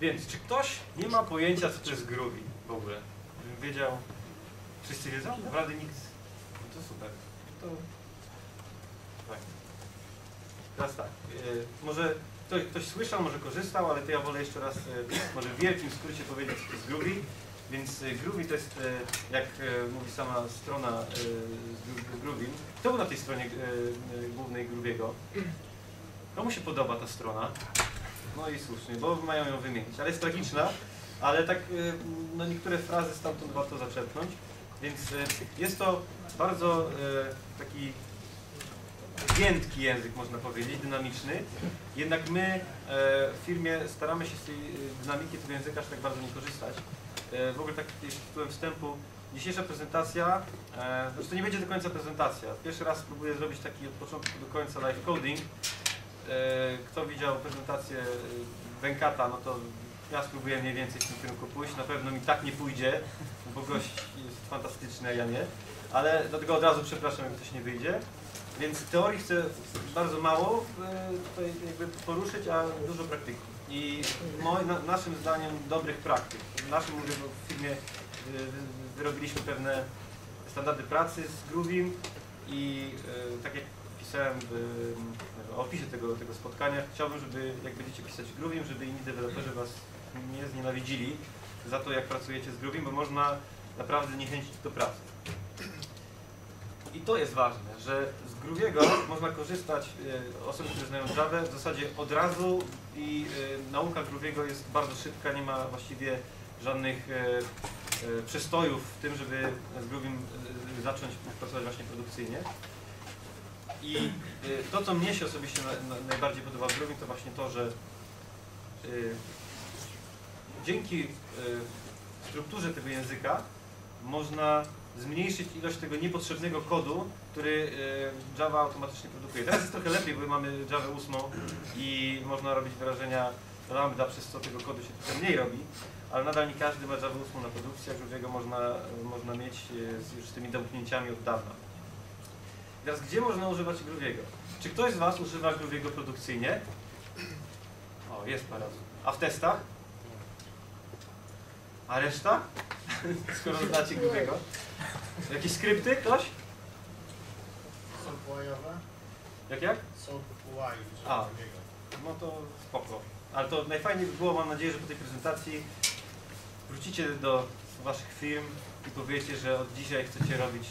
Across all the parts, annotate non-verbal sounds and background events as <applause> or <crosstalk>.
Więc, czy ktoś nie ma pojęcia, co to jest Groovy w ogóle? Żebym wiedział... Wszyscy wiedzą? Naprawdę nikt... No to super. To... Tak. Teraz tak. y, może ktoś, ktoś słyszał, może korzystał, ale to ja wolę jeszcze raz y, może w wielkim skrócie powiedzieć, co to jest Groovy. Więc y, Groovy to jest, jak mówi sama strona z Gro- z Groovy. Kto był na tej stronie głównej Grooviego? Komu się podoba ta strona? No i słusznie, bo mają ją wymienić. Ale jest tragiczna, ale tak y, no niektóre frazy stamtąd warto zaczerpnąć. Więc y, jest to bardzo y, taki giętki język, można powiedzieć, dynamiczny. Jednak my w firmie staramy się z tej dynamiki tego języka aż tak bardzo nie korzystać. W ogóle tak jeszcze tytułem wstępu, dzisiejsza prezentacja, e, to nie będzie do końca prezentacja. Pierwszy raz spróbuję zrobić taki od początku do końca live coding. E, Kto widział prezentację e, Venkata, no to ja spróbuję mniej więcej w tym kierunku pójść. Na pewno mi tak nie pójdzie, bo gość jest fantastyczny, a ja nie. Ale dlatego od razu przepraszam, jak coś nie wyjdzie. Więc teorii chcę bardzo mało e, tutaj jakby poruszyć, a dużo praktyki. I na, naszym zdaniem dobrych praktyk. Naszym mówię, w firmie wy- wyrobiliśmy pewne standardy pracy z Groovim i tak jak pisałem w, opisie tego, tego spotkania, chciałbym, żeby jak będziecie pisać Groovim, żeby inni deweloperzy was nie znienawidzili za to, jak pracujecie z Groovim, bo można naprawdę niechęcić do pracy. I to jest ważne, że z Grooviego można korzystać, e, osoby, które znają Java, w zasadzie od razu i e, nauka Grooviego jest bardzo szybka, nie ma właściwie żadnych e, przestojów w tym, żeby z Groovim zacząć pracować właśnie produkcyjnie. I e, to, co mnie się osobiście na, na, najbardziej podoba w Groovim, to właśnie to, że e, dzięki e, strukturze tego języka można zmniejszyć ilość tego niepotrzebnego kodu, który Java automatycznie produkuje. Teraz jest trochę lepiej, bo mamy Java 8 i można robić wyrażenia lambda, przez co tego kodu się trochę mniej robi, ale nadal nie każdy ma Java 8 na produkcji, a Grooviego można, można mieć z, już z tymi domknięciami od dawna. Teraz gdzie można używać Grooviego? Czy ktoś z Was używa Grooviego produkcyjnie? O, jest parę osób. A w testach? A reszta? <laughs> Skoro znacie Grooviego. Jakieś skrypty? Ktoś? Software'owe? Jak jak? Software, A. No to spoko. Ale to najfajniej by było, mam nadzieję, że po tej prezentacji wrócicie do waszych firm i powiecie, że od dzisiaj chcecie robić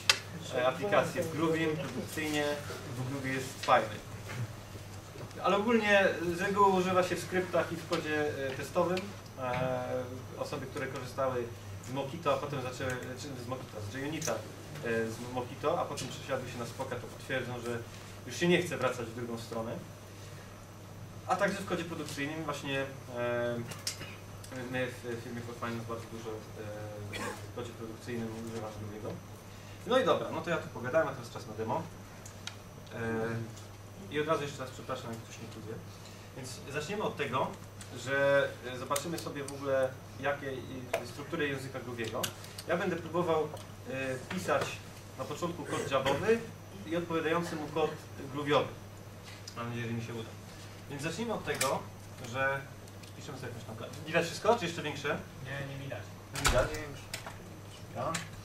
e, aplikacje w Groovie, produkcyjnie, bo Groovie jest fajny. Ale ogólnie z reguły używa się w skryptach i w kodzie e, testowym. E, Osoby, które korzystały z Mockito, a potem zaczęły, czy z Mockito, z JUnita, z Mockito, a potem przesiadły się na Spoka, to potwierdzą, że już się nie chce wracać w drugą stronę. A także w kodzie produkcyjnym właśnie my w firmie Finance bardzo dużo w kodzie produkcyjnym używamy drugiego. No i dobra, no to ja tu pogadałem, a teraz czas na demo. E, I od razu jeszcze raz przepraszam, jak ktoś nie czuje. Więc zaczniemy od tego, że e, zobaczymy sobie w ogóle jakie strukturę języka Grooviego. Ja będę próbował e, pisać na początku kod javowy i odpowiadający mu kod grooviowy. Mam nadzieję, że mi się uda. Więc zacznijmy od tego, że piszemy sobie jakąś tam klasę. Widać wszystko, czy jeszcze większe? Nie, nie widać. Nie widać. Dobra. Ctrl Shift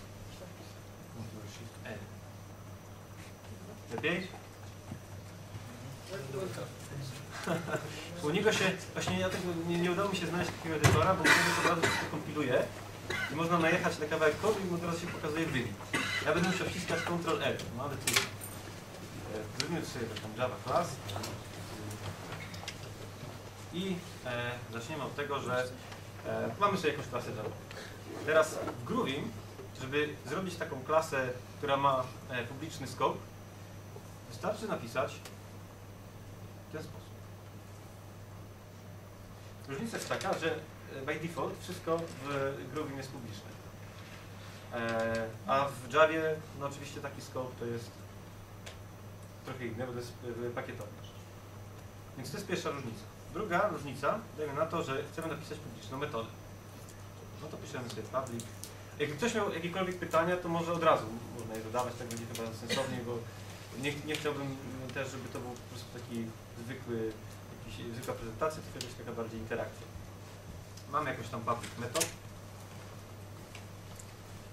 Lepiej? U niego się, właśnie ja tego, nie, nie udało mi się znaleźć takiego edytora, bo od razu wszystko kompiluje i można najechać na kawałek kodu i mu od razu się pokazuje wynik. Ja będę musiał wciskać Ctrl L, no ale tu Zrobimy sobie taką Java class i e, zaczniemy od tego, że e, mamy sobie jakąś klasę Java. Teraz w Groovim, żeby zrobić taką klasę, która ma e, publiczny scope, wystarczy napisać w ten sposób. Różnica jest taka, że e, by default wszystko w Groovim jest publiczne. E, a w Javie, no oczywiście taki scope to jest trochę inny, bo to jest pakietowy. Więc to jest pierwsza różnica. Druga różnica, dajmy na to, że chcemy napisać publiczną metodę. No to piszemy sobie public. Jak ktoś miał jakiekolwiek pytania, to może od razu można je zadawać, tak będzie chyba sensowniej, bo nie, nie chciałbym też, żeby to był po prostu taki zwykły, jakiś, zwykła prezentacja, tylko jakaś taka bardziej interakcja. mamy jakąś tam public method,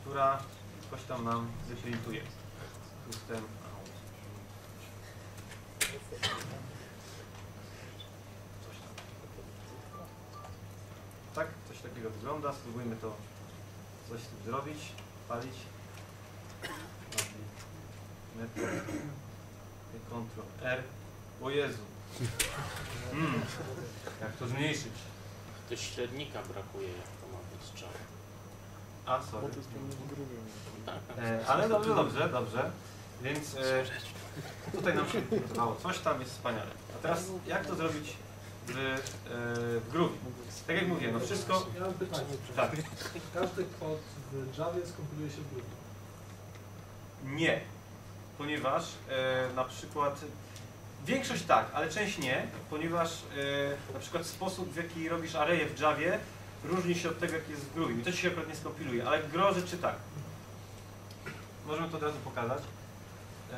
która coś tam nam tam. Tak, coś takiego wygląda. Spróbujmy to coś z tym zrobić, palić. Ctrl R. O Jezu. Mm. Jak to zmniejszyć? To średnika brakuje, jak to ma być Java. A, sorry. Tak, E, ale dobrze, dobrze, dobrze. Więc e, tutaj nam się podobało. Coś tam jest wspaniale. A teraz jak to zrobić w, e, w? Tak jak mówiłem, no wszystko... Ja mam pytanie. Tak. Każdy kod w Javie skompiluje się w Groovie. Nie. Ponieważ e, na przykład... Większość tak, ale część nie, ponieważ e, na przykład sposób w jaki robisz arraye w Javie różni się od tego jak jest w Groovie. I to się akurat nie skompiluje, ale gro rzeczy tak. Możemy to od razu pokazać. E,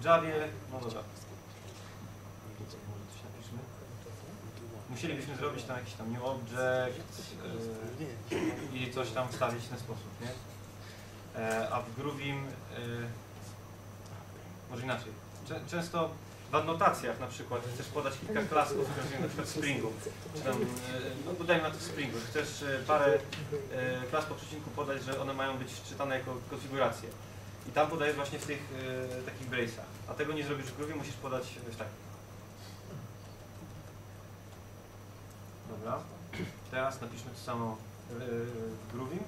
w Javie, no dobra, może coś napiszmy. Musielibyśmy zrobić tam jakiś tam new object e, i coś tam wstawić w ten sposób, nie? E, a w Groovim, e, może inaczej. Czę, często w annotacjach na przykład chcesz podać kilka klas na przykład Springu, czy tam, e, no dodajmy na to Springu, chcesz e, parę e, klas po przecinku podać, że one mają być wczytane jako konfiguracje. I tam podajesz właśnie w tych takich brace'ach. A tego nie zrobisz w Groovie, musisz podać w tak. Dobra. Teraz napiszmy to samo e, w Groovie.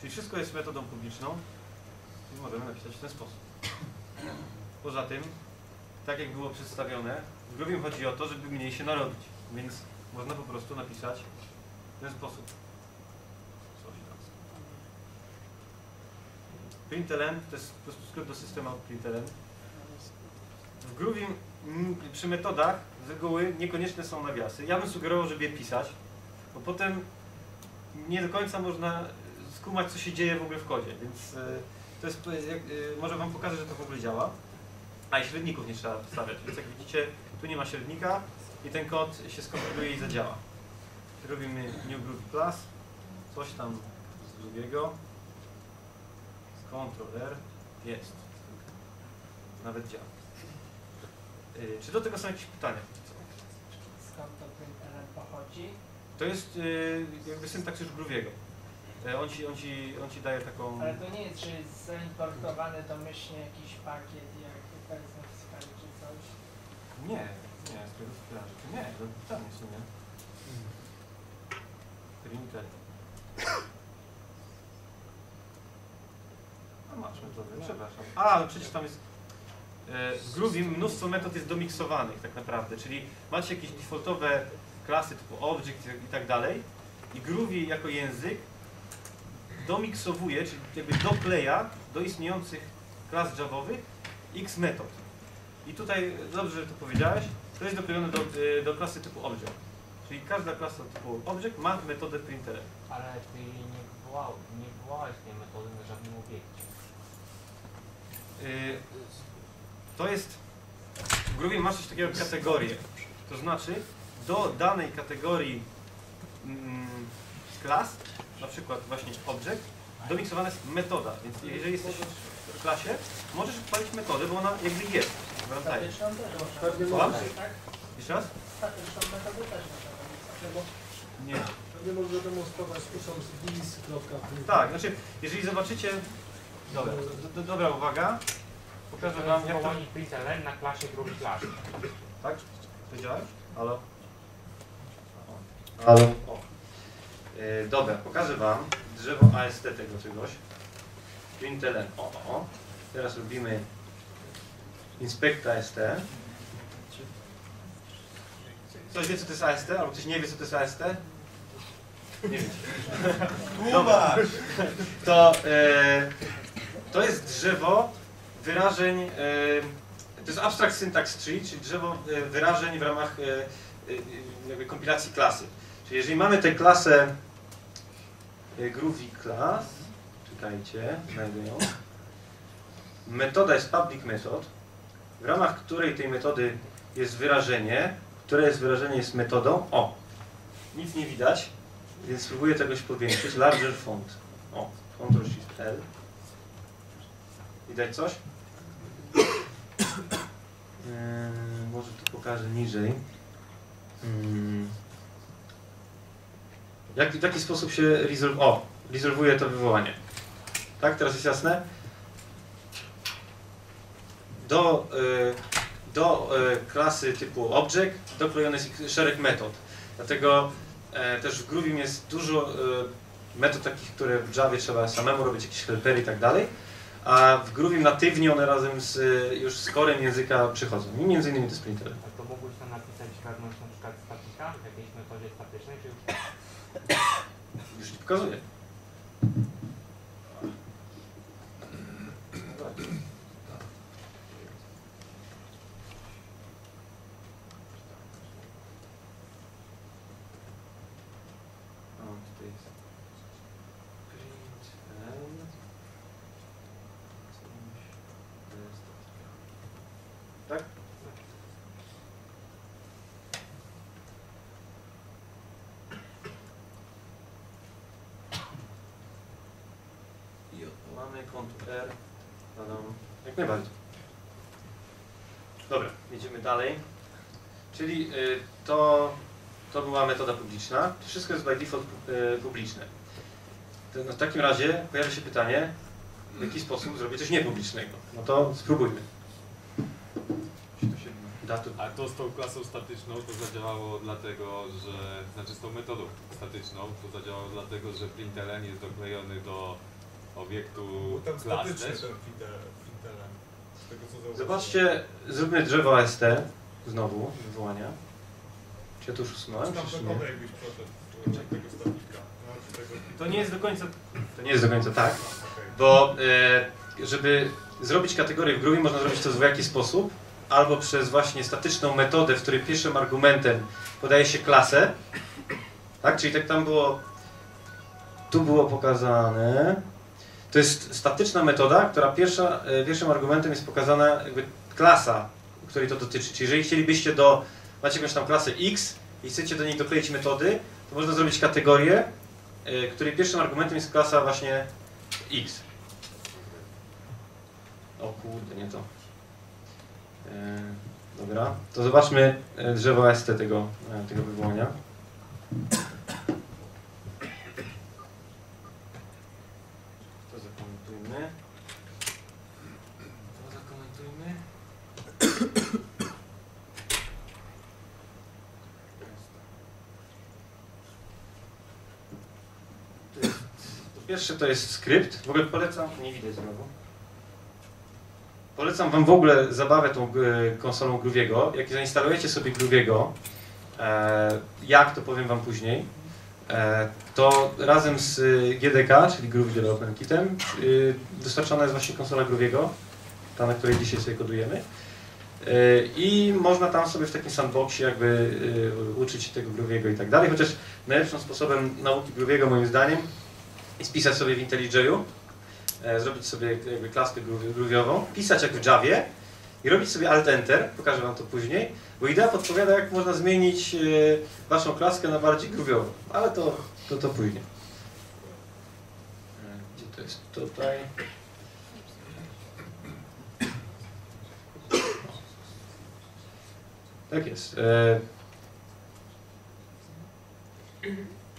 Czyli wszystko jest metodą publiczną i możemy napisać w ten sposób. Poza tym, tak jak było przedstawione, w Groovie chodzi o to, żeby mniej się narobić, więc można po prostu napisać w ten sposób. Println to jest po prostu skrót do systemu. W Groovie mm, przy metodach z reguły niekoniecznie są nawiasy. Ja bym sugerował, żeby je pisać, bo potem nie do końca można skumać, co się dzieje w ogóle w kodzie, więc e, to jest, jak, e, może Wam pokażę, że to w ogóle działa. A i średników nie trzeba wstawiać, więc jak widzicie, tu nie ma średnika i ten kod się skompiluje i zadziała. Robimy new group class, coś tam z drugiego, Ctrl R, jest. Nawet działa. E, Czy do tego są jakieś pytania? Skąd to println pochodzi? To jest y, jakby syntaks już Grooviego. E, On ci, on, ci, on ci daje taką... Ale to nie jest, że jest zaimportowany domyślnie jakiś pakiet jak Sky czy coś. Nie, nie, z tego skojarzę. To nie, to tam jest, nie? Printer. A masz metodę, przepraszam. A, przecież tam jest... e, W Groovie mnóstwo metod jest domiksowanych tak naprawdę, czyli macie jakieś defaultowe klasy typu object i tak dalej i Groovie jako język domiksowuje, czyli jakby dokleja do istniejących klas javowych x metod. I tutaj, dobrze, że to powiedziałeś, to jest doklejone do, y, do klasy typu object. Czyli każda klasa typu object ma metodę println. Ale ty nie, wywołał, nie wywołałeś tej metody na żadnym obiekcie. Y, To jest, w Groovie masz coś takiego jak kategorie. To znaczy, do danej kategorii mm, klas, na przykład właśnie object, domiksowana jest metoda. Więc jeżeli jesteś w klasie, możesz odpalić metodę, bo ona jakby jest. Statyczną też można tak? Jeszcze raz? Statyczną metodę też można. Nie. Pewnie można demonstrować pisząc bis.println. Tak, znaczy, jeżeli zobaczycie... Dobra, do, do, dobra uwaga. Pokażę wam jak to... Println na klasie drugi klasz. Tak? Powiedziałeś? Halo? Halo? O. Yy, dobra, pokażę wam drzewo AST tego czegoś. Println. O, o, o. Teraz robimy inspect AST. Ktoś wie co to jest AST? Albo ktoś nie wie co to jest AST? Nie wiecie. Dobra. <laughs> To, e, to jest drzewo wyrażeń, e, to jest abstract syntax tree, czyli drzewo e, wyrażeń w ramach e, kompilacji klasy. Czyli jeżeli mamy tę klasę groovy class, czekajcie, znajdę ją. Metoda jest public method, w ramach której tej metody jest wyrażenie, które jest wyrażenie jest metodą. O! nic nie widać, więc spróbuję tegoś powiększyć. Larger font. O, font L. Widać coś? Może tu pokażę niżej. Mm. Jak, w jaki sposób się resolve... O, resolwuje to wywołanie. Tak, teraz jest jasne? Do, y, do y, klasy typu object doklejony jest szereg metod. Dlatego e, też w Groovim jest dużo metod takich, które w Javie trzeba samemu robić, jakieś helpery i tak dalej. A w Groovim natywnie one razem z, y, już z korem języka przychodzą. I między innymi to Splinter. A to mógłbyś tam napisać wewnątrz na przykład statyka w jakiejś metodzie statycznej, czy już Już ci pokazuję. Odpalamy kontur R. Jak najbardziej. Dobra, jedziemy dalej. Czyli y, to, to była metoda publiczna. Wszystko jest by default y, publiczne. No, w takim razie pojawia się pytanie, w jaki sposób zrobić coś niepublicznego. No to spróbujmy. A to z tą klasą statyczną to zadziałało dlatego, że, znaczy z tą metodą statyczną to zadziałało dlatego, że println jest doklejony do obiektu Był tam klas statyczny też. ten Fidel- Fintelem. Z tego co zauważyłem. Zobaczcie, zróbmy drzewo AST znowu, wywołania. Czy ja to już usunąłem? Tam Czy nie? jakbyś tego statika. No, tego To nie jest do końca, to nie jest do końca tak, bo e, żeby zrobić kategorię w Groovie można zrobić to w dwojaki sposób. Albo przez właśnie statyczną metodę, w której pierwszym argumentem podaje się klasę. Tak, czyli tak tam było, tu było pokazane. To jest statyczna metoda, która pierwsza, e, pierwszym argumentem jest pokazana jakby klasa, której to dotyczy. Czyli jeżeli chcielibyście do, macie jakąś tam klasę X i chcecie do niej dokleić metody, to można zrobić kategorię, e, której pierwszym argumentem jest klasa właśnie X. O kurde, nie to. E, dobra, to zobaczmy drzewo ST tego, tego wywołania. To zakomentujmy. To zakomentujmy. To jest, po pierwsze to jest skrypt. W ogóle polecam, nie widać znowu. Polecam Wam w ogóle zabawę tą e, konsolą Grooviego. Jak zainstalujecie sobie Grooviego, e, jak to powiem Wam później, e, to razem z GDK, czyli Groovy Development Kitem, dostarczana jest właśnie konsola Grooviego, ta na której dzisiaj sobie kodujemy. I można tam sobie w takim sandboxie jakby uczyć się tego Grooviego i tak dalej, chociaż najlepszym sposobem nauki Grooviego moim zdaniem jest pisać sobie w IntelliJ'u, e, zrobić sobie jakby klaskę grooviową, pisać jak w Javie i robić sobie Alt-Enter, pokażę Wam to później, bo idea podpowiada jak można zmienić e, Waszą klaskę na bardziej grooviową, ale to, to, to później. E, Gdzie to jest? Tutaj. Tak jest.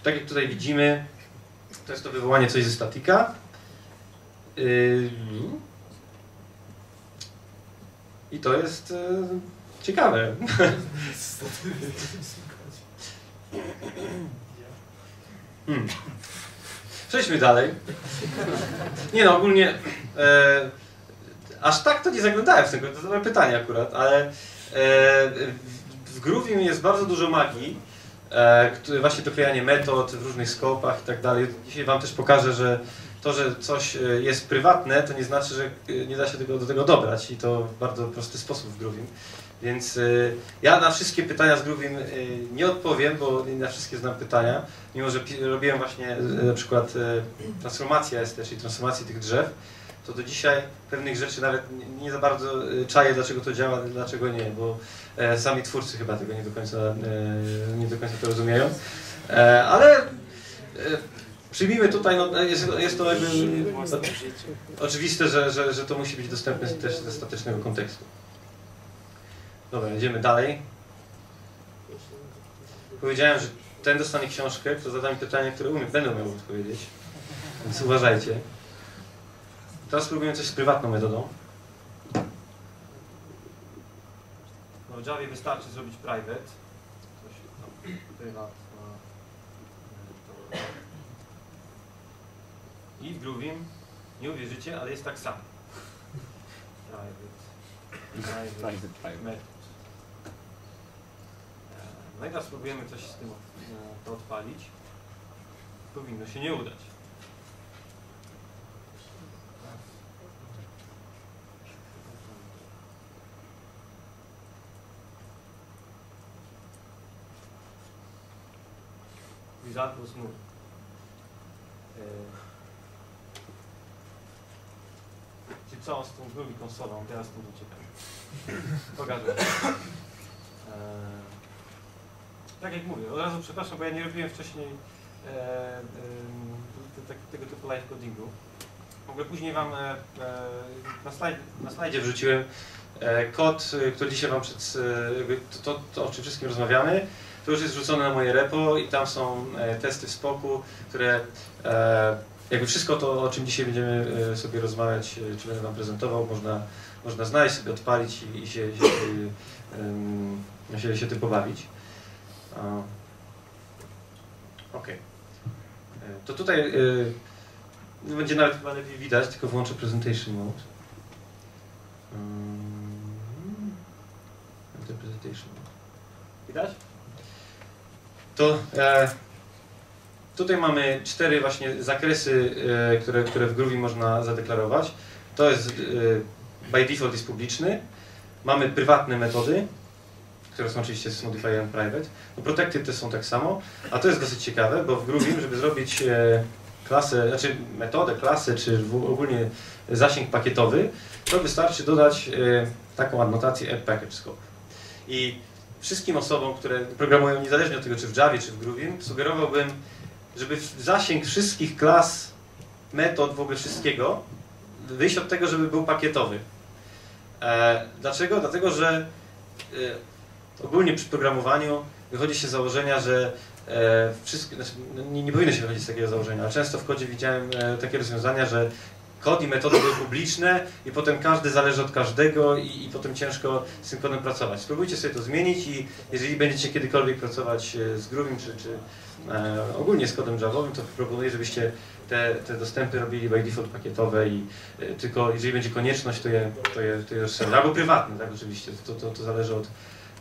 Tak jak tutaj widzimy, to jest to wywołanie coś ze statika. Yy, I to jest yy, ciekawe. <laughs> Hmm. Przejdźmy dalej. Nie no, ogólnie e, aż tak to nie zaglądałem w tego, to dobre pytanie akurat, ale e, w Groovim jest bardzo dużo magii, e, które właśnie doklejanie metod w różnych skopach i tak dalej. Dzisiaj Wam też pokażę, że to, że coś e, jest prywatne, to nie znaczy, że e, nie da się tego, do tego dobrać i to w bardzo prosty sposób w Groovim. Więc ja na wszystkie pytania z Groovim nie odpowiem, bo nie na wszystkie znam pytania, mimo że robiłem właśnie na przykład transformację ST, czyli transformację tych drzew, to do dzisiaj pewnych rzeczy nawet nie, za bardzo czaję, dlaczego to działa, dlaczego nie, bo sami twórcy chyba tego nie do końca, e, nie do końca to rozumieją. E, ale e, przyjmijmy tutaj, no, jest, jest to jakby oczywiste, że, że, że to musi być dostępne też ze statycznego kontekstu. Dobra, idziemy dalej. Powiedziałem, że ten dostanie książkę, kto zada mi pytania, które umie, będę miał odpowiedzieć. Więc uważajcie. Teraz spróbujemy coś z prywatną metodą. W Javie wystarczy zrobić private. Coś tam. I w Groovim, nie uwierzycie, ale jest tak samo. Private. Private. Method. E, No i teraz spróbujemy coś z tym e, to odpalić. Powinno się nie udać. Null. E, Czyli co z tą drugi konsolą? Teraz tu uciekam. Pokażę. E, tak jak mówię, od razu przepraszam, bo ja nie robiłem wcześniej te, tego typu live codingu. W ogóle później Wam e, e, na, slajd, na slajdzie wrzuciłem e, kod, który dzisiaj Wam przed, to, to, to, o czym wszystkim rozmawiamy. To już jest wrzucone na moje repo i tam są e, testy w spoku, które e, jakby wszystko to, o czym dzisiaj będziemy e, sobie rozmawiać, czy będę Wam prezentował, można, można znaleźć, sobie odpalić i, i się, się, się, się tym pobawić. E, To tutaj no będzie nawet chyba lepiej widać, tylko włączę presentation mode. Enter presentation mode. Widać? To e, tutaj mamy cztery właśnie zakresy, e, które, które w Groovy można zadeklarować. To jest e, by default jest publiczny. Mamy prywatne metody, które są oczywiście z modifierem private. No, protected też są tak samo, a to jest dosyć ciekawe, bo w Groovim, żeby zrobić e, klasę, znaczy metodę, klasę, czy ogólnie zasięg pakietowy, to wystarczy dodać e, taką adnotację add package scope. I wszystkim osobom, które programują niezależnie od tego, czy w Javie, czy w Groovim, sugerowałbym, żeby w zasięg wszystkich klas, metod, w ogóle wszystkiego, wyjść od tego, żeby był pakietowy. E, dlaczego? Dlatego, że e, ogólnie przy programowaniu wychodzi się z założenia, że e, wszystko, znaczy, no, nie, nie powinno się wychodzić z takiego założenia, ale często w kodzie widziałem e, takie rozwiązania, że kod i metody były publiczne i potem każdy zależy od każdego i, i potem ciężko z tym kodem pracować. Spróbujcie sobie to zmienić i jeżeli będziecie kiedykolwiek pracować e, z Groovim czy, czy e, ogólnie z kodem Javowym, to proponuję, żebyście te, te dostępy robili by default pakietowe i e, tylko jeżeli będzie konieczność, to je, to je, to je rozszerzę. Albo prywatne, tak oczywiście, to, to, to zależy od,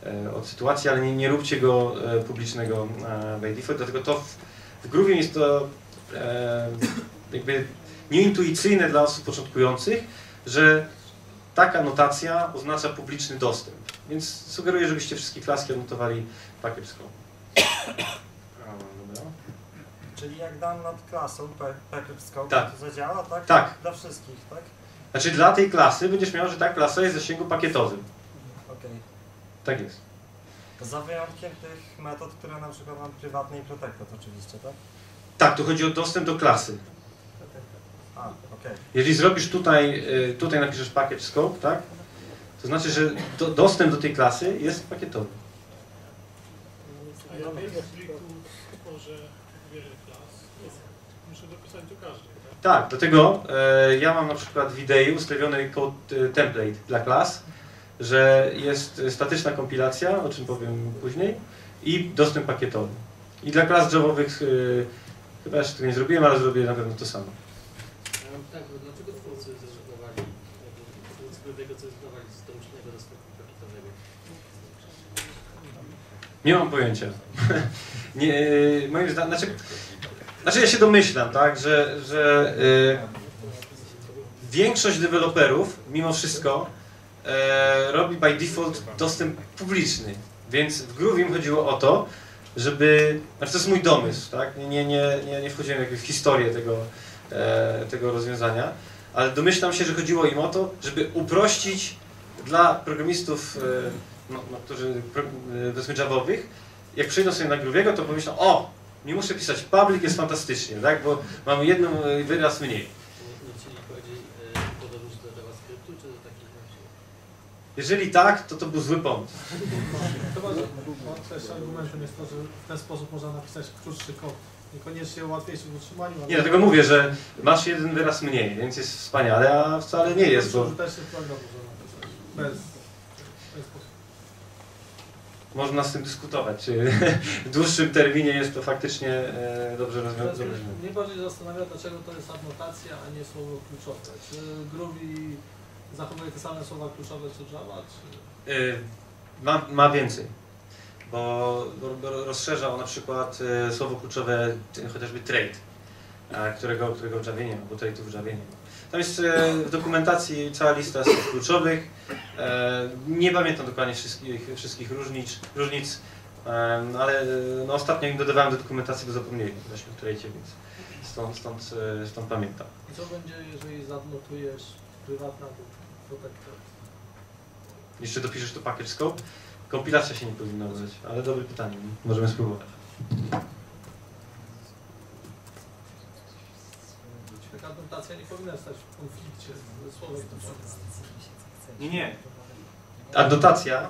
e, od sytuacji, ale nie, nie róbcie go e, publicznego e, by default, dlatego to w, w Groovie jest to jakby nieintuicyjne dla osób początkujących, że taka notacja oznacza publiczny dostęp. Więc sugeruję, żebyście wszystkie klaski odnotowali dobra. Czyli jak dam nad klasą pa- package scope, Tak. to zadziała, tak? Tak. Dla wszystkich, tak? Znaczy dla tej klasy będziesz miał, że ta klasa jest w zasięgu pakietowym. Okej. Tak jest. Za wyjątkiem tych metod, które na przykład mam prywatny i protected oczywiście, tak? Tak, tu chodzi o dostęp do klasy. Jeżeli zrobisz tutaj, y, tutaj napiszesz package scope, tak? To znaczy, że do, dostęp do tej klasy jest pakietowy. A ja wiele klas. Muszę dopisać do każdej, tak? Tak, dlatego e, ja mam na przykład w idei ustawiony code e, template dla klas, że jest e, statyczna kompilacja, o czym powiem później, i dostęp pakietowy. I dla klas javowych e, chyba jeszcze tego nie zrobiłem, ale zrobię na pewno to samo. Tak, bo dlaczego twórcy zrezygnowali, twórcy tego, co zrezygnowali z domyślnego dostępu pakietowego? Nie mam pojęcia. <laughs> nie, e, moim zdaniem, znaczy, znaczy ja się domyślam, tak, że, że e, większość deweloperów mimo wszystko e, robi by default dostęp publiczny. Więc w Groovim chodziło o to, żeby, znaczy to jest mój domysł, tak, nie, nie, nie, nie, wchodziłem w historię tego, tego rozwiązania, ale domyślam się, że chodziło im o to, żeby uprościć dla programistów, e, no, no, którzy pro- e, powiedzmy javowych, jak przyjdą sobie na Grooviego, to pomyślą, o, nie muszę pisać public, jest fantastycznie, tak? Bo mamy jeden e, wyraz mniej. Nie, nie chcieli bardziej e, podróż do JavaScriptu, czy do takich właśnie? Jeżeli tak, to to był zły pomysł. Chyba, że też argumentem jest to, że w ten sposób można napisać krótszy kod. Niekoniecznie łatwiejszy w utrzymaniu. Nie, dlatego mówię, że masz jeden wyraz mniej, więc jest wspaniale, a wcale nie jest, bo Użyteczny program można. Bez... Można z tym dyskutować, czy w dłuższym terminie jest to faktycznie e, dobrze rozwiązane. Mnie bardziej zastanawia, dlaczego to jest adnotacja, a nie słowo kluczowe. Czy Groovy zachowuje te same słowa kluczowe co Java, czy... Y, Ma, ma więcej, bo, rozszerza on na przykład y, słowo kluczowe, chociażby trade, a którego, którego w Javie nie ma, bo trade'u w Javie nie ma. Tam jest w dokumentacji cała lista słów kluczowych. E, Nie pamiętam dokładnie wszystkich, wszystkich różnic, różnic ale no, ostatnio im dodawałem do dokumentacji, bo zapomnieli właśnie w trade'cie, więc stąd, stąd, stąd pamiętam. I co będzie, jeżeli zadnotujesz prywatna protektor? Jeszcze dopiszesz to package scope. Kompilacja się nie powinna udać, ale dobre pytanie. Możemy spróbować. Taka adnotacja nie powinna stać w konflikcie ze słowem. Nie, nie. Adnotacja,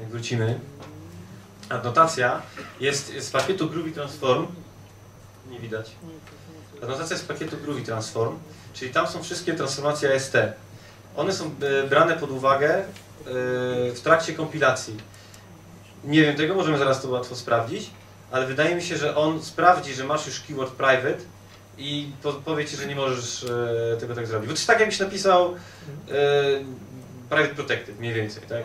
jak wrócimy, adnotacja jest z pakietu Groovy Transform. Nie widać. Adnotacja z pakietu Groovy Transform, czyli tam są wszystkie transformacje AST. One są e, brane pod uwagę w trakcie kompilacji. Nie wiem tego, możemy zaraz to łatwo sprawdzić, ale wydaje mi się, że on sprawdzi, że masz już keyword private i po, powie ci, że nie możesz e, tego tak zrobić. Bo to tak, jakbyś napisał e, private protected, mniej więcej, tak?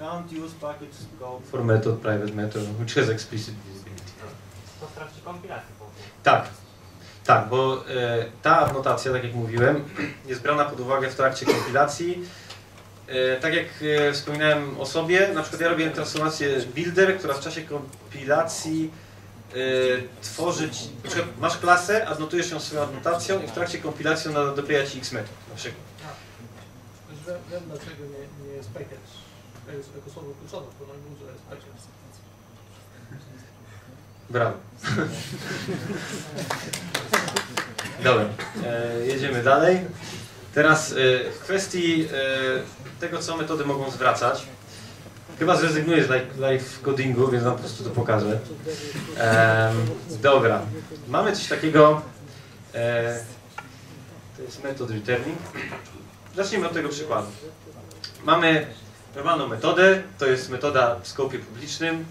Can't use package scope for method private method, which has explicit visibility. To w trakcie kompilacji po prostu. Tak, tak, bo e, ta adnotacja, tak jak mówiłem, <clears throat> jest brana pod uwagę w trakcie kompilacji. E, tak jak e, wspominałem o sobie, na przykład ja robiłem transformację builder, która w czasie kompilacji e, tworzy ci, na przykład masz klasę, adnotujesz ją swoją adnotacją i w trakcie kompilacji ona dokleja ci x metod na przykład. Wiem dlaczego nie, nie jest package. Jest jako słowo kluczowe, górze jest package. Brawo. Dobra, e, jedziemy dalej. Teraz e, w kwestii e, tego, co metody mogą zwracać. Chyba zrezygnuję z live, codingu, więc wam po prostu to pokażę. Dobra, mamy coś takiego. E, to jest metod returning. Zacznijmy od tego przykładu. Mamy normalną metodę, to jest metoda w skopie publicznym,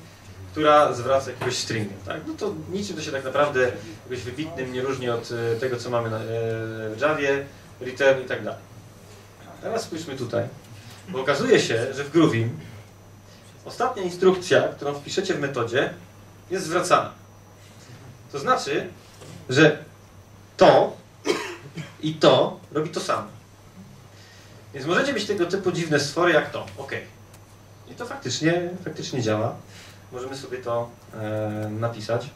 która zwraca jakiegoś stringa. Tak? No to niczym to się tak naprawdę jakoś wybitnym nie różni od e, tego, co mamy e, w Javie, return i tak dalej. Teraz spójrzmy tutaj, bo okazuje się, że w Groovim ostatnia instrukcja, którą wpiszecie w metodzie, jest zwracana. To znaczy, że to i to robi to samo. Więc możecie mieć tego typu dziwne stwory jak to. OK. I to faktycznie, faktycznie działa. Możemy sobie to e, napisać.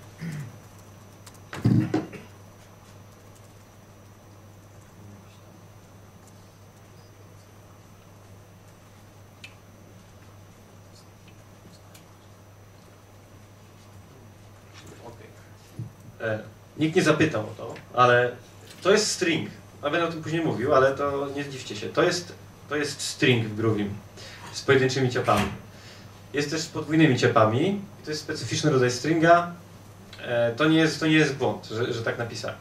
E, nikt nie zapytał o to, ale to jest string. A będę o tym później mówił, ale to nie zdziwcie się. To jest, to jest string w Groovim z pojedynczymi ciapami. Jest też z podwójnymi ciepami. To jest specyficzny rodzaj stringa. E, To nie jest, to nie jest błąd, że, że tak napisałem.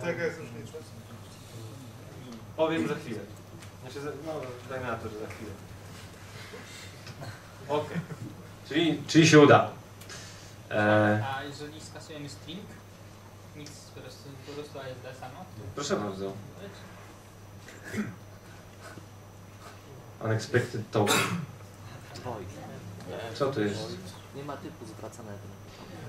Tak jest opowiem za chwilę. Znaczy, no, dajmy na to, że za chwilę. Okej. Czyli, czyli się uda. E, A jeżeli skasujemy string, nic po prostu, po prostu ASD samo? proszę bardzo. Unexpected token. Co to jest? Nie ma typu zwracanego.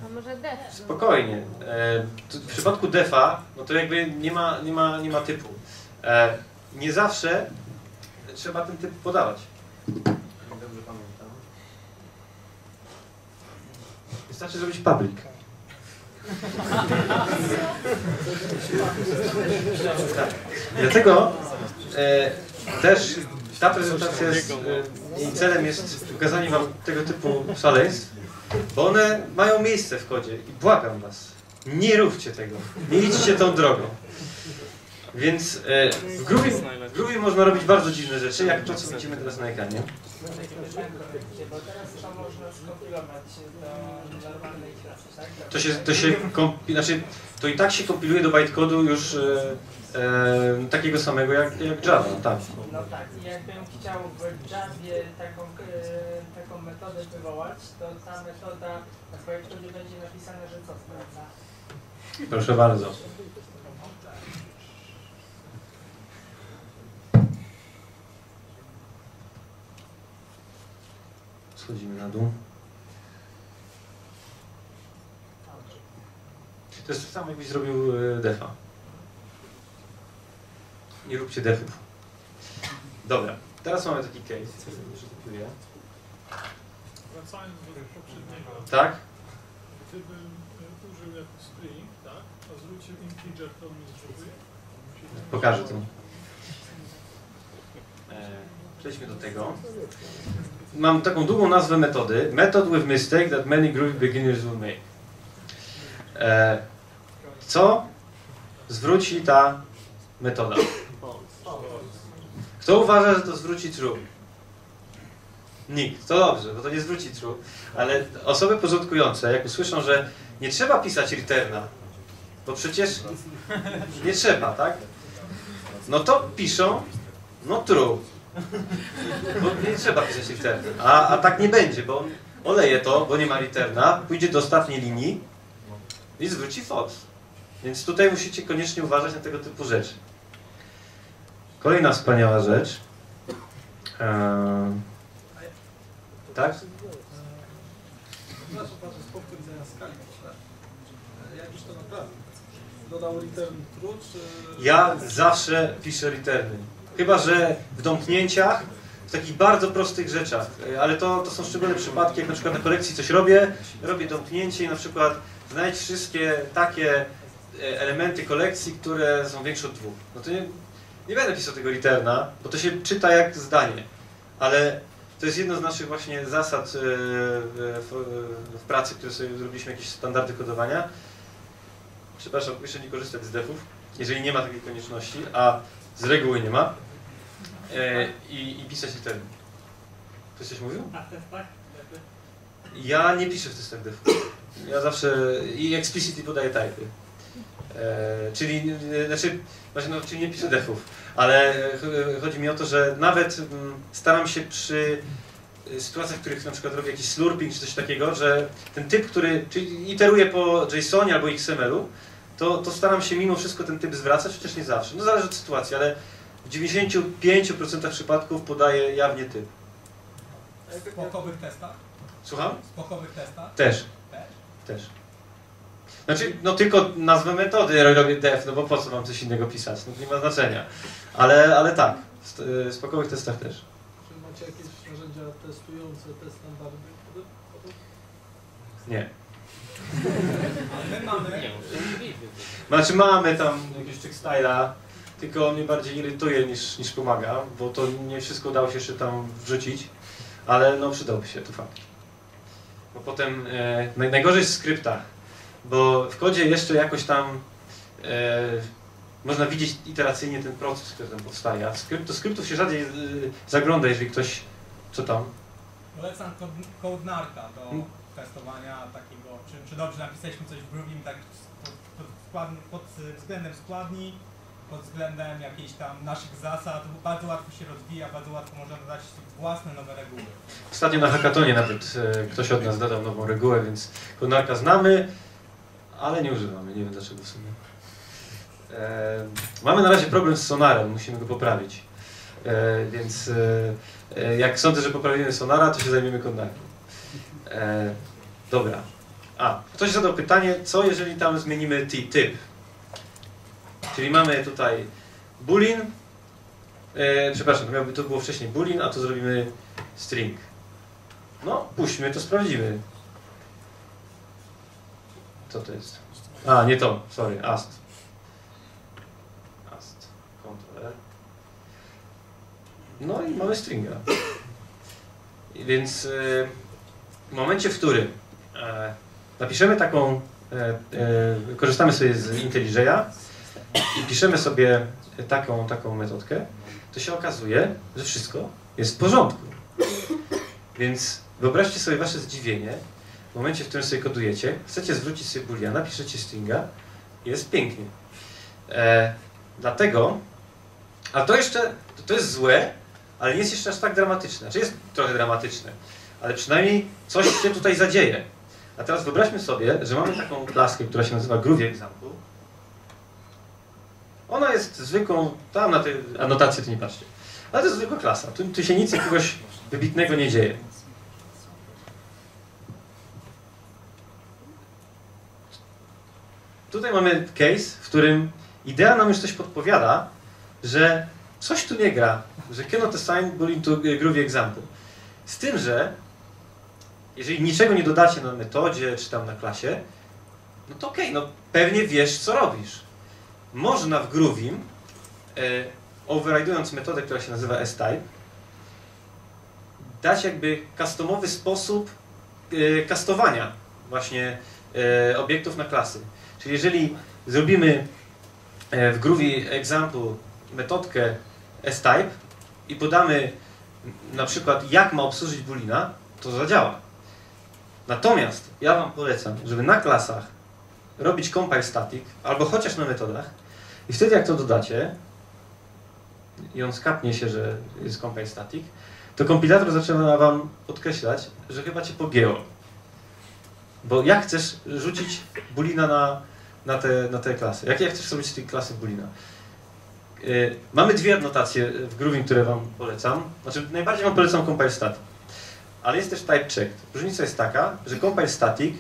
A może def? Spokojnie. E, tu- w przypadku defa, no to jakby nie ma, nie ma, nie ma typu. E, nie zawsze trzeba ten typ podawać. Dobrze pamiętam. Wystarczy zrobić public. Dlatego e, też ta prezentacja jest, e, jej celem jest pokazanie Wam tego typu szaleństw, bo one mają miejsce w kodzie i błagam Was, nie róbcie tego, nie idźcie tą drogą. Więc e, w Groovie, w Groovie można robić bardzo dziwne rzeczy, jak to, co widzimy teraz na ekranie. Bo teraz to można skompilować do normalnej klasy? To się, to się kompi, znaczy, to i tak się kompiluje do bytecodu już e, e, takiego samego jak, jak Java, tak. No tak, i jakbym chciał w Javie taką, e, taką metodę wywołać, to ta metoda na projektowie będzie napisane, że co sprawdza. Proszę bardzo. Schodzimy na dół. To jest to samo, jakbyś zrobił e, defa. Nie róbcie defów. Dobra, teraz mamy taki case. Wracając do poprzedniego, Tak? gdybym e, użył jako string, tak, a zwrócił integer, to mi zrzutuje. Pokażę to. E, Przejdźmy do tego. Mam taką długą nazwę metody. Method with mistake that many groovy beginners will make. E, Co zwróci ta metoda? Kto uważa, że to zwróci true? Nikt. To dobrze, bo to nie zwróci true. Ale osoby porządkujące, jak usłyszą, że nie trzeba pisać returna, bo przecież nie trzeba, tak? No to piszą, no true. Bo nie trzeba pisać returna. A, a tak nie będzie, bo on oleje to, bo nie ma returna, pójdzie do ostatniej linii i zwróci false. Więc tutaj musicie koniecznie uważać na tego typu rzeczy. Kolejna wspaniała rzecz. Eee, tak? Przepraszam, patrzę z punktu widzenia skali. Jak już to naprawdę? Dodał return true, czy... Ja zawsze piszę returny. Chyba, że w domknięciach, w takich bardzo prostych rzeczach, E, ale to, to są szczególne przypadki, jak na przykład na kolekcji coś robię, robię domknięcie i na przykład znajdź wszystkie takie e, elementy kolekcji, które są większe od dwóch. No to nie, nie będę pisał tego returna, bo to się czyta jak zdanie, ale to jest jedna z naszych właśnie zasad e, w pracy, które sobie zrobiliśmy, jakieś standardy kodowania. Przepraszam, jeszcze nie korzystać z defów, jeżeli nie ma takiej konieczności, a z reguły nie ma. E, i, I pisać return. Ktoś coś mówił? A w testach? Ja nie piszę w testach defów. Ja zawsze i explicitly podaję typy. E, czyli, e, znaczy, właśnie, no, czyli nie piszę defów, ale ch- chodzi mi o to, że nawet mm, staram się przy e, sytuacjach, w których na przykład robię jakiś slurping czy coś takiego, że ten typ, który czyli iteruję po JSONie albo XML-u, to, to staram się mimo wszystko ten typ zwracać, chociaż nie zawsze. No zależy od sytuacji, ale w 95% przypadków podaję jawnie typ. W pokowych testach? Słucham? W pokowych testach? Też. Też? Też. Znaczy, no tylko nazwę metody robię def, no bo po co mam coś innego pisać? No nie ma znaczenia. Ale, ale tak, w w spokowych testach też. Czy macie jakieś narzędzia testujące te standardy? Nie. <laughs> Ale my mamy... Znaczy mamy tam jakiegoś checkstyla, tylko on mnie bardziej irytuje niż, niż pomaga, bo to nie wszystko udało się jeszcze tam wrzucić, ale no przydałby się, to fakt. Bo potem e, naj, najgorzej jest w skryptach, bo w kodzie jeszcze jakoś tam e, można widzieć iteracyjnie ten proces, który tam powstaje, a skrypt, do skryptów się rzadziej e, zagląda, jeżeli ktoś, co tam, Polecam CodeNarka do Hmm. testowania takiego, czy, czy dobrze napisaliśmy coś w Groovim tak pod, pod, składni- pod względem składni, pod względem jakichś tam naszych zasad, bardzo łatwo się rozwija, bardzo łatwo można dodać własne nowe reguły. Ostatnio na hackatonie nawet e, ktoś od nas dodał nową regułę, więc Konarka znamy, ale nie używamy. Nie wiem dlaczego w sumie. E, mamy na razie problem z sonarem, musimy go poprawić. E, więc e, e, jak sądzę, że poprawimy sonara, to się zajmiemy Konarką. E, dobra. A, ktoś zadał pytanie, co jeżeli tam zmienimy typ? Czyli mamy tutaj boolean, e, przepraszam, miałby to było wcześniej boolean, a tu zrobimy string. No, puśćmy, to sprawdzimy. Co to jest? A, nie to, sorry, ast. Ast, Ctrl R. No i mamy stringa. Więc e, w momencie, w którym e, napiszemy taką, e, korzystamy sobie z IntelliJ'a i piszemy sobie taką, taką metodkę, to się okazuje, że wszystko jest w porządku. Więc wyobraźcie sobie wasze zdziwienie w momencie, w którym sobie kodujecie, chcecie zwrócić sobie booleana, piszecie stringa jest pięknie. E, dlatego, a to jeszcze, to jest złe, ale nie jest jeszcze aż tak dramatyczne. Znaczy jest trochę dramatyczne, ale przynajmniej coś się tutaj zadzieje. A teraz wyobraźmy sobie, że mamy taką klaskę, która się nazywa Groovy Example. Ona jest zwykłą, tam na tej anotację to nie patrzcie, ale to jest zwykła klasa. Tu, tu się nic jakiegoś wybitnego nie dzieje. Tutaj mamy case, w którym idea nam już coś podpowiada, że coś tu nie gra, że cannot assign boolean to groovy example. Z tym, że jeżeli niczego nie dodacie na metodzie czy tam na klasie, no to okej, no pewnie wiesz co robisz. Można w Groovim, e, overridując metodę, która się nazywa S-type, dać jakby customowy sposób e, kastowania właśnie e, obiektów na klasy. Czyli jeżeli zrobimy e, w Groovy example metodkę S-type i podamy na przykład jak ma obsłużyć boolina, to zadziała. Natomiast ja Wam polecam, żeby na klasach robić compile static, albo chociaż na metodach i wtedy jak to dodacie i on skapnie się, że jest compile static, to kompilator zaczyna Wam podkreślać, że chyba Cię pogięło. Bo jak chcesz rzucić bulina na, na, te, na te klasy? Jak, jak chcesz zrobić z tej klasy bulina? Yy, mamy dwie adnotacje w Grooving, które Wam polecam. Znaczy, najbardziej Wam polecam compile static. Ale jest też type checked. Różnica jest taka, że compile static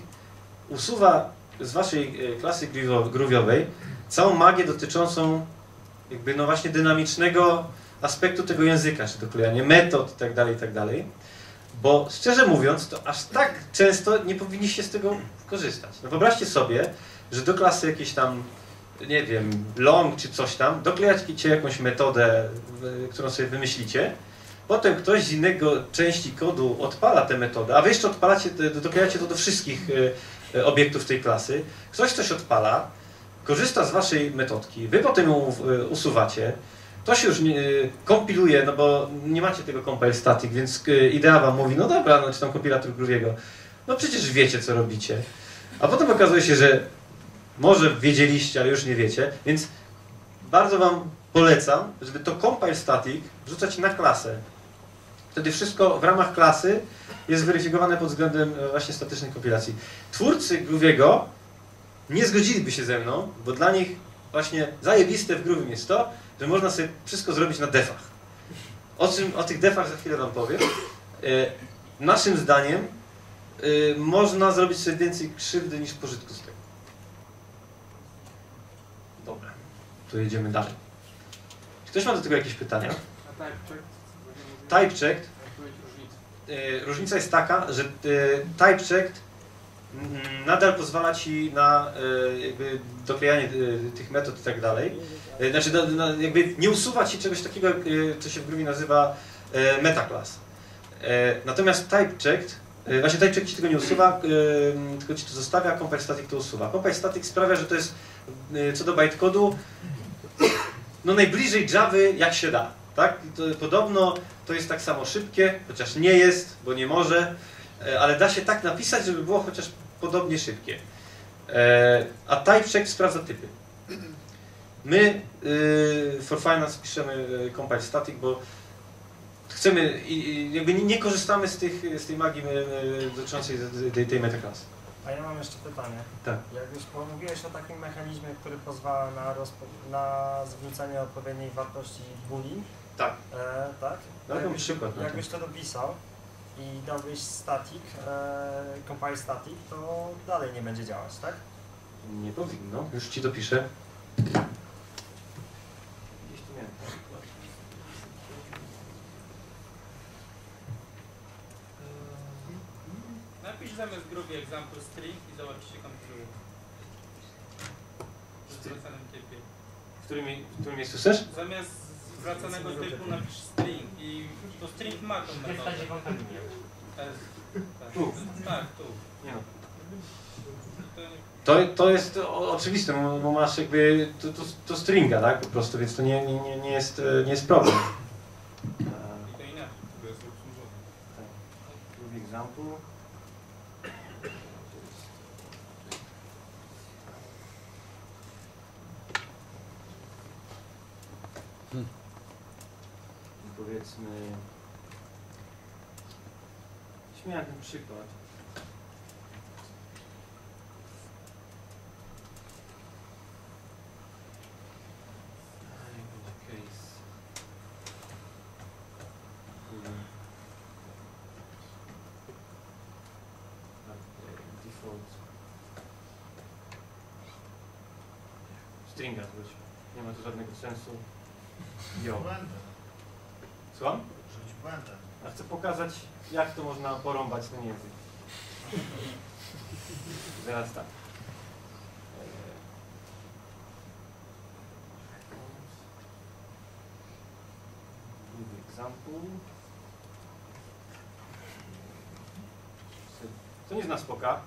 usuwa z Waszej e, klasy grooviowej całą magię dotyczącą jakby no właśnie dynamicznego aspektu tego języka, czy doklejanie metod i tak dalej, i tak. Bo szczerze mówiąc, to aż tak często nie powinniście z tego korzystać. No wyobraźcie sobie, że do klasy jakiejś tam, nie wiem, long czy coś tam, doklejacie jakąś metodę, którą sobie wymyślicie, potem ktoś z innego części kodu odpala tę metodę, a wy jeszcze odpalacie, doklejacie to do wszystkich e, obiektów tej klasy, ktoś coś odpala, korzysta z waszej metodki, wy potem ją e, usuwacie, to się już nie, kompiluje, no bo nie macie tego compile static, więc e, idea wam mówi, no dobra, no czy tam kompilator Grooviego, no przecież wiecie co robicie. A potem okazuje się, że może wiedzieliście, ale już nie wiecie, więc bardzo wam polecam, żeby to compile static wrzucać na klasę. Wtedy wszystko w ramach klasy jest weryfikowane pod względem e, właśnie statycznej kompilacji. Twórcy Grooviego nie zgodziliby się ze mną, bo dla nich właśnie zajebiste w Groovim jest to, że można sobie wszystko zrobić na defach. O, czym, o tych defach za chwilę Wam powiem. E, naszym zdaniem e, można zrobić sobie więcej krzywdy niż pożytku z tego. Dobra, to jedziemy dalej. Czy ktoś ma do tego jakieś pytania? A type check? Type checked Jak różnica? E, Różnica jest taka, że e, type checked mm, nadal pozwala ci na e, jakby doklejanie tych metod i tak dalej. Znaczy na, na, jakby nie usuwa ci czegoś takiego, co się w Groovie nazywa metaclass. Natomiast type checked, e, właśnie type checked ci tego nie usuwa, tylko ci to zostawia, compile static to usuwa. Compile static sprawia, że to jest co do bytecodu no najbliżej Javy jak się da. Tak? To, podobno to jest tak samo szybkie, chociaż nie jest, bo nie może, e, ale da się tak napisać, żeby było chociaż podobnie szybkie. E, A type check sprawdza typy. My y, for finance piszemy y, compile static, bo chcemy, jakby nie, korzystamy z, tych, z tej magii dotyczącej tej, tej metaklasy. A ja mam jeszcze pytanie. Tak. Jak już pomówiłeś o takim mechanizmie, który pozwala na, na zwrócenie odpowiedniej wartości boolean, Tak. e, tak? No, Jakbyś- przykład na. Jakbyś to dopisał i dałbyś static, e, compile static, to dalej nie będzie działać, tak? Nie powinno, już ci dopiszę. Gdzieś tu miałem przykład. Napisz zamiast grubi example string i zobacz, czy się kompiluje. W którym, w którym miejscu chcesz? Zamiast zwracanego typu napisz string i bo string ma tą To metodę. To tak, Tu. tak, tu. Nie no. To To, to jest oczywiste, bo- masz jakby to, to, to stringa, tak? Po prostu, więc to nie, nie, nie, jest, e, nie jest problem. i to inaczej. To jest obsłużone. Drugi example. I Powiedzmy... Śmiałem ten przykład. A, jak będzie case? Hmm. Tak, e, default. Stringa zwróć. Nie ma tu żadnego sensu. Jo. Słucham? A chcę pokazać, jak to można porąbać ten język. Zaraz tak. Drugi example. To nie zna spoka.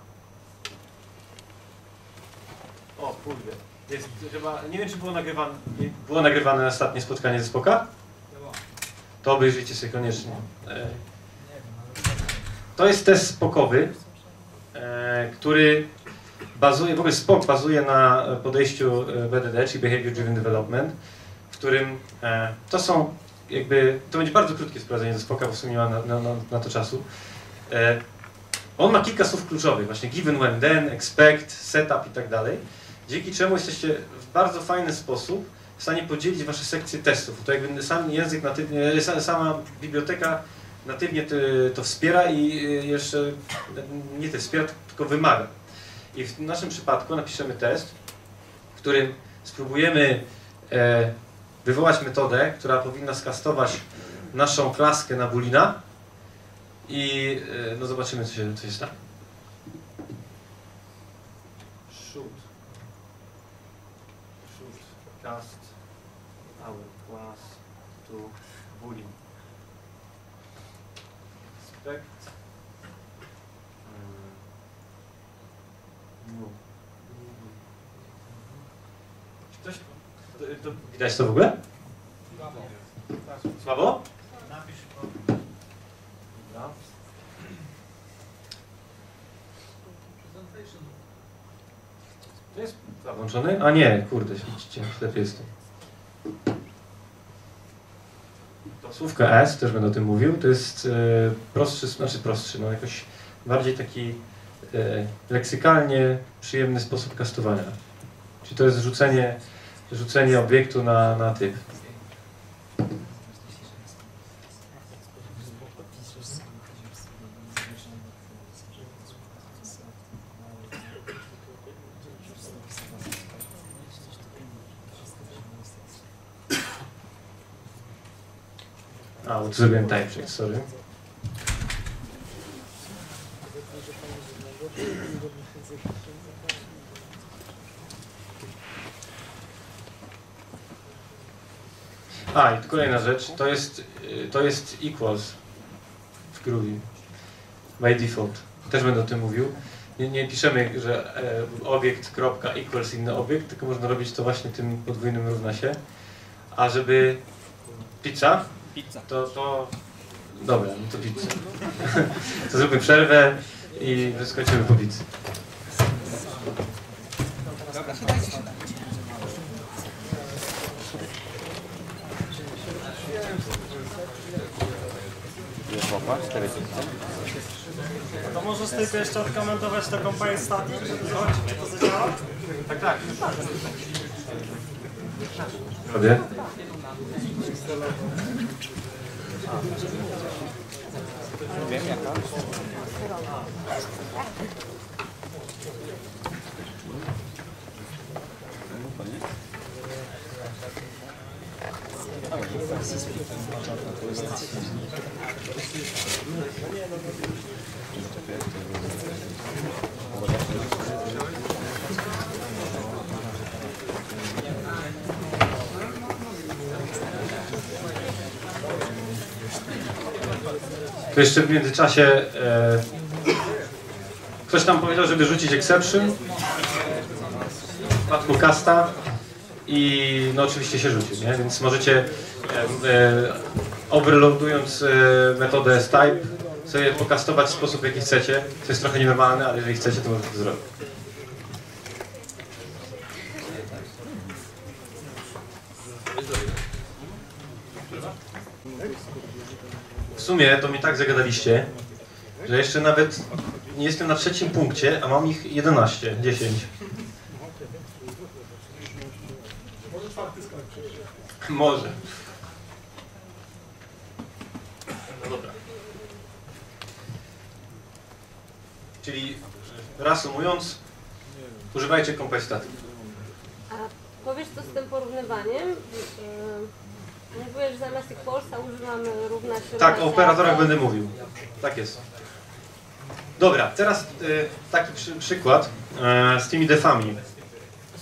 O kurde. Jest chyba, nie wiem czy było nagrywane, było nagrywane ostatnie spotkanie ze spoka? To obejrzyjcie sobie koniecznie. E, To jest test spokowy, e, który bazuje, w ogóle spok bazuje na podejściu e, BDD, czyli Behavior Driven Development, w którym to są jakby, to będzie bardzo krótkie sprowadzenie ze spoka, bo w sumie nie ma na, na, na, to czasu. On ma kilka słów kluczowych, właśnie given, when, then, expect, setup i tak dalej, dzięki czemu jesteście w bardzo fajny sposób w stanie podzielić wasze sekcje testów. To jakby sam język natywnie, sa- sama biblioteka natywnie to, wspiera i y, jeszcze nie to wspiera, tylko wymaga. I w naszym przypadku napiszemy test, w którym spróbujemy e, wywołać metodę, która powinna skastować naszą klaskę na bulina i e, no zobaczymy, co się, co się stanie. Shoot. Shoot cast our class to boolean. Expect mm, no. Czy Ktoś, to, widać to w ogóle? Słabo? To jest włączony? A nie, kurde, widzicie, lepiej jest to. To słówko S, też będę o tym mówił, to jest e, prostszy, znaczy prostszy, no jakoś bardziej taki e, leksykalnie przyjemny sposób kastowania. Czyli to jest rzucenie, rzucenie obiektu na, na typ. A, bo tu zrobiłem typecheck, sorry. A, i kolejna rzecz, to jest, y, to jest equals w Groovy. By default. Też będę o tym mówił. Nie, nie piszemy, że e, obiekt kropka equals inny obiekt, tylko można robić to właśnie tym podwójnym równa się. A żeby pizza, Pizza. to, to dobra, no to pizza. <laughs> to zróbmy przerwę i wyskoczymy po pizzy. Dobra, To możesz tylko jeszcze odkomentować to compile static, żeby zobaczyć, czy to zadziała? Tak, tak. To jeszcze w międzyczasie e, ktoś tam powiedział, żeby rzucić exception w przypadku casta i no oczywiście się rzucił, nie? Więc możecie overloadując e, metodę type sobie pokastować w sposób jaki chcecie. To jest trochę nienormalne, ale jeżeli chcecie, to możecie to zrobić. W sumie to mnie tak zagadaliście, że jeszcze nawet nie jestem na trzecim punkcie, a mam ich 11, 10. Może czwarty skończysz. Może. Czyli reasumując, używajcie kompensacji. A powiesz co z tym porównywaniem? Yy, Mówiłeś, że zamiast tych Polsa używamy równa się Tak, o operatorach a- będę mówił. Tak jest. Dobra, teraz y, taki przy, przykład y, z tymi defami.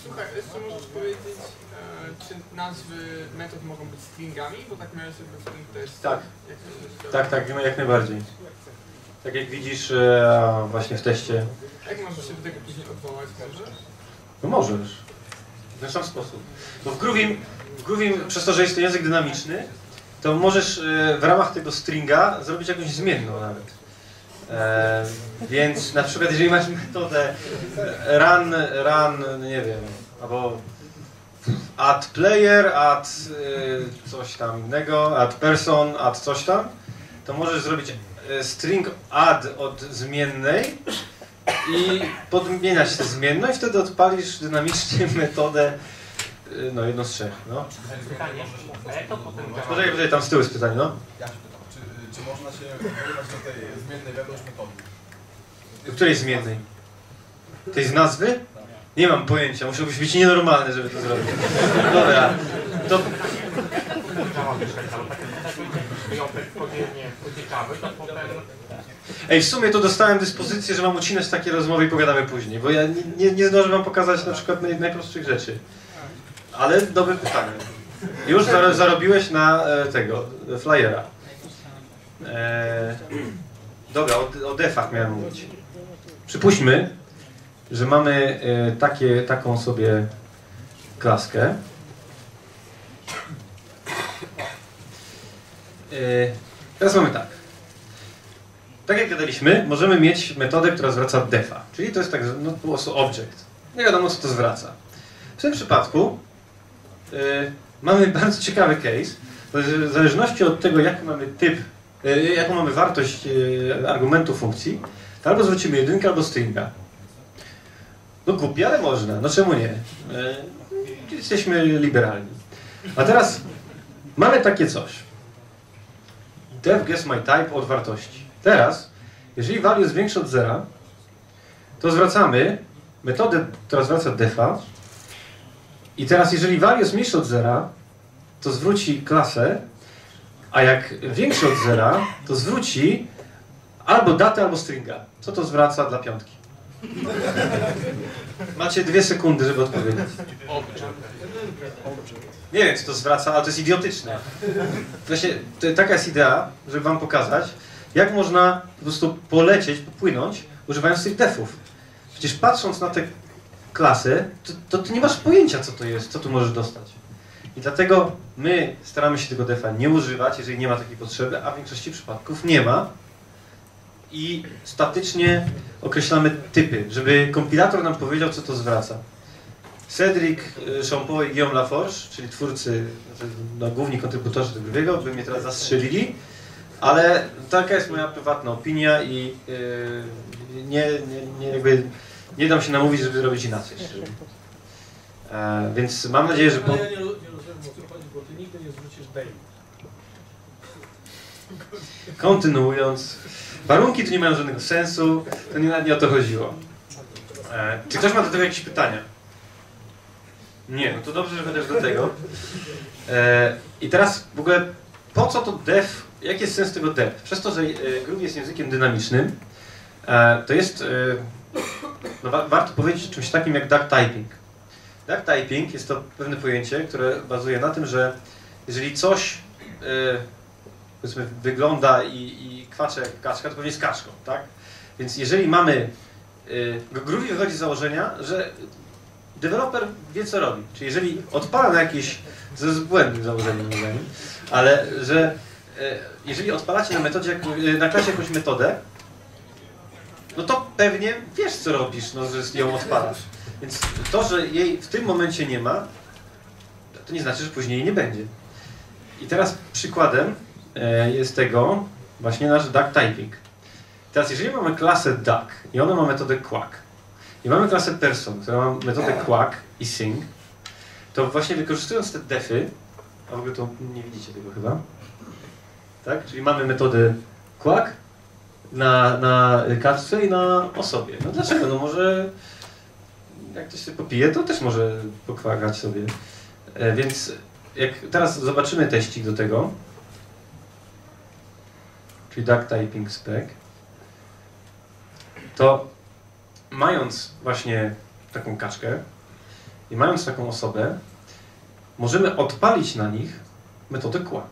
Słuchaj, jeszcze możesz powiedzieć, e, czy nazwy metod mogą być stringami? Bo tak miałeś jakby w tym teście. Tak. Tak, tak, jak najbardziej. Tak jak widzisz e, właśnie w teście. Jak możesz się do tego później odwołać może? No możesz. W ten sam sposób. Bo w Groovim, w Groovim, przez to, że jest to język dynamiczny, to możesz e, w ramach tego stringa zrobić jakąś zmienną nawet. E, więc na przykład jeżeli masz metodę run, run, nie wiem, albo add player, add e, coś tam innego, add person, add coś tam, to możesz zrobić string add od zmiennej i podmieniać tę zmienność, wtedy odpalisz dynamicznie <laughs> metodę, y, no jedno z trzech, no. Pytanie, a jak to potem działa? Poczekaj, poczekaj, tam z tyłu jest pytanie, no. Ja się pytam, czy, czy można się wybrać do tej zmiennej wewnątrz metody? Do której zmiennej? Tej z nazwy? Nie mam pojęcia, musiałbyś być nienormalny, żeby to zrobić. Dobra, to Ej, w sumie to dostałem dyspozycję, że mam ucinać takie rozmowy i pogadamy później, bo ja nie, nie, nie zdążę wam pokazać na przykład naj, najprostszych rzeczy. Ale dobre pytanie. Już zaro, zarobiłeś na e, tego, flyera. E, dobra, o, o defach miałem mówić. Przypuśćmy, że mamy e, takie, taką sobie klaskę. Teraz mamy tak. Tak jak gadaliśmy, możemy mieć metodę, która zwraca defa, czyli to jest tak, no, po prostu object. Nie wiadomo, co to zwraca. W tym przypadku y, mamy bardzo ciekawy case, w zależności od tego, jaki mamy typ, y, jaką mamy wartość y, argumentu funkcji, to albo zwrócimy jedynkę, albo stringa. No głupie, ale można. No czemu nie? Y, jesteśmy liberalni. A teraz mamy takie coś. Def guess my type od wartości. Teraz, jeżeli value jest większy od zera, to zwracamy metodę, która zwraca defa. I teraz, jeżeli value jest mniejszy od zera, to zwróci klasę, a jak większy od zera, to zwróci albo datę, albo stringa. Co to zwraca dla piątki? Macie dwie sekundy, żeby odpowiedzieć. Nie wiem, co to zwraca, ale to jest idiotyczne. Właśnie to, taka jest idea, żeby wam pokazać, jak można po prostu polecieć, popłynąć, używając tych defów. Przecież patrząc na te klasy, to, to ty nie masz pojęcia, co to jest, co tu możesz dostać. I dlatego my staramy się tego defa nie używać, jeżeli nie ma takiej potrzeby, a w większości przypadków nie ma. I statycznie określamy typy, żeby kompilator nam powiedział, co to zwraca. Cedric y, Champeau i Guillaume Laforge, czyli twórcy, znaczy, no, główni kontrybutorzy tego biegu, by mnie teraz zastrzelili, Ale taka jest moja prywatna opinia i yy, nie, nie, nie, jakby nie dam się namówić, żeby zrobić inaczej. szczerze. E, więc mam nadzieję, że... Po... Ale ja nie, nie rozumiem o co chodzi, bo ty nigdy nie zwrócisz daily. Kontynuując, warunki tu nie mają żadnego sensu, to nie, nie o to chodziło. E, czy ktoś ma do tego jakieś pytania? Nie, no to dobrze, że chociaż do tego. E, I teraz w ogóle po co to dev, jaki jest sens tego dev? Przez to, że e, Groovy jest językiem dynamicznym, e, to jest, e, no, wa warto powiedzieć o czymś takim jak duck typing. Duck typing jest to pewne pojęcie, które bazuje na tym, że jeżeli coś e, powiedzmy wygląda i, i kwacze jak kaczka, to pewnie jest kaczką, tak? Więc jeżeli mamy, y, Groovy wychodzi z założenia, że deweloper wie co robi. Czyli jeżeli odpala na jakieś, jest błędnym założeniem ale że y, jeżeli odpalacie na metodzie, y, na klasie jakąś metodę, no to pewnie wiesz co robisz, no, że ją odpalasz. Więc to, że jej w tym momencie nie ma, to nie znaczy, że później jej nie będzie. I teraz przykładem e, jest tego właśnie nasz duck typing. Teraz jeżeli mamy klasę duck i ona ma metodę quack i mamy klasę person, która ma metodę quack i sing, to właśnie wykorzystując te defy, a w ogóle to nie widzicie tego chyba, tak? Czyli mamy metodę quack na, na kaczce i na osobie. No dlaczego? No może jak ktoś sobie popije, to też może pokwakać sobie. E, więc jak teraz zobaczymy teścik do tego, czyli duck typing spec, to mając właśnie taką kaczkę i mając taką osobę, możemy odpalić na nich metodę quack.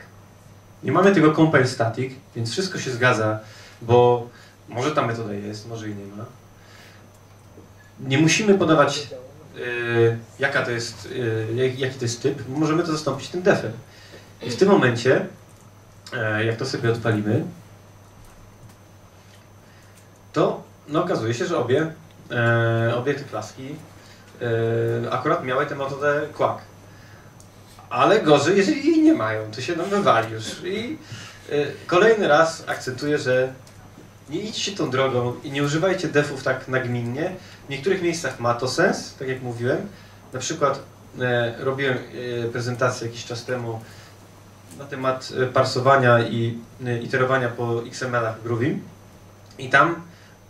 Nie mamy tego compile static, więc wszystko się zgadza, bo może ta metoda jest, może jej nie ma. Nie musimy podawać y, jaka to jest, y, jak- jaki to jest typ, możemy to zastąpić tym defem. I w tym momencie, e, jak to sobie odpalimy, to no, okazuje się, że obie, e, obie te klaski e, akurat miały tę metodę quack. Ale gorzej, jeżeli jej nie mają, to się nam wywali już. I e, kolejny raz akcentuję, że nie idźcie tą drogą i nie używajcie defów tak nagminnie. W niektórych miejscach ma to sens, tak jak mówiłem. Na przykład e, robiłem e, prezentację jakiś czas temu na temat e, parsowania i iterowania po XML-ach Groovy. I tam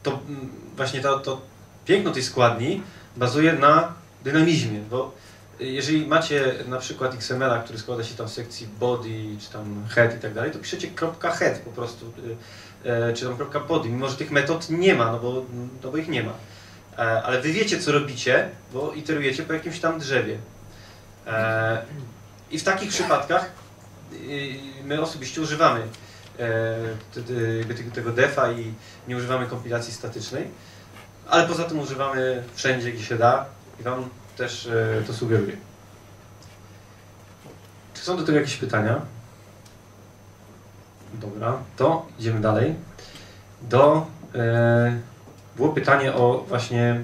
to właśnie to, to piękno tej składni bazuje na dynamizmie, bo jeżeli macie na przykład XML-a, który składa się tam z sekcji body, czy tam head i tak dalej, to piszecie .head po prostu, y, e, czy tam .body, mimo że tych metod nie ma, no bo, no bo ich nie ma. E, Ale wy wiecie, co robicie, bo iterujecie po jakimś tam drzewie. E, I w takich przypadkach y, my osobiście używamy e, tego defa i nie używamy kompilacji statycznej, ale poza tym używamy wszędzie, gdzie się da i Wam też e, to sugeruję. Czy są do tego jakieś pytania? Dobra, to idziemy dalej. Do, e, było pytanie o właśnie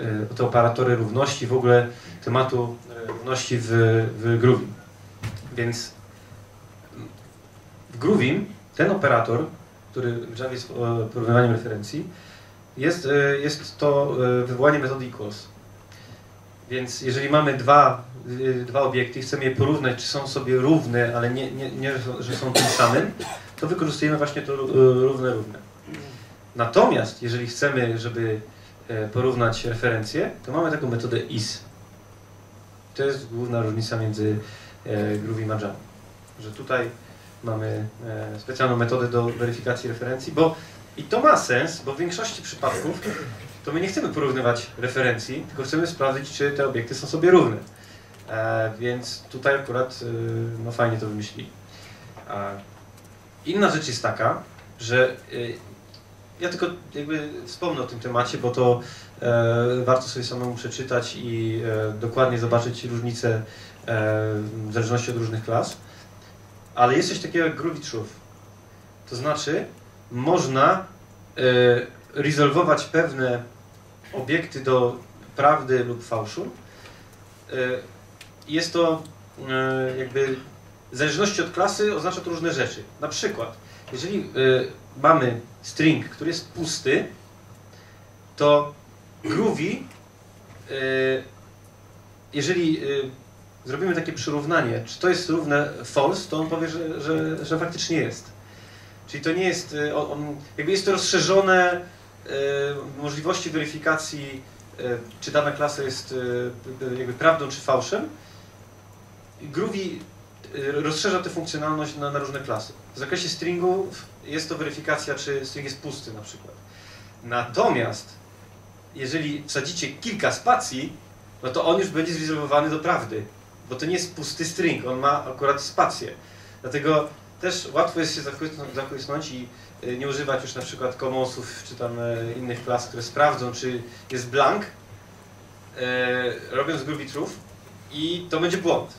e, o te operatory równości, w ogóle tematu e, równości w, w Groovy. Więc w Groovy ten operator, który w Java jest e, porównywaniem referencji, jest, e, jest to e, wywołanie metody equals. Więc jeżeli mamy dwa, y, dwa obiekty i chcemy je porównać, czy są sobie równe, ale nie, nie, nie że są tym samym, to wykorzystujemy właśnie to ró- równe równe. Natomiast jeżeli chcemy, żeby e, porównać referencje, to mamy taką metodę is. To jest główna różnica między e, Groovy a Java. Że tutaj mamy e, specjalną metodę do weryfikacji referencji, bo i to ma sens, bo w większości przypadków to my nie chcemy porównywać referencji, tylko chcemy sprawdzić, czy te obiekty są sobie równe. E, więc tutaj akurat y, no fajnie to wymyślili. E, inna rzecz jest taka, że y, ja tylko jakby wspomnę o tym temacie, bo to e, warto sobie samemu przeczytać i e, dokładnie zobaczyć różnice e, w zależności od różnych klas. Ale jest coś takiego jak Groovy Truth. To znaczy, można e, rezolwować pewne obiekty do prawdy lub fałszu. E, Jest to e, jakby w zależności od klasy oznacza to różne rzeczy. Na przykład, jeżeli y, mamy string, który jest pusty, to Groovy, y, jeżeli y, zrobimy takie przyrównanie, czy to jest równe false, to on powie, że, że, że faktycznie jest. Czyli to nie jest, y, on, on, jakby jest to rozszerzone y, możliwości weryfikacji, y, czy dana klasa jest y, jakby prawdą czy fałszem. Groovy y, rozszerza tę funkcjonalność na, na różne klasy. W zakresie stringów jest to weryfikacja, czy string jest pusty na przykład. Natomiast jeżeli wsadzicie kilka spacji, no to on już będzie zrezolwowany do prawdy, bo to nie jest pusty string, on ma akurat spację. Dlatego też łatwo jest się zachłysnąć i y, nie używać już na przykład commonsów czy tam e, innych klas, które sprawdzą, czy jest blank, e, robiąc truth i to będzie błąd.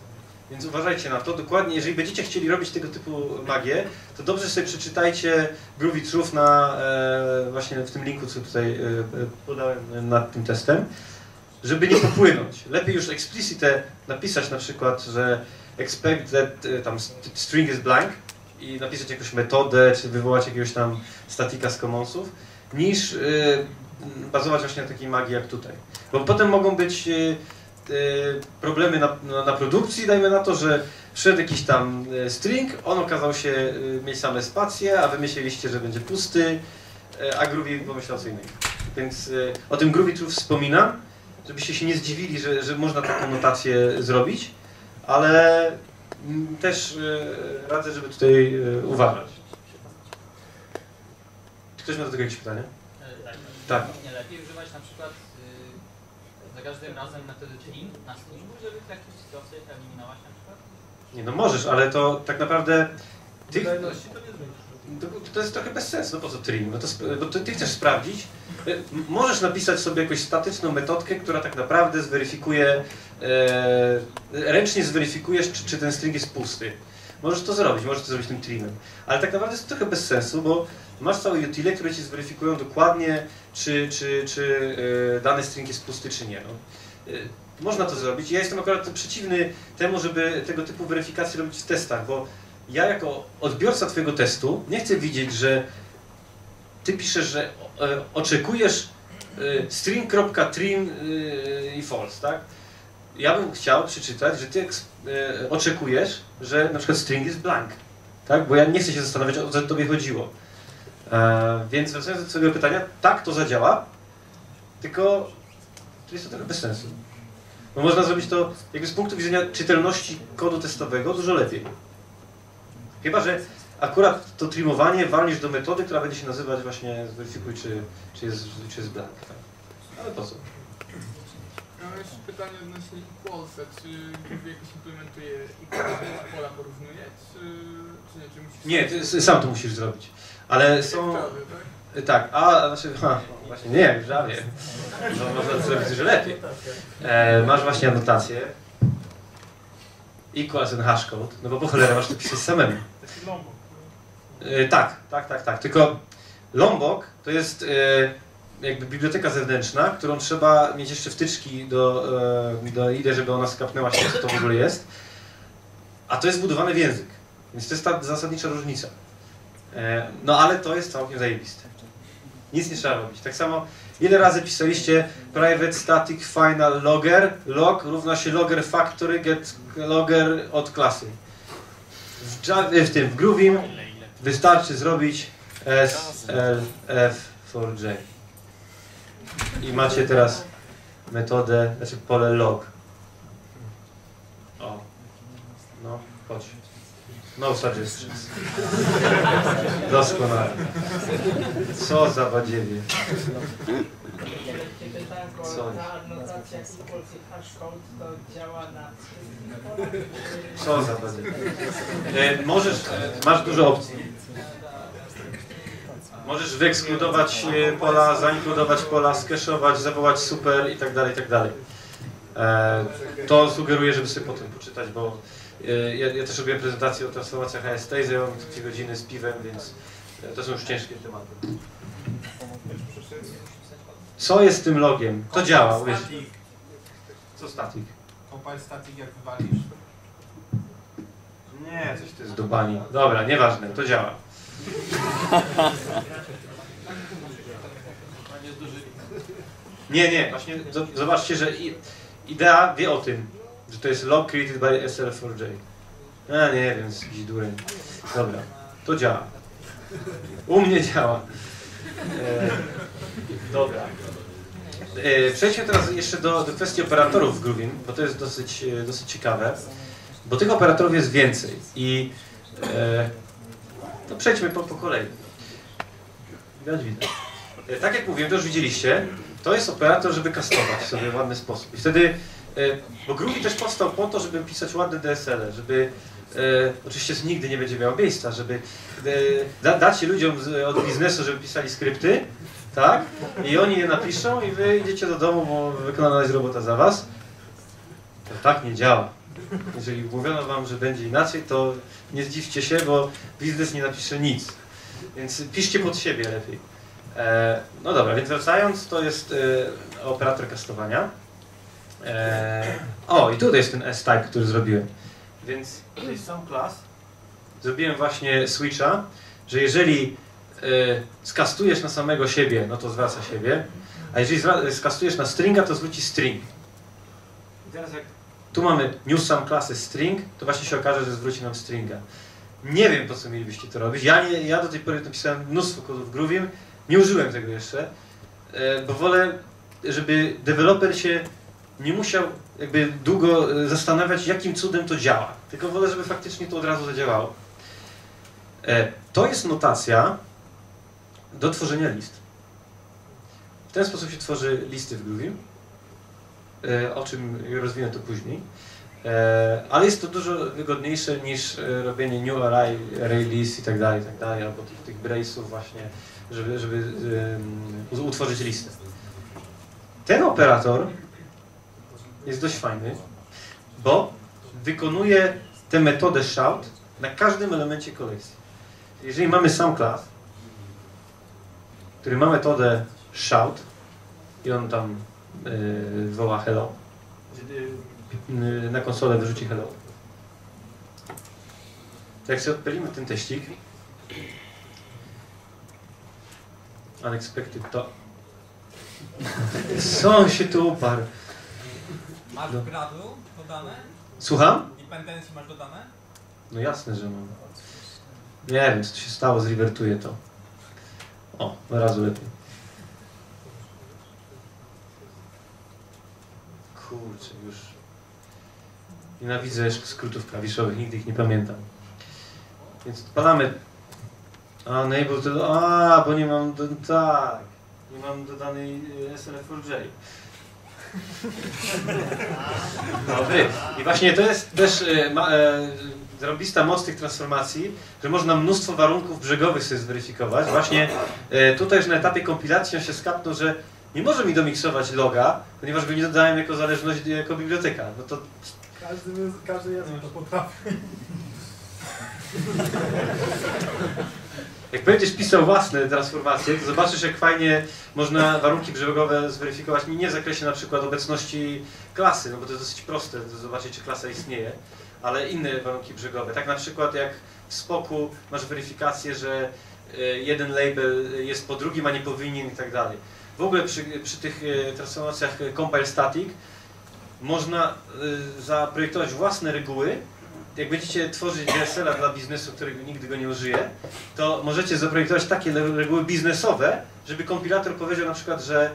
Więc uważajcie na to. Dokładnie, jeżeli będziecie chcieli robić tego typu magię, to dobrze sobie przeczytajcie Groovy Truth na, e, właśnie w tym linku, co tutaj e, e, podałem nad tym testem, żeby nie popłynąć. Lepiej już explicite napisać na przykład, że expect that e, tam st- string is blank i napisać jakąś metodę, czy wywołać jakiegoś tam statika z commonsów, niż e, bazować właśnie na takiej magii jak tutaj. Bo potem mogą być e, e, problemy na, na, produkcji, dajmy na to, że wszedł jakiś tam string, on okazał się mieć same spacje, a wy myśleliście, że będzie pusty, a Groovy pomyślał co innego. Więc o tym Groovy Truth wspominam, żebyście się nie zdziwili, że, że można taką notację zrobić, ale też e, radzę, żeby tutaj e, uważać. Czy ktoś ma do tego jakieś pytanie? Tak. Tak. Nie lepiej używać na przykład za każdym razem metody trim na stringu, żeby w jakiejś sytuacji eliminować na przykład? Nie no możesz, ale to tak naprawdę to to, jest trochę bez sensu, no po co trim? No to, bo ty, ty chcesz sprawdzić, możesz napisać sobie jakąś statyczną metodkę, która tak naprawdę zweryfikuje, e, ręcznie zweryfikujesz, czy, czy ten string jest pusty. Możesz to zrobić, możesz to zrobić tym trimem. Ale tak naprawdę jest to trochę bez sensu, bo masz całe utile, które ci zweryfikują dokładnie, czy, czy, czy e, dany string jest pusty, czy nie. No. E, Można to zrobić. Ja jestem akurat przeciwny temu, żeby tego typu weryfikacje robić w testach, bo ja jako odbiorca Twojego testu nie chcę widzieć, że Ty piszesz, że e, oczekujesz e, string.trim e, i false, tak? Ja bym chciał przeczytać, że Ty e, oczekujesz, że na przykład string jest blank, tak? Bo ja nie chcę się zastanawiać, o co Tobie chodziło. E, więc wracając do Twojego pytania, tak to zadziała, tylko jest to trochę bez sensu. Bo można zrobić to jakby z punktu widzenia czytelności kodu testowego dużo lepiej. Chyba, że akurat to trimowanie walniesz do metody, która będzie się nazywać właśnie zweryfikuj, czy, czy, jest, czy jest blank. Tak? Ale po co? Mam jeszcze pytanie odnośnie equalsa. Czy Groovy jakoś implementuje equalsa, czy pola porównuje, czy, czy nie? Czy musisz Nie, ty sam to musisz zrobić. Ale są... Prawie, tak? Tak, a znaczy, ha, właśnie nie, w Javie. No, można to zrobić dużo lepiej. E, masz właśnie anotację. Equals and hashcode, no bo po cholerę masz to pisać samemu. E, tak, tak, tak, tak. Tylko Lombok to jest e, jakby biblioteka zewnętrzna, którą trzeba mieć jeszcze wtyczki do, e, do IDE, żeby ona skapnęła się, co to w ogóle jest. A to jest budowane w język. Więc to jest ta zasadnicza różnica. E, no ale to jest całkiem zajebiste. Nic nie trzeba robić. Tak samo, ile razy pisaliście private static final logger, log równa się logger factory get logger od klasy. W, w tym, w Groovim wystarczy zrobić SLF for J. I macie teraz metodę, znaczy pole log. O. No, chodź. No suggestions. Doskonale. Co za badziewie. Co? Co za badziewie. E, możesz, masz dużo opcji. Możesz wyekskludować e, pola, zainkludować pola, skeszować, zawołać super i tak dalej, i tak dalej. E, to sugeruję, żeby sobie potem poczytać, bo e, ja, ja też robiłem prezentację o transformacjach AST i zajęło mi to godziny z piwem, więc to są już ciężkie tematy. Co jest z tym logiem? To działa, wiesz. Co static? Compile static jak wywalisz. Nie, coś to jest do bani. Dobra, nieważne, to działa. Nie, nie, właśnie z- zobaczcie, że idea wie o tym, że to jest log created by SL4J. A nie wiem, dureń. Dobra, to działa. U mnie działa. E, dobra. E, przejdźmy teraz jeszcze do, do kwestii operatorów w Groovin, bo to jest dosyć, e, dosyć ciekawe. Bo tych operatorów jest więcej i e, to przejdźmy po, po kolei. Widać, widać. E, Tak jak mówiłem, to już widzieliście, to jest operator, żeby kastować sobie w ładny sposób. I wtedy, e, bo Groovy też powstał po to, żeby pisać ładne DSL-e, żeby, e, oczywiście to nigdy nie będzie miało miejsca, żeby e, da, dać się ludziom z, od biznesu, żeby pisali skrypty, tak? I oni je napiszą i wy idziecie do domu, bo wykonana jest robota za was. To tak nie działa. Jeżeli mówiono wam, że będzie inaczej, to nie zdziwcie się, bo biznes nie napisze nic. Więc piszcie pod siebie lepiej. E, no dobra, więc wracając, to jest e, operator kastowania. E, o, i tutaj jest ten S-Type, który zrobiłem. Więc tutaj sam klas. Zrobiłem właśnie switcha, że jeżeli e, skastujesz na samego siebie, no to zwraca siebie, a jeżeli skastujesz na stringa, to zwróci string. I teraz jak tu mamy new sum klasy string, to właśnie się okaże, że zwróci nam stringa. Nie wiem, po co mielibyście to robić. Ja, nie, ja do tej pory napisałem mnóstwo kodów w Groovie, nie użyłem tego jeszcze, e, bo wolę, żeby deweloper się nie musiał jakby długo e, zastanawiać, jakim cudem to działa. Tylko wolę, żeby faktycznie to od razu zadziałało. E, To jest notacja do tworzenia list. W ten sposób się tworzy listy w Groovie, o czym rozwinę to później. E, Ale jest to dużo wygodniejsze niż e, robienie new array, list i tak dalej, i tak dalej, albo tych, tych brace'ów właśnie, żeby, żeby um, utworzyć listę. Ten operator jest dość fajny, bo wykonuje tę metodę shout na każdym elemencie kolekcji. Jeżeli mamy sam class, który ma metodę shout i on tam woła hello, yy, na konsolę wyrzuci hello. Jak sobie odpalimy ten teścik, unexpected to... Co się tu uparł? Masz No. gradu dodane? Słucham? Dependencji masz dodane? No jasne, że mam. Nie wiem, co się stało, zrewertuję to. O, od razu lepiej. Kurczę, już. Nienawidzę skrótów klawiszowych, nigdy ich nie pamiętam. Więc odpalamy. A, enable to. A, bo nie mam. Do, tak. Nie mam dodanej y, SLF4J. <laughs> Dobry. I właśnie to jest też e, ma, e, zrobista moc tych transformacji, że można mnóstwo warunków brzegowych sobie zweryfikować. Właśnie e, tutaj już na etapie kompilacji on się skapnął, że nie może mi domiksować loga, ponieważ go nie dodałem jako zależność, jako biblioteka. No to Każdy, każdy język to potrafi. Jak będziesz pisał własne transformacje, to zobaczysz, jak fajnie można warunki brzegowe zweryfikować nie w zakresie na przykład obecności klasy, no bo to jest dosyć proste, to zobaczyć, czy klasa istnieje, ale inne warunki brzegowe. Tak na przykład jak w spoku masz weryfikację, że e, jeden label jest po drugim, a nie powinien i tak dalej. W ogóle przy, przy tych e, transformacjach e, compile static można e, zaprojektować własne reguły, jak będziecie tworzyć DSL-a dla biznesu, którego nigdy go nie użyje, to możecie zaprojektować takie reguły biznesowe, żeby kompilator powiedział na przykład, że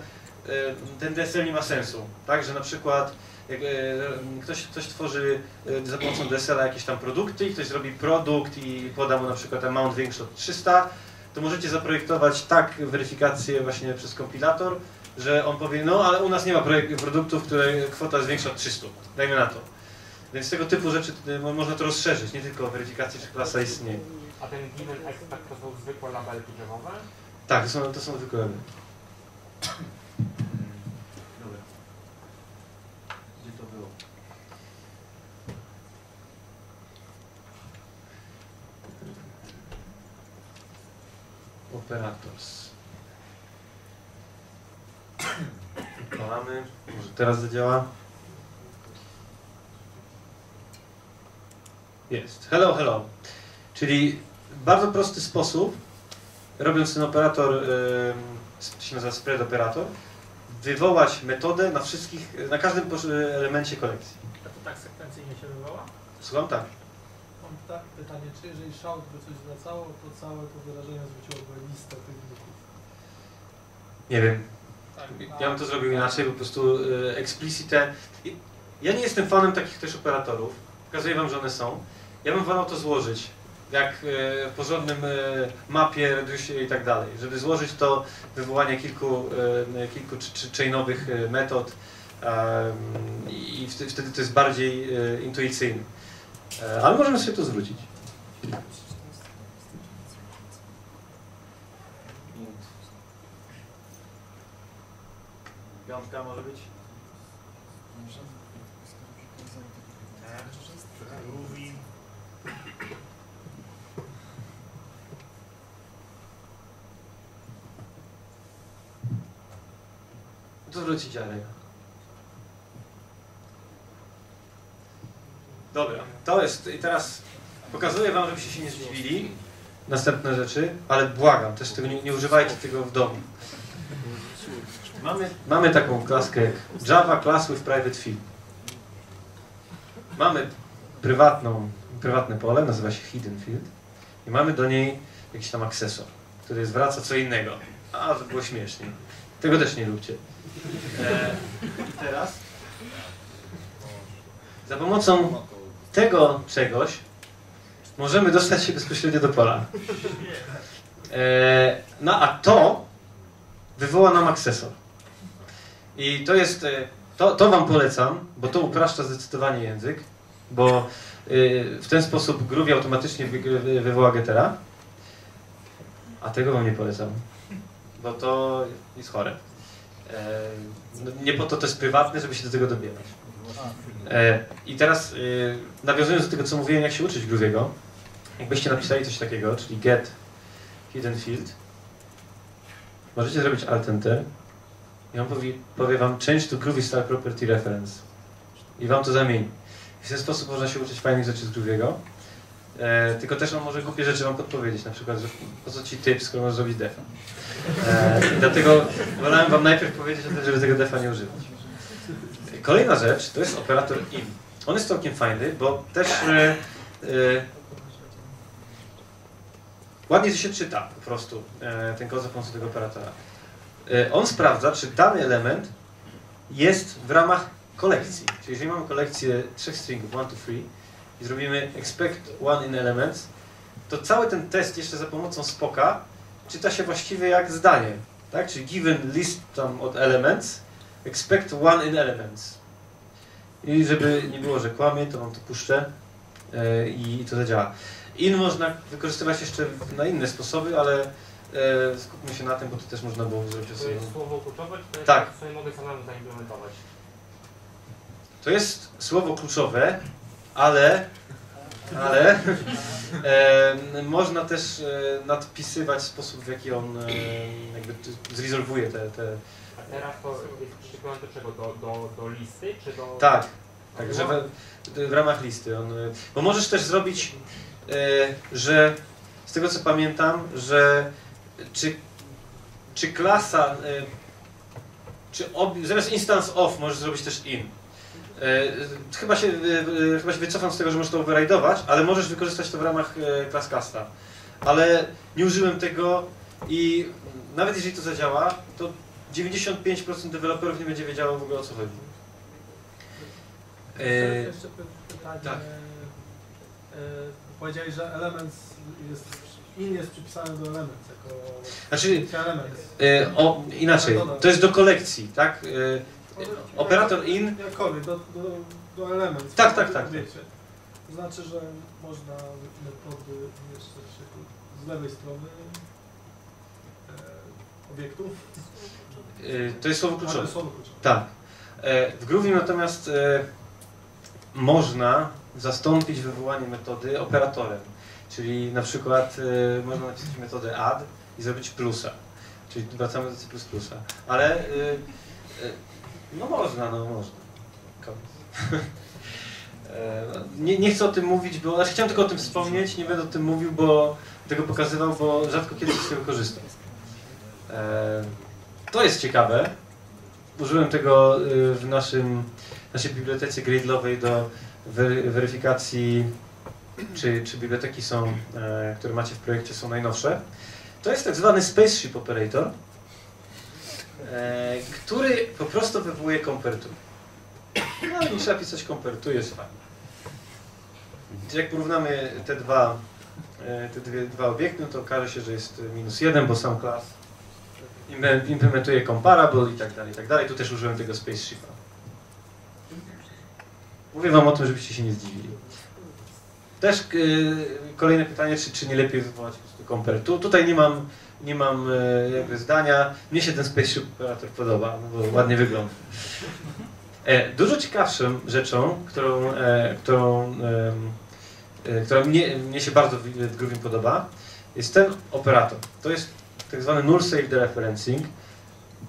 ten DSL nie ma sensu. Tak, że na przykład jak, ktoś, ktoś tworzy za pomocą DSL-a jakieś tam produkty i ktoś zrobi produkt i poda mu na przykład amount większy od 300, to możecie zaprojektować tak weryfikację właśnie przez kompilator, że on powie, no ale u nas nie ma produktów, które kwota jest większa od 300. Dajmy na to. Więc tego typu rzeczy mo- można to rozszerzyć, nie tylko weryfikację, czy klasa istnieje. A ten given expert to są zwykłe labelki drzewowe? Tak, to są, to są zwykłe. Dobra. Gdzie to było? Operators. Odpalamy. Może teraz zadziała? Jest. Hello, hello. Czyli bardzo prosty sposób, robiąc ten operator, to się nazywa spread operator, wywołać metodę na wszystkich, na każdym posz- elemencie kolekcji. A to tak sekwencyjnie się wywoła? Słucham? Tak. Tak pytanie, czy jeżeli shout by coś zwracało, to całe to wyrażenie zwróciłoby listę tych wyników? Nie wiem. Tak. Ja bym to zrobił inaczej, po prostu y, explicite. Ja nie jestem fanem takich też operatorów. Pokazuję wam, że one są. Ja bym wolał to złożyć, jak y, w porządnym y, mapie, redusie i tak dalej. Żeby złożyć to wywołanie kilku, kilku chainowych metod i wtedy, to jest bardziej intuicyjne. E, Ale możemy sobie to zwrócić. Piątka może być? To zwrócić Jarek. Dobra, to jest i teraz pokazuję wam, żebyście się nie zdziwili. Następne rzeczy, ale błagam, też tego nie, nie używajcie tego w domu. Mamy, mamy taką klaskę jak Java Class with Private Field. Mamy prywatną, prywatne pole, nazywa się Hidden Field i mamy do niej jakiś tam akcesor, który zwraca co innego. A, to było śmiesznie. Tego też nie róbcie. E, I teraz za pomocą tego czegoś możemy dostać się bezpośrednio do pola. E, no a to wywoła nam akcesor. I to jest, e, to, to Wam polecam, bo to upraszcza zdecydowanie język, bo y, w ten sposób Groovy automatycznie wy, wy, wywoła getera, a tego Wam nie polecam, bo to jest chore. E, no, nie po to to jest prywatne, żeby się do tego dobierać. E, I teraz y, nawiązując do tego, co mówiłem, jak się uczyć Grooviego, jakbyście napisali coś takiego, czyli get hidden field, możecie zrobić alt enter i on powie, powie wam change to Groovy style property reference i wam to zamieni. W ten sposób można się uczyć fajnych rzeczy z Grooviego, e, tylko też on może głupie rzeczy wam podpowiedzieć, na przykład, że po co ci typ, skoro możesz zrobić defa. E, dlatego wolałem wam najpierw powiedzieć o tym, żeby tego defa nie używać. Kolejna rzecz to jest operator in. On jest całkiem fajny, bo też e, e, ładnie się czyta po prostu e, ten kod za pomocą tego operatora. On sprawdza, czy dany element jest w ramach kolekcji. Czyli jeżeli mamy kolekcję trzech stringów, 1 to 3 i zrobimy expect one in elements, to cały ten test jeszcze za pomocą spoka czyta się właściwie jak zdanie. Tak? Czyli given list tam od elements, expect one in elements. I żeby nie było, że kłamie, to wam to puszczę e, i to zadziała. In można wykorzystywać jeszcze na inne sposoby, ale e, skupmy się na tym, bo to też można było zrobić To osobno. jest słowo kluczowe, czy to Tak. sobie mogę samemu zaimplementować? To jest słowo kluczowe, ale, ale e, można też e, nadpisywać sposób, w jaki on e, jakby zrezolwuje te, te... Teraz to jest przykład do czego? Do, do, do listy, czy do... Tak, tak że w, w ramach listy. On, e, bo możesz też zrobić, e, że z tego co pamiętam, że czy, czy klasa, e, czy ob, zamiast instance of możesz zrobić też in. Chyba, się, chyba się wycofam z tego, że możesz to override'ować, ale możesz wykorzystać to w ramach class casta. Ale nie użyłem tego i nawet jeżeli to zadziała, to 95% deweloperów nie będzie wiedziało w ogóle o co chodzi. E, Jeszcze py- pytanie. tak. E, powiedziałeś, że element jest, in jest przypisany do element jako Znaczy, element. e, o, inaczej, to jest do kolekcji, tak? E, operator in, Jakkolwiek, do, do, do element. Tak, tak, tak. Wiecie. To znaczy, że można jako z lewej strony obiektu. e, to jest słowo kluczowe. Słowo kluczowe. Tak. E, w Groovy natomiast e, można zastąpić wywołanie metody operatorem. Czyli na przykład e, można napisać metodę add i zrobić plusa. Czyli wracamy do C++. Ale no można, no można. Nie, nie chcę o tym mówić, bo znaczy chciałem tylko o tym wspomnieć, nie będę o tym mówił, bo, tego pokazywał, bo rzadko kiedy się z tego korzystam. E, to jest ciekawe. Użyłem tego y, w naszym, naszej bibliotece Gradle'owej do wery- weryfikacji, czy, czy biblioteki są, e, które macie w projekcie są najnowsze. To jest tak zwany Spaceship Operator, e, który po prostu wywołuje kompertu. No nie trzeba pisać kompertu, jest fajnie. Jak porównamy te dwa, e, te dwie, dwa obiekty, no to okaże się, że jest minus jeden, bo sam klas implementuje comparable i tak dalej, i tak dalej. Tu też użyłem tego spaceshipa. Mówię wam o tym, żebyście się nie zdziwili. Też yy, kolejne pytanie, czy, czy nie lepiej wywołać po prostu compare. Tu, tutaj nie mam, nie mam e, jakby zdania. Mnie się ten spaceship operator podoba, no bo ładnie wygląda. E, dużo ciekawszą rzeczą, którą, e, którą, e, która mnie, mnie się bardzo w, Groovie podoba, jest ten operator. To jest tak zwany null save dereferencing.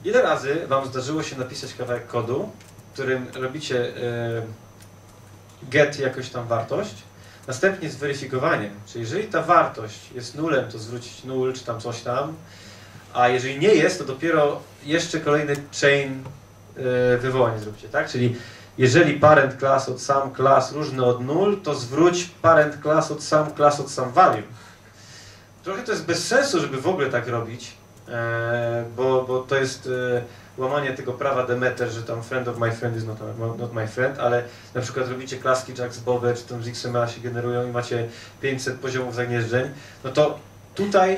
Ile razy Wam zdarzyło się napisać kawałek kodu, w którym robicie e, get jakąś tam wartość, następnie zweryfikowanie, czyli jeżeli ta wartość jest nulem, to zwrócić nul, czy tam coś tam, a jeżeli nie jest, to dopiero jeszcze kolejny chain e, wywołań zrobicie, tak? Czyli jeżeli parent class od sam class różny od nul, to zwróć parent class od sam class od sam value. Trochę to jest bez sensu, żeby w ogóle tak robić, e, bo, bo to jest e, łamanie tego prawa Demeter, że tam friend of my friend is not, not my friend, ale na przykład robicie klaski Jax Bobe, czy tam z XML się generują i macie 500 poziomów zagnieżdżeń, no to tutaj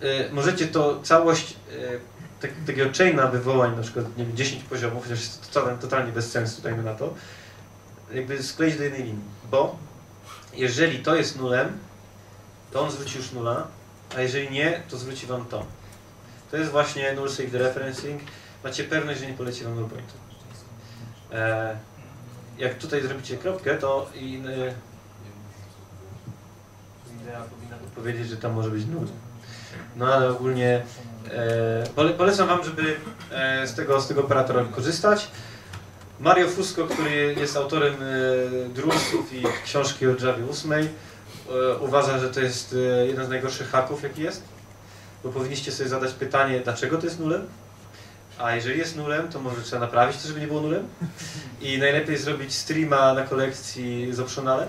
e, możecie to całość tak, takiego chaina wywołań, na przykład nie wiem, 10 poziomów, chociaż jest to totalnie, totalnie bez sensu, dajmy na to, jakby skleić do jednej linii, bo jeżeli to jest nulem, to on zwróci już nula, a jeżeli nie, to zwróci wam to. To jest właśnie null save dereferencing. Macie pewność, że nie poleci wam null pointu. E, jak tutaj zrobicie kropkę, to i, e, powiedzieć, że tam może być nul. No ale ogólnie e, pole, polecam wam, żeby e, z, tego, z tego operatora korzystać. Mario Fusco, który jest autorem e, Drusów i książki o Javie 8, e, uważa, że to jest e, jeden z najgorszych haków, jaki jest. Bo powinniście sobie zadać pytanie, dlaczego to jest nulem? A jeżeli jest nulem, to może trzeba naprawić to, żeby nie było nulem. I najlepiej zrobić streama na kolekcji z optionalem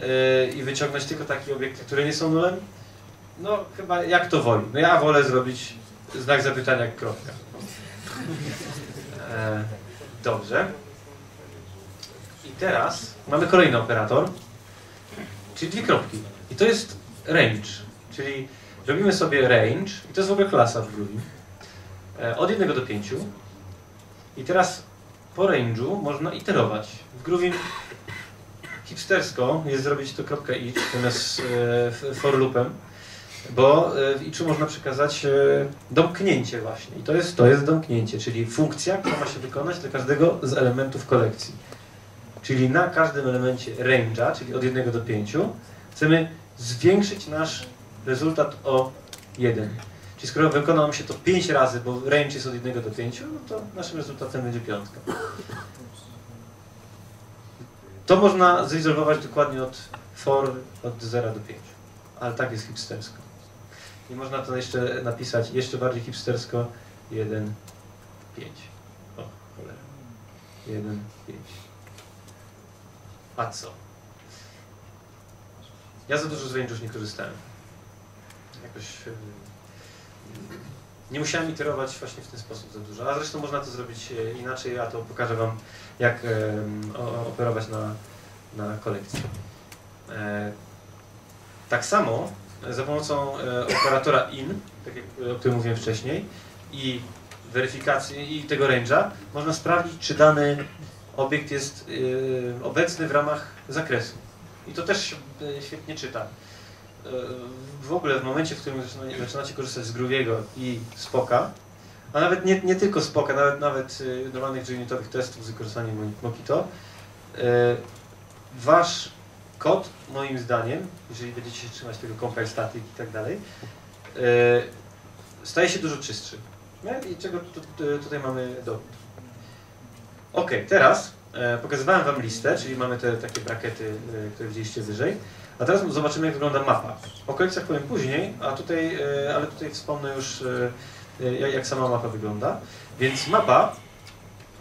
e, i wyciągnąć tylko takie obiekty, które nie są nulem. No chyba jak to woli. No ja wolę zrobić znak zapytania kropka. Dobrze. I teraz mamy kolejny operator, czyli dwie kropki. I to jest range, czyli robimy sobie range, i to jest w ogóle klasa w Groovy, e, od 1 do 5. I teraz po range'u można iterować. W Groovy hipstersko jest zrobić to kropkę i zamiast e, for loopem, bo e, w iczu można przekazać domknięcie właśnie. I to jest, to jest domknięcie, czyli funkcja, która ma się wykonać dla każdego z elementów kolekcji. Czyli na każdym elemencie range'a, czyli od 1 do 5, chcemy zwiększyć nasz rezultat o 1. Czyli skoro wykona nam się to 5 razy, bo range jest od 1 do 5, no to naszym rezultatem będzie piątka. To można zizolować dokładnie od for od 0 do 5. Ale tak jest hipstersko. I można to jeszcze napisać jeszcze bardziej hipstersko 1, 5. O, cholera. 1, 5. A co? Ja za dużo z range'ów nie korzystałem. Jakoś... yy, Nie musiałem iterować właśnie w ten sposób za dużo. A zresztą można to zrobić e, inaczej, a to pokażę Wam, jak operować na, na kolekcji. E, Tak samo e, za pomocą e, operatora in, tak jak o którym mówiłem wcześniej, i weryfikacji i tego range'a, można sprawdzić, czy dany obiekt jest e, obecny w ramach zakresu. I to też się e, świetnie czyta. E, W ogóle w momencie, w którym zaczyna- zaczynacie korzystać z Grooviego i Spoka, a nawet nie, nie tylko Spoka, nawet, nawet normalnych unitowych testów z wykorzystaniem Mo- Mokito, wasz kod, moim zdaniem, jeżeli będziecie się trzymać tego compile static i tak dalej, staje się dużo czystszy. No I czego tu, tu, tutaj mamy dowód. Ok, teraz e, pokazywałem Wam listę, czyli mamy te takie brakety, e, które widzieliście wyżej, A teraz zobaczymy, jak wygląda mapa. O koleksjach powiem później, a tutaj, e, ale tutaj wspomnę już, e, e, jak, jak sama mapa wygląda. Więc mapa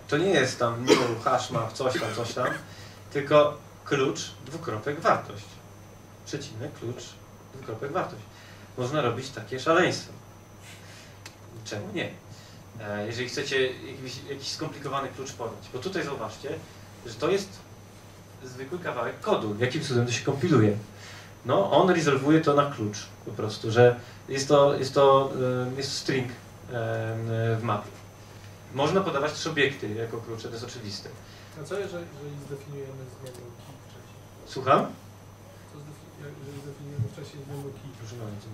to nie jest tam new, hash map, coś tam, coś tam, tylko klucz, dwukropek, wartość. Przecinek, klucz, dwukropek, wartość. Można robić takie szaleństwo. Czemu nie? E, Jeżeli chcecie jakiś, jakiś skomplikowany klucz podać. Bo tutaj zauważcie, że to jest zwykły kawałek kodu. Jakim cudem to się kompiluje? No, on rezolwuje to na klucz po prostu, że jest to, jest to e, jest string e, w mapie. Można podawać też obiekty jako klucze, to jest oczywiste. A co jeżeli, jeżeli zdefiniujemy zmienną key wcześniej? Słucham? Co jeżeli zdefiniujemy wcześniej zmienną key? Proszę bardzo.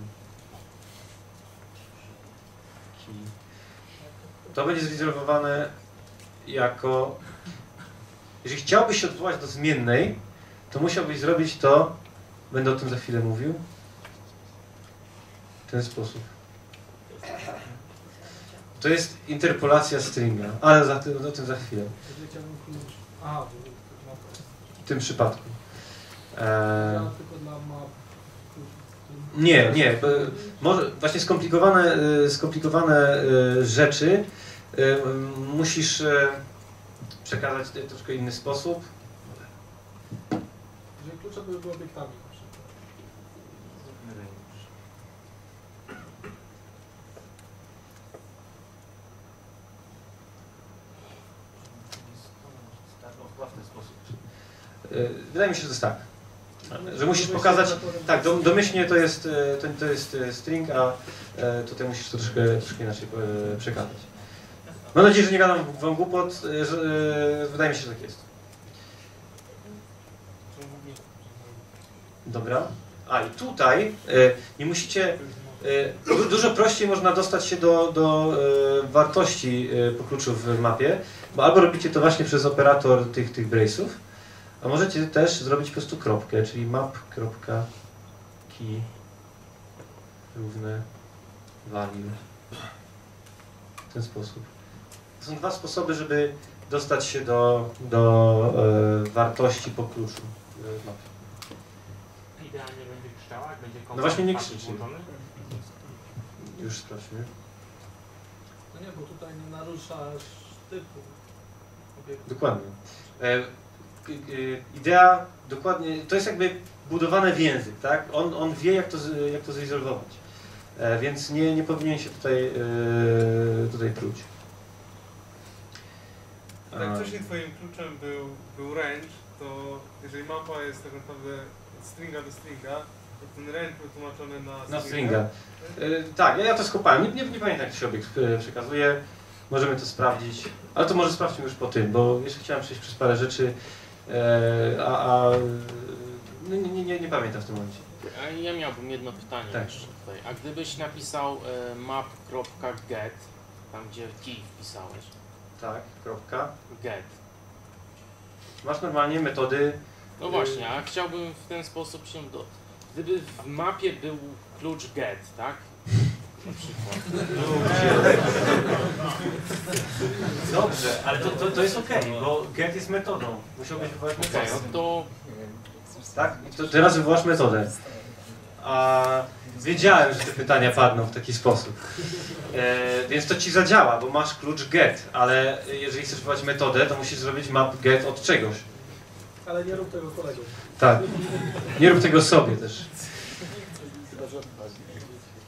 To będzie zrezerwowane jako... Jeżeli chciałbyś się odwołać do zmiennej, to musiałbyś zrobić to, będę o tym za chwilę mówił, w ten sposób. To jest interpolacja stringa, ale za tym, o tym za chwilę. W tym przypadku. Eee. Nie, nie. Może właśnie skomplikowane, y, skomplikowane y, rzeczy musisz y, przekazać w troszkę inny sposób. Jeżeli klucze byłyby obiektami na przykład. Y, Wydaje mi się, że to jest tak. Że musisz pokazać, tak, dom- domyślnie to jest, y, to, to jest string, a e, tutaj musisz to troszkę, troszkę inaczej e, przekazać. Mam nadzieję, że nie gadam wam głupot, y, że, y, wydaje mi się, że tak jest. Dobra. A i tutaj y, nie musicie. du- Dużo prościej można dostać się do, do wartości po kluczu w mapie, bo albo robicie to właśnie przez operator tych, tych brace'ów, a możecie też zrobić po prostu kropkę, czyli map.key równe value. W ten sposób. To są dwa sposoby, żeby dostać się do, do e, wartości po kluczu e. Idealnie będzie krzyczała, jak będzie No właśnie nie krzyczy. włączony. Już sprawdźmy. No nie, bo tutaj nie naruszasz typu obiektu. Dokładnie. E, idea dokładnie, to jest jakby budowane w język, tak? On, on wie jak to, jak to zrezolwować. E, więc nie, nie powinien się tutaj, e, tutaj pluć. Tak A, wcześniej twoim kluczem był, był range, to jeżeli mapa jest tak naprawdę od stringa do stringa, to ten range był tłumaczony na Na stringa. E, tak, ja, ja to skopałem. Nie, nie, nie pamiętam jak się obiekt e, przekazuje. Możemy to sprawdzić. Ale to może sprawdźmy już po tym, bo jeszcze chciałem przejść przez parę rzeczy, e, a, a nie, nie, nie, nie pamiętam w tym momencie. Ja miałbym jedno pytanie Tak. jeszcze tutaj. A gdybyś napisał e, map.get, tam gdzie key wpisałeś, Tak, kropka. get. Masz normalnie metody. No właśnie, a chciałbym w ten sposób się do... Gdyby w mapie był klucz get, tak? Na przykład. Dobrze, ale to, to, to jest ok, bo get jest metodą. Musiałbyś wywołać metodę. Okej, no to Tak? To teraz wywołasz metodę. A wiedziałem, że te pytania padną w taki sposób. E, więc to ci zadziała, bo masz klucz get, ale jeżeli chcesz wywołać metodę, to musisz zrobić map get od czegoś. Ale nie rób tego kolegom. Tak. Nie rób tego sobie też.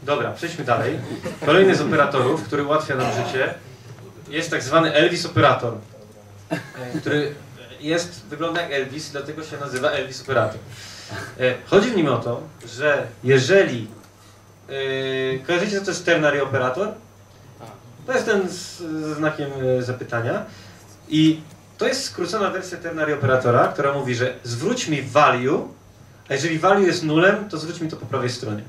Dobra, przejdźmy dalej. Kolejny z operatorów, który ułatwia nam życie, jest tak zwany Elvis operator, który jest, wygląda jak Elvis, dlatego się nazywa Elvis operator. E, Chodzi w nim o to, że jeżeli e, kojarzycie co to jest ternary operator? To jest ten z, ze znakiem e, zapytania i to jest skrócona wersja ternary operatora, która mówi, że zwróć mi value, a jeżeli value jest nulem, to zwróć mi to po prawej stronie.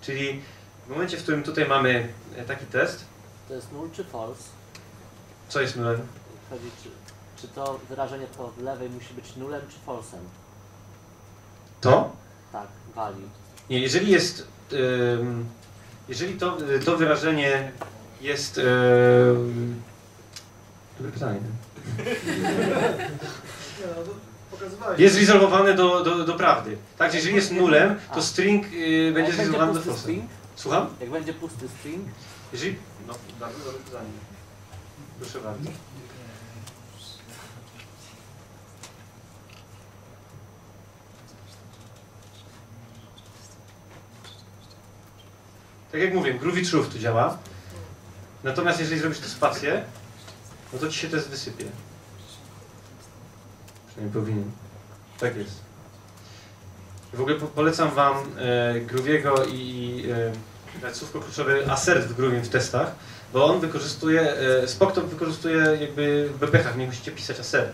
Czyli w momencie, w którym tutaj mamy taki test, To jest null czy false? co jest nulem? Chodzi, czy, czy to wyrażenie po lewej musi być nulem czy falsem? To? Tak, value. Nie, jeżeli jest, jeżeli to, to wyrażenie jest, dobre pytanie. Nie, no, jest rezolwowany do, do, do prawdy. Tak, jeżeli jest nulem, to string y, będzie zrezolwowany do string? Słucham? Jak będzie pusty string? Jeżeli... No, bardzo dobre pytanie. Proszę bardzo. Tak jak mówię, Groovy Truth tu działa. Natomiast jeżeli zrobisz tu spację, no to ci się test wysypie. Przynajmniej powinien. Tak jest. W ogóle po polecam Wam e, i e, słówko kluczowe assert w Groovie w testach, bo on wykorzystuje, e, Spock to wykorzystuje jakby w bebechach, nie musicie pisać assert.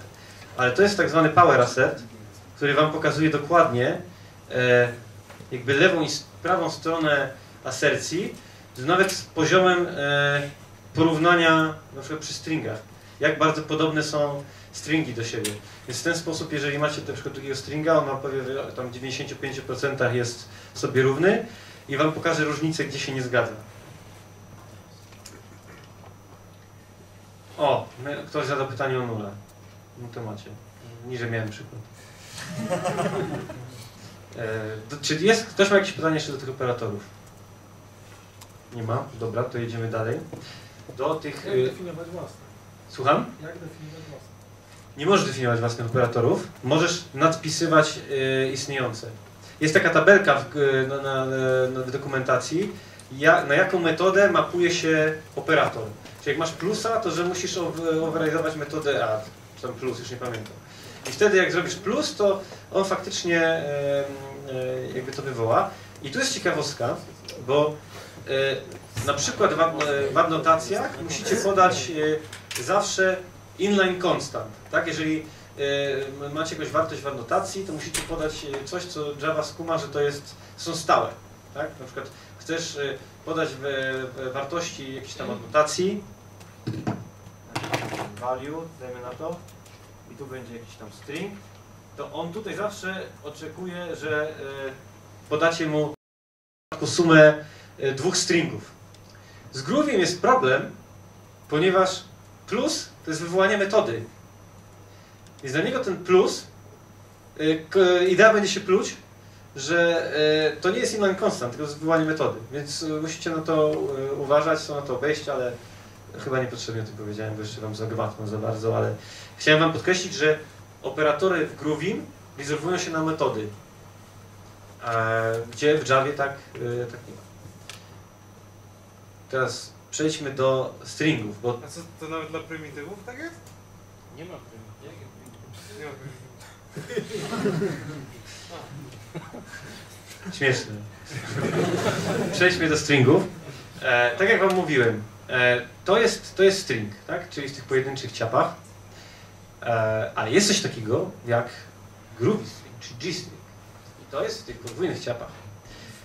Ale to jest tak zwany power assert, który Wam pokazuje dokładnie e, jakby lewą i prawą stronę asercji, z- nawet z poziomem e, porównania na przykład przy stringach. Jak bardzo podobne są stringi do siebie. Więc w ten sposób, jeżeli macie na przykład drugiego stringa, on wam powie, że tam w 95% jest sobie równy i wam pokaże różnicę, gdzie się nie zgadza. O, ktoś zadał pytanie o nulę. No to macie. Niżej miałem przykład. <laughs> E, czy jest, ktoś ma jakieś pytanie jeszcze do tych operatorów? Nie ma? Dobra, to jedziemy dalej. Do tych... Jak y, definiować własne? Słucham? Jak definiować własne? Nie możesz definiować własnych operatorów, możesz nadpisywać y, istniejące. Jest taka tabelka w, y, na, na, na, w dokumentacji, ja, na jaką metodę mapuje się operator. Czyli jak masz plusa, to że musisz over- override'ować metodę add, czy tam plus, już nie pamiętam. I wtedy jak zrobisz plus, to on faktycznie e, jakby to wywoła. I tu jest ciekawostka, bo na przykład w, ad- w adnotacjach musicie podać e, zawsze inline constant. Tak? Jeżeli e, macie jakąś wartość w adnotacji, to musicie podać e, coś, co Java skuma, że to jest, są stałe. Tak? Na przykład chcesz e, podać wartości jakiejś tam adnotacji, value, dajmy na to, i tu będzie jakiś tam string, to on tutaj zawsze oczekuje, że e, podacie mu sumę e, dwóch stringów. Z Grooviem jest problem, ponieważ plus to jest wywołanie metody. Więc dla niego ten plus, k- idea będzie się pluć, że y, to nie jest inline constant, tylko wywołanie metody. Więc musicie na to uważać, są na to obejścia, ale chyba niepotrzebnie o tym powiedziałem, bo jeszcze Wam zagmatwam za bardzo, ale chciałem Wam podkreślić, że operatory w Groovim rezolwują się na metody, gdzie w Javie tak, tak nie ma. Teraz przejdźmy do stringów, bo A co, to nawet dla prymitywów tak jest? Nie ma prymitywów. Nie ma prymitywów. <laughs> Śmieszne. Przejdźmy do stringów. E, tak jak Wam mówiłem, e, to, jest, to jest string, tak? czyli w tych pojedynczych ciapach. E, ale jest coś takiego jak groovy string, czy G-string. I to jest w tych podwójnych ciapach.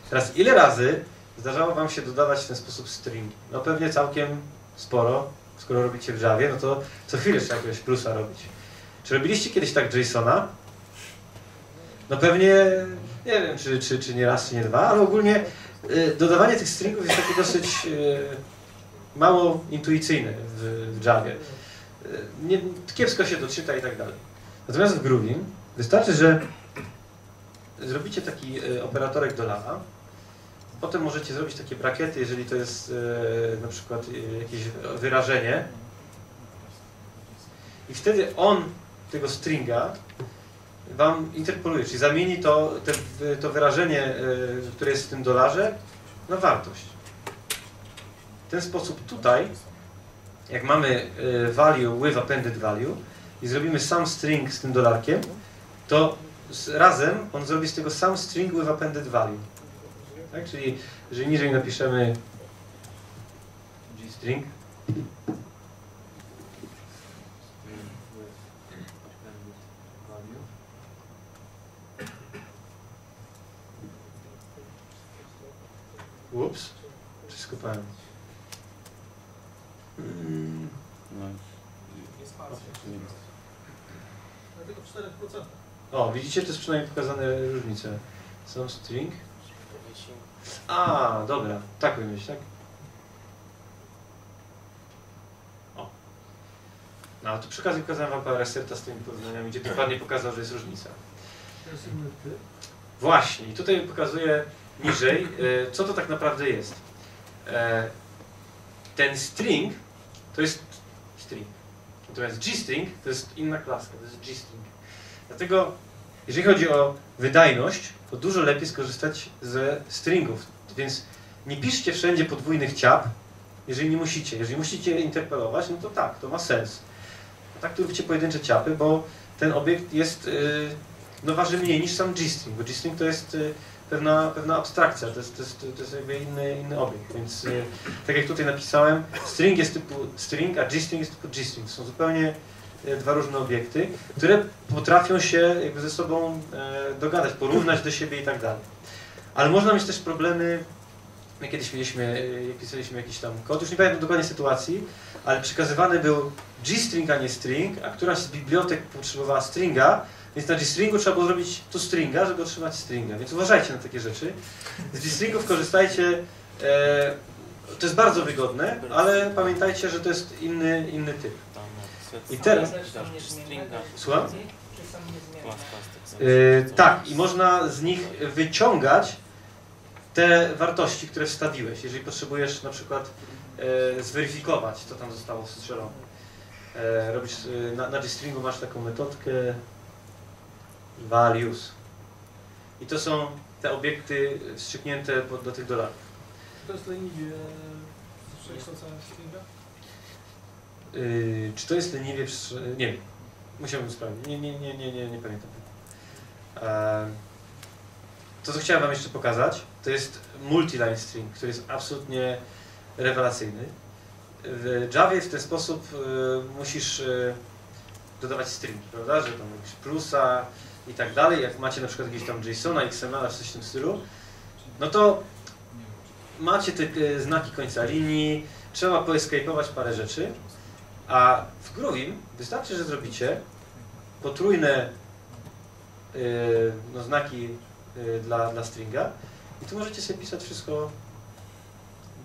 Teraz ile razy zdarzało Wam się dodawać w ten sposób stringi? No pewnie całkiem sporo. Skoro robicie w Javie, no to co chwilę trzeba jakiegoś plusa robić. Czy robiliście kiedyś tak JSONa? No pewnie, nie wiem, czy, czy, czy nie raz, czy nie dwa, ale ogólnie y, dodawanie tych stringów jest takie dosyć y, mało intuicyjne w, w Javie. Y, nie, kiepsko się doczyta i tak dalej. Natomiast w Groovie wystarczy, że zrobicie taki y, operatorek do lava, potem możecie zrobić takie brakiety, jeżeli to jest y, na przykład y, jakieś wyrażenie i wtedy on tego stringa Wam interpoluje, czyli zamieni to, te, to wyrażenie, y, które jest w tym dolarze, na wartość. W ten sposób tutaj, jak mamy y, value with appended value i zrobimy sam string z tym dolarkiem, to razem on zrobi z tego sam string with appended value. Tak? Czyli jeżeli niżej napiszemy string Ups, wszystko powiem. Mm, spacja. Dlatego w 4%. O, widzicie, to jest przynajmniej pokazane różnice. Są string. A, dobra, tak powinien tak? O. No, a tu przy okazji pokazałem wam parę serta z tymi porównaniami, gdzie dokładnie pokazał, że jest różnica. Właśnie, i tutaj pokazuję niżej, e, co to tak naprawdę jest. E, Ten string to jest string. Natomiast G-string to jest inna klaska, to jest G-string. Dlatego, jeżeli chodzi o wydajność, to dużo lepiej skorzystać ze stringów. Więc nie piszcie wszędzie podwójnych ciap, jeżeli nie musicie. Jeżeli musicie interpelować, no to tak, to ma sens. A tak tu róbcie pojedyncze ciapy, bo ten obiekt jest, yy, no waży mniej niż sam G-string, bo G-string to jest yy, pewna, pewna abstrakcja, to jest, to jest, to jest jakby inny, inny obiekt, więc yy, tak jak tutaj napisałem, string jest typu string, a G-string jest typu G-string. Są zupełnie dwa różne obiekty, które potrafią się jakby ze sobą yy, dogadać, porównać do siebie i tak dalej. Ale można mieć też problemy, my kiedyś mieliśmy, yy, pisaliśmy jakiś tam kod, już nie pamiętam dokładnie sytuacji, ale przekazywany był G-string, a nie string, a któraś z bibliotek potrzebowała stringa, więc na G-stringu trzeba było zrobić tu stringa, żeby otrzymać stringa. Więc uważajcie na takie rzeczy. Z G-stringów korzystajcie. E, to jest bardzo wygodne, ale pamiętajcie, że to jest inny, inny typ. I teraz... Słucham? E, tak, i można z nich wyciągać te wartości, które wstawiłeś. Jeżeli potrzebujesz na przykład e, zweryfikować, co tam zostało wstrzelone. E, robisz, e, na, na G-stringu masz taką metodkę values. I to są te obiekty wstrzyknięte do tych dolarów. To jest leniwie przekształcone stringa? Yy, czy to jest leniwie przy... Nie wiem. Musiałbym sprawdzić. Nie, nie, nie, nie, nie, nie pamiętam. Eee, to, co chciałem Wam jeszcze pokazać, to jest multiline string, który jest absolutnie rewelacyjny. W Javie w ten sposób y, musisz dodawać stringi, prawda? Że tam jakieś plusa i tak dalej. Jak macie na przykład jakieś tam JSON-a, XML-a coś w tym stylu, no to macie te znaki końca linii, trzeba poescape'ować parę rzeczy, a w Groovim wystarczy, że zrobicie potrójne y, no, znaki y, dla, dla stringa i tu możecie sobie pisać wszystko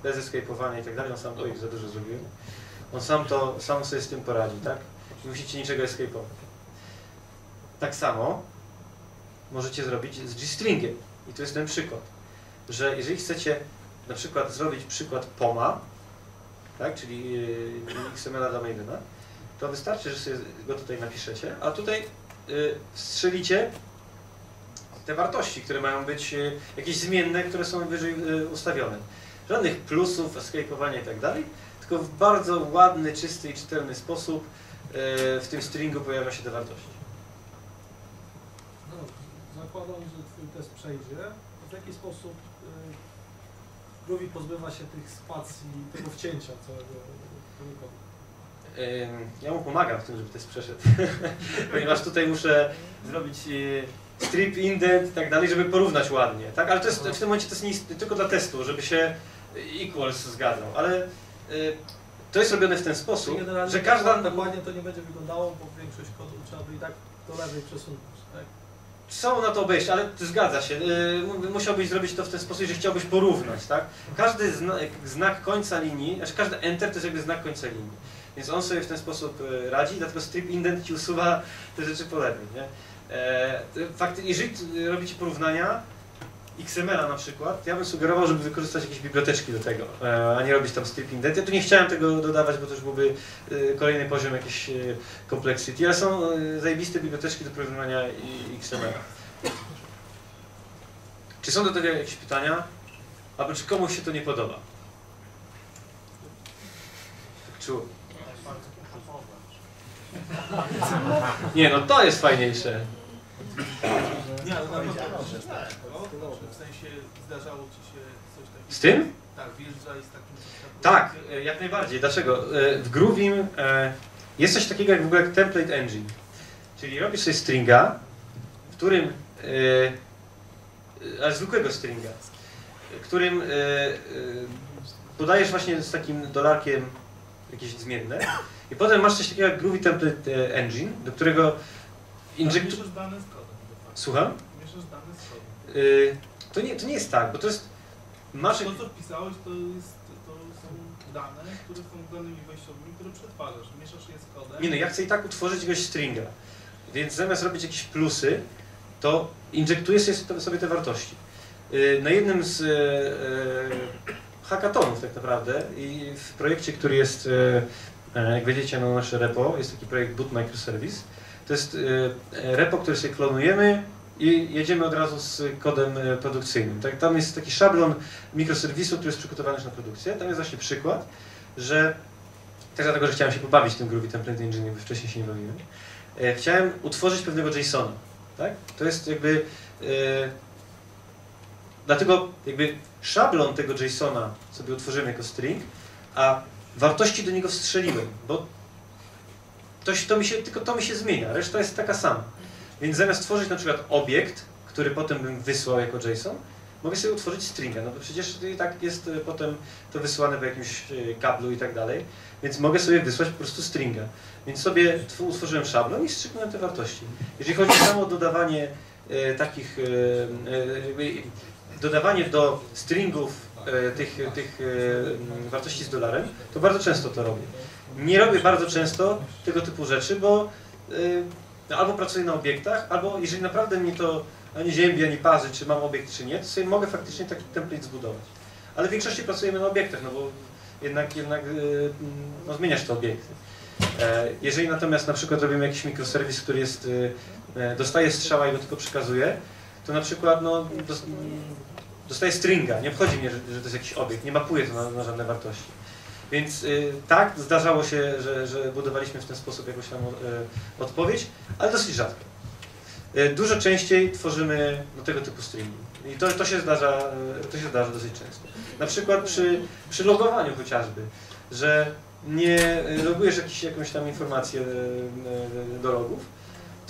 bez escape'owania i tak dalej. On sam, oj, za dużo zrobiłem. On sam to, sam sobie z tym poradzi, tak? Nie musicie niczego escape'ować. Tak samo możecie zrobić z G-stringiem. I to jest ten przykład, że jeżeli chcecie na przykład zrobić przykład POMA, tak, czyli yy, XML dla Mavena, to wystarczy, że sobie go tutaj napiszecie, a tutaj yy, strzelicie te wartości, które mają być yy, jakieś zmienne, które są wyżej ustawione. Żadnych plusów, escape'owania i tak dalej, tylko w bardzo ładny, czysty i czytelny sposób w tym stringu pojawia się te wartości. No, zakładam, że Twój test przejdzie. W jaki sposób y, Groovy pozbywa się tych spacji, tego wcięcia całego Ja mu pomagam w tym, żeby test przeszedł, <laughs> ponieważ tutaj muszę zrobić y, strip, indent i tak dalej, żeby porównać ładnie, tak? Ale to jest, w tym momencie to jest nie, tylko dla testu, żeby się equals zgadzał, ale y, to jest robione w ten sposób, że każda... Dokładnie to nie będzie wyglądało, bo większość kodu trzeba by i tak do lewej przesunąć? Są na to obejście, ale zgadza się. Mu- musiałbyś zrobić to w ten sposób, jeżeli chciałbyś porównać, tak? Każdy zna, znak końca linii, znaczy każdy enter to jest jakby znak końca linii. Więc on sobie w ten sposób y, radzi, dlatego strip indent ci usuwa te rzeczy po lewej, nie? E, fakty, jeżeli robicie porównania XML-a na przykład, ja bym sugerował, żeby wykorzystać jakieś biblioteczki do tego, e, a nie robić tam strip indent. Ja tu nie chciałem tego dodawać, bo to już byłby y, kolejny poziom jakiejś y, complexity, ale są zajebiste biblioteczki do i- XML-a. Czy są do tego jakieś pytania? Albo czy komuś się to nie podoba? Tak czuło. Nie, no to jest fajniejsze. Nie, ale na tak, no, w sensie zdarzało ci się coś takiego. Z tym? Tak, wjeżdżali z takim. Tak, e, jak najbardziej. Dlaczego? E, W Groovim e, jest coś takiego jak w ogóle template engine. Czyli robisz sobie stringa, w którym, ale zwykłego stringa, w którym podajesz właśnie z takim dolarkiem jakieś zmienne i potem masz coś takiego jak Groovy Template Engine, do którego injektu... Mieszasz dane z. Słucham? Mieszasz dane z. Y, to, nie, to nie jest tak, bo to jest... Masz... To co wpisałeś to jest, to są dane, które są danymi wejściowymi, które przetwarzasz, mieszasz je z kodem. Nie no, ja chcę i tak utworzyć jakiegoś stringa. Więc zamiast robić jakieś plusy, to injektuję sobie, te wartości. Yy, Na jednym z yy, hackathonów tak naprawdę i w projekcie, który jest, yy, jak wiecie, na nasze repo, jest taki projekt Boot Microservice. To jest yy, repo, które sobie klonujemy i jedziemy od razu z kodem yy, produkcyjnym. Tak, tam jest taki szablon mikroserwisu, który jest przygotowany już na produkcję. Tam jest właśnie przykład, że też dlatego, że chciałem się pobawić tym Groovy Template Engine, bo wcześniej się nie bawiłem. E, chciałem utworzyć pewnego JSON-a, tak? To jest jakby... E, dlatego jakby szablon tego JSON-a sobie utworzyłem jako string, a wartości do niego wstrzeliłem, bo to, to mi się, tylko to mi się zmienia, reszta jest taka sama. Więc zamiast tworzyć na przykład obiekt, który potem bym wysłał jako JSON, mogę sobie utworzyć stringa, no bo przecież i tak jest e, potem to wysłane w jakimś e, kablu i tak dalej, więc mogę sobie wysłać po prostu stringa. Więc sobie tw- utworzyłem szablon i strzyknąłem te wartości. Jeżeli chodzi samo o dodawanie e, takich, e, dodawanie do stringów e, tych, tych wartości z dolarem, to bardzo często to robię. Nie robię bardzo często tego typu rzeczy, bo no, albo pracuję na obiektach, albo jeżeli naprawdę mnie to ani ziębi, ani parzy, czy mam obiekt, czy nie, to sobie mogę faktycznie taki template zbudować. Ale w większości pracujemy na obiektach, no bo jednak, jednak e, no, zmieniasz te obiekty. E, Jeżeli natomiast na przykład robimy jakiś mikroserwis, który jest, e, e, dostaje strzała i go tylko przekazuje, to na przykład no, dos- dostaje stringa, nie obchodzi mnie, że, to jest jakiś obiekt, nie mapuję to na, na żadne wartości. Więc y, tak, zdarzało się, że, że budowaliśmy w ten sposób jakąś tam y, odpowiedź, ale dosyć rzadko. Y, Dużo częściej tworzymy no, tego typu stringi. I to, to, się zdarza, y, to się zdarza dosyć często. Na przykład przy, przy logowaniu chociażby, że nie logujesz jakiś, jakąś tam informację y, y, do logów,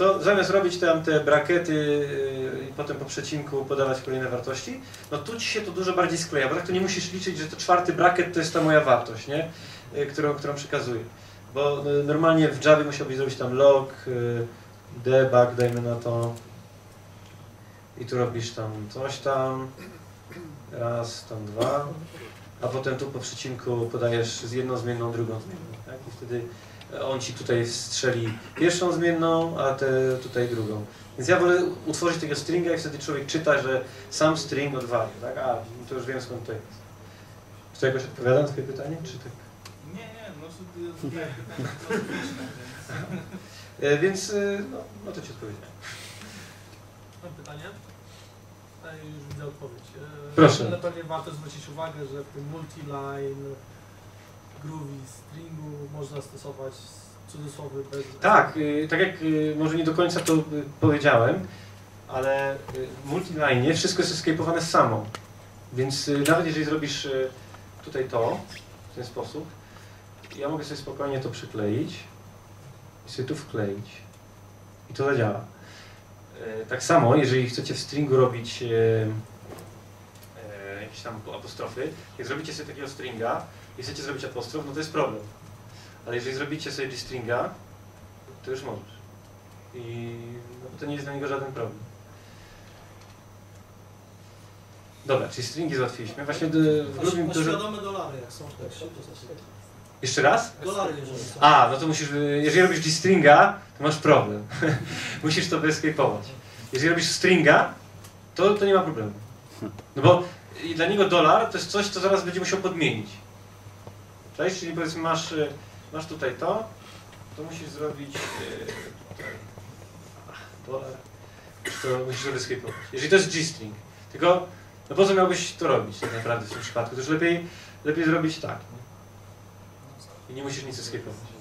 to zamiast robić tam te brakety y, i potem po przecinku podawać kolejne wartości, no tu ci się to dużo bardziej skleja, bo tak to nie musisz liczyć, że to czwarty braket to jest ta moja wartość, nie? Y, Którą, którą przekazuję. Bo y, normalnie w Javie musiałbyś zrobić tam log, y, debug, dajmy na to. I tu robisz tam coś tam, raz, tam dwa, a potem tu po przecinku podajesz z jedną zmienną, drugą zmienną. Tak? I wtedy on ci tutaj strzeli pierwszą zmienną, a te tutaj drugą. Więc ja wolę utworzyć tego stringa i wtedy człowiek czyta, że sam string odwalił, tak? A, no to już wiem skąd to jest. Czy to jakoś odpowiada na twoje pytanie, czy tak? Nie, nie, no to <laughs> E, Więc, e, no, no to ci odpowiedziałem. Mam pytanie? Tutaj już widzę odpowiedź. E, Proszę. Ale pewnie warto zwrócić uwagę, że w tym multi-line groovy stringu można stosować cudzysłowy bez... Tak, y, tak jak y, może nie do końca to y, powiedziałem, ale w multiline wszystko jest escape'owane samo. Więc nawet jeżeli zrobisz tutaj to, w ten sposób, ja mogę sobie spokojnie to przykleić i sobie tu wkleić. I to zadziała. Tak samo, jeżeli chcecie w stringu robić jakieś tam apostrofy, jak zrobicie sobie takiego stringa i chcecie zrobić apostrof, no to jest problem. Ale jeżeli zrobicie sobie G-stringa, to już możesz. I no, to nie jest dla niego żaden problem. Dobra, czyli stringi załatwiliśmy. Właśnie do, w grubim Na dużo... świadome dolary, jak są w tekście, to znaczy... Jeszcze raz? Dolary, jeżeli są. A, no to musisz, jeżeli robisz G-stringa, to masz problem. <laughs> musisz to wyeskapować. Jeżeli robisz stringa, to, to nie ma problemu. No bo i dla niego dolar to jest coś, co zaraz będzie musiał podmienić. Cześć? Czyli powiedzmy masz, y, masz tutaj to, to musisz zrobić y, to musisz to wyeskapować. Jeżeli to jest G-string. Tylko, no po co miałbyś to robić tak naprawdę w tym przypadku? To już lepiej, lepiej zrobić tak. I nie musisz nic escape'ować.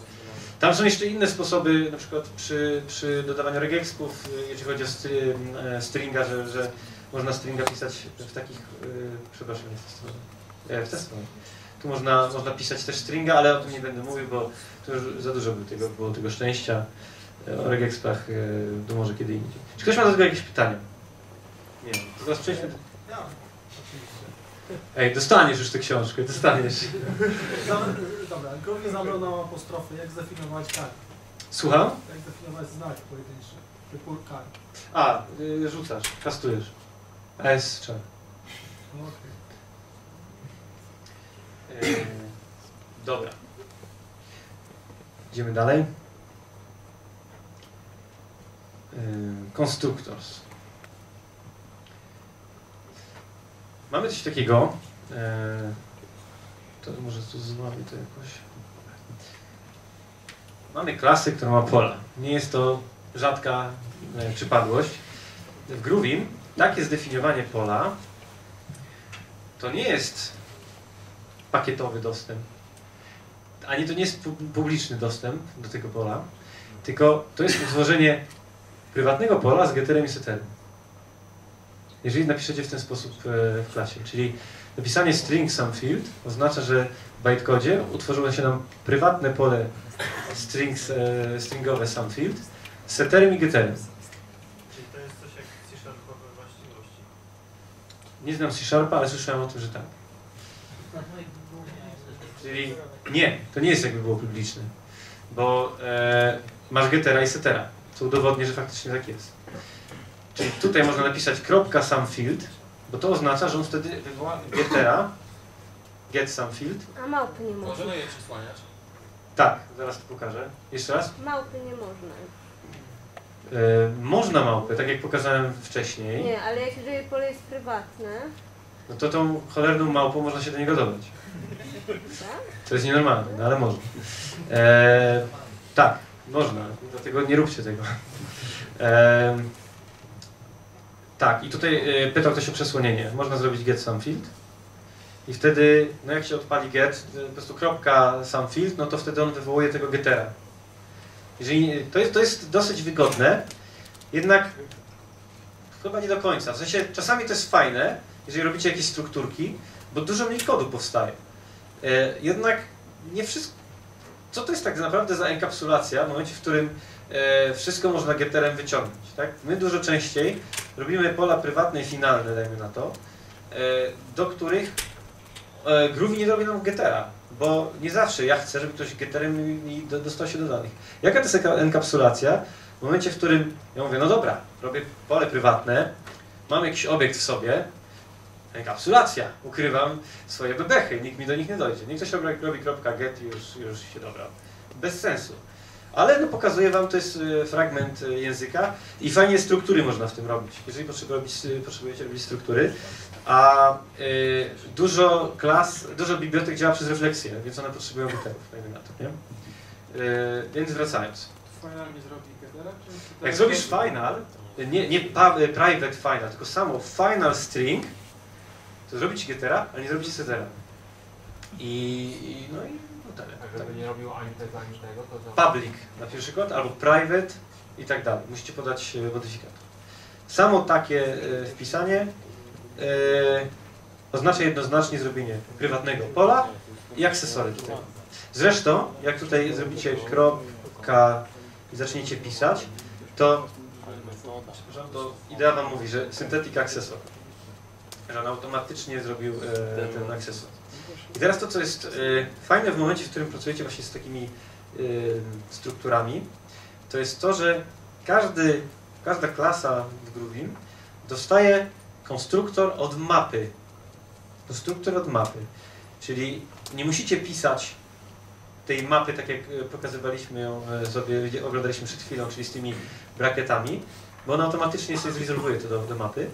Tam są jeszcze inne sposoby, na przykład przy, przy dodawaniu regexpów, y, jeżeli chodzi o stry, e, stringa, że, że można stringa pisać w takich, przepraszam, nie w tę stronę, e, w. Tu można, można pisać też stringa, ale o tym nie będę mówił, bo to już za dużo było tego, było tego szczęścia. E, O regexpach e, to może kiedy indziej. Czy ktoś ma do tego jakieś pytania? Nie. To teraz przejdźmy do... Ja, oczywiście. Ej, dostaniesz już tę książkę, dostaniesz. Dobra, groovy zabrano apostrofy. Jak zdefiniować kar? Słucham? Jak zdefiniować znak pojedynczy? Typu kar. A, y, rzucasz, kastujesz. S, czar. No. Yy, Dobra. Idziemy dalej. Ym, Constructors. Mamy coś takiego. e, To może tu złapię to jakoś. Mamy klasę, która ma pola. Nie jest to rzadka e, przypadłość. W Groovim takie zdefiniowanie pola to nie jest pakietowy dostęp. Ani to nie jest pu- publiczny dostęp do tego pola, tylko to jest utworzenie prywatnego pola z getterem i setterem. Jeżeli napiszecie w ten sposób e, w klasie, czyli napisanie string field oznacza, że w bytecodzie utworzyło się nam prywatne pole strings, e, stringowe field z setterem i getterem. Czyli to jest coś jak C-sharpowe właściwości. Nie znam C-Sharpa, ale słyszałem o tym, że tak. Czyli nie, to nie jest jakby było publiczne, bo e, masz getera i setera, co udowodni, że faktycznie tak jest. Czyli tutaj można napisać kropka field, bo to oznacza, że on wtedy wywoła getera, get field. A małpy nie można. Możemy je przysłaniać. Tak, zaraz to pokażę. Jeszcze raz. Małpy nie można. E, można małpę, tak jak pokazałem wcześniej. Nie, ale jak jeżeli pole jest prywatne, No to tą cholerną małpą można się do niego dodać. To jest nienormalne, no ale można. E, tak, można, dlatego nie róbcie tego. E, tak, i tutaj e, pytał ktoś o przesłonienie. Można zrobić get some field i wtedy, no jak się odpali get, po prostu kropka some field, no to wtedy on wywołuje tego getera. Jeżeli, to, jest, to jest dosyć wygodne, jednak chyba nie do końca. W sensie czasami to jest fajne, jeżeli robicie jakieś strukturki, bo dużo mniej kodu powstaje. E, jednak nie wszystko. Co to jest tak naprawdę za enkapsulacja w momencie, w którym e, wszystko można getterem wyciągnąć? Tak? My dużo częściej robimy pola prywatne i finalne, dajmy na to, e, do których Groovy nie robi nam gettera, bo nie zawsze ja chcę, żeby ktoś getterem mi, mi do, dostał się do danych. Jaka to jest enka- enkapsulacja? W momencie, w którym ja mówię, no dobra, robię pole prywatne, mam jakiś obiekt w sobie, enkapsulacja, ukrywam swoje bebechy, nikt mi do nich nie dojdzie. Niech ktoś robi, get i już, już się dobra. Bez sensu. Ale no, pokazuję Wam, to jest e, fragment e, języka i fajnie struktury można w tym robić, jeżeli e, potrzebujecie robić struktury. A e, dużo klas, dużo bibliotek działa przez refleksję, więc one potrzebują literów, dajmy na to, nie? E, więc wracając. Final nie zrobi Jak zrobisz final, nie, nie private final, tylko samo final string, to zrobi ci gettera, ale nie zrobi ci settera. I, i no i no tyle. A żeby nie robił ani tego, ani tego, to. Public na pierwszy kod, albo private i tak dalej. Musicie podać e, modyfikator. Samo takie e, wpisanie e, oznacza jednoznacznie zrobienie prywatnego pola i akcesory do tego. Zresztą, jak tutaj zrobicie kropka i zaczniecie pisać, to to idea Wam mówi, że synthetic accessor, że on automatycznie zrobił e, ten accessor. I teraz to, co jest e, fajne w momencie, w którym pracujecie właśnie z takimi e, strukturami, to jest to, że każdy, każda klasa w Groovim dostaje konstruktor od mapy. Konstruktor od mapy. Czyli nie musicie pisać tej mapy, tak jak e, pokazywaliśmy ją e, sobie, oglądaliśmy przed chwilą, czyli z tymi brakietami, bo ona automatycznie sobie zrezolwuje to do, do mapy,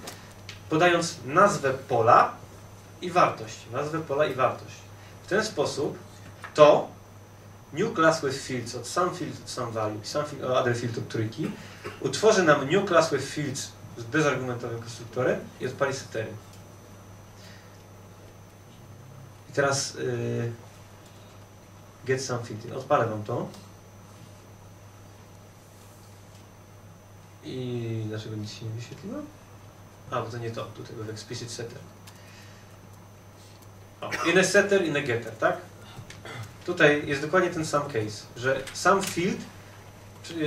podając nazwę pola i wartość. Nazwę pola i wartość. W ten sposób to new class with fields od some field od some value some field, other field od trójki utworzy nam new class with fields z bezargumentowym konstruktorem i odpali setery. I teraz yy, get some field. Odpalę wam to. I dlaczego nic się nie wyświetliło? A, bo to nie to, tutaj w explicit setter. O, in a setter, in a getter, tak? Tutaj jest dokładnie ten sam case, że sam field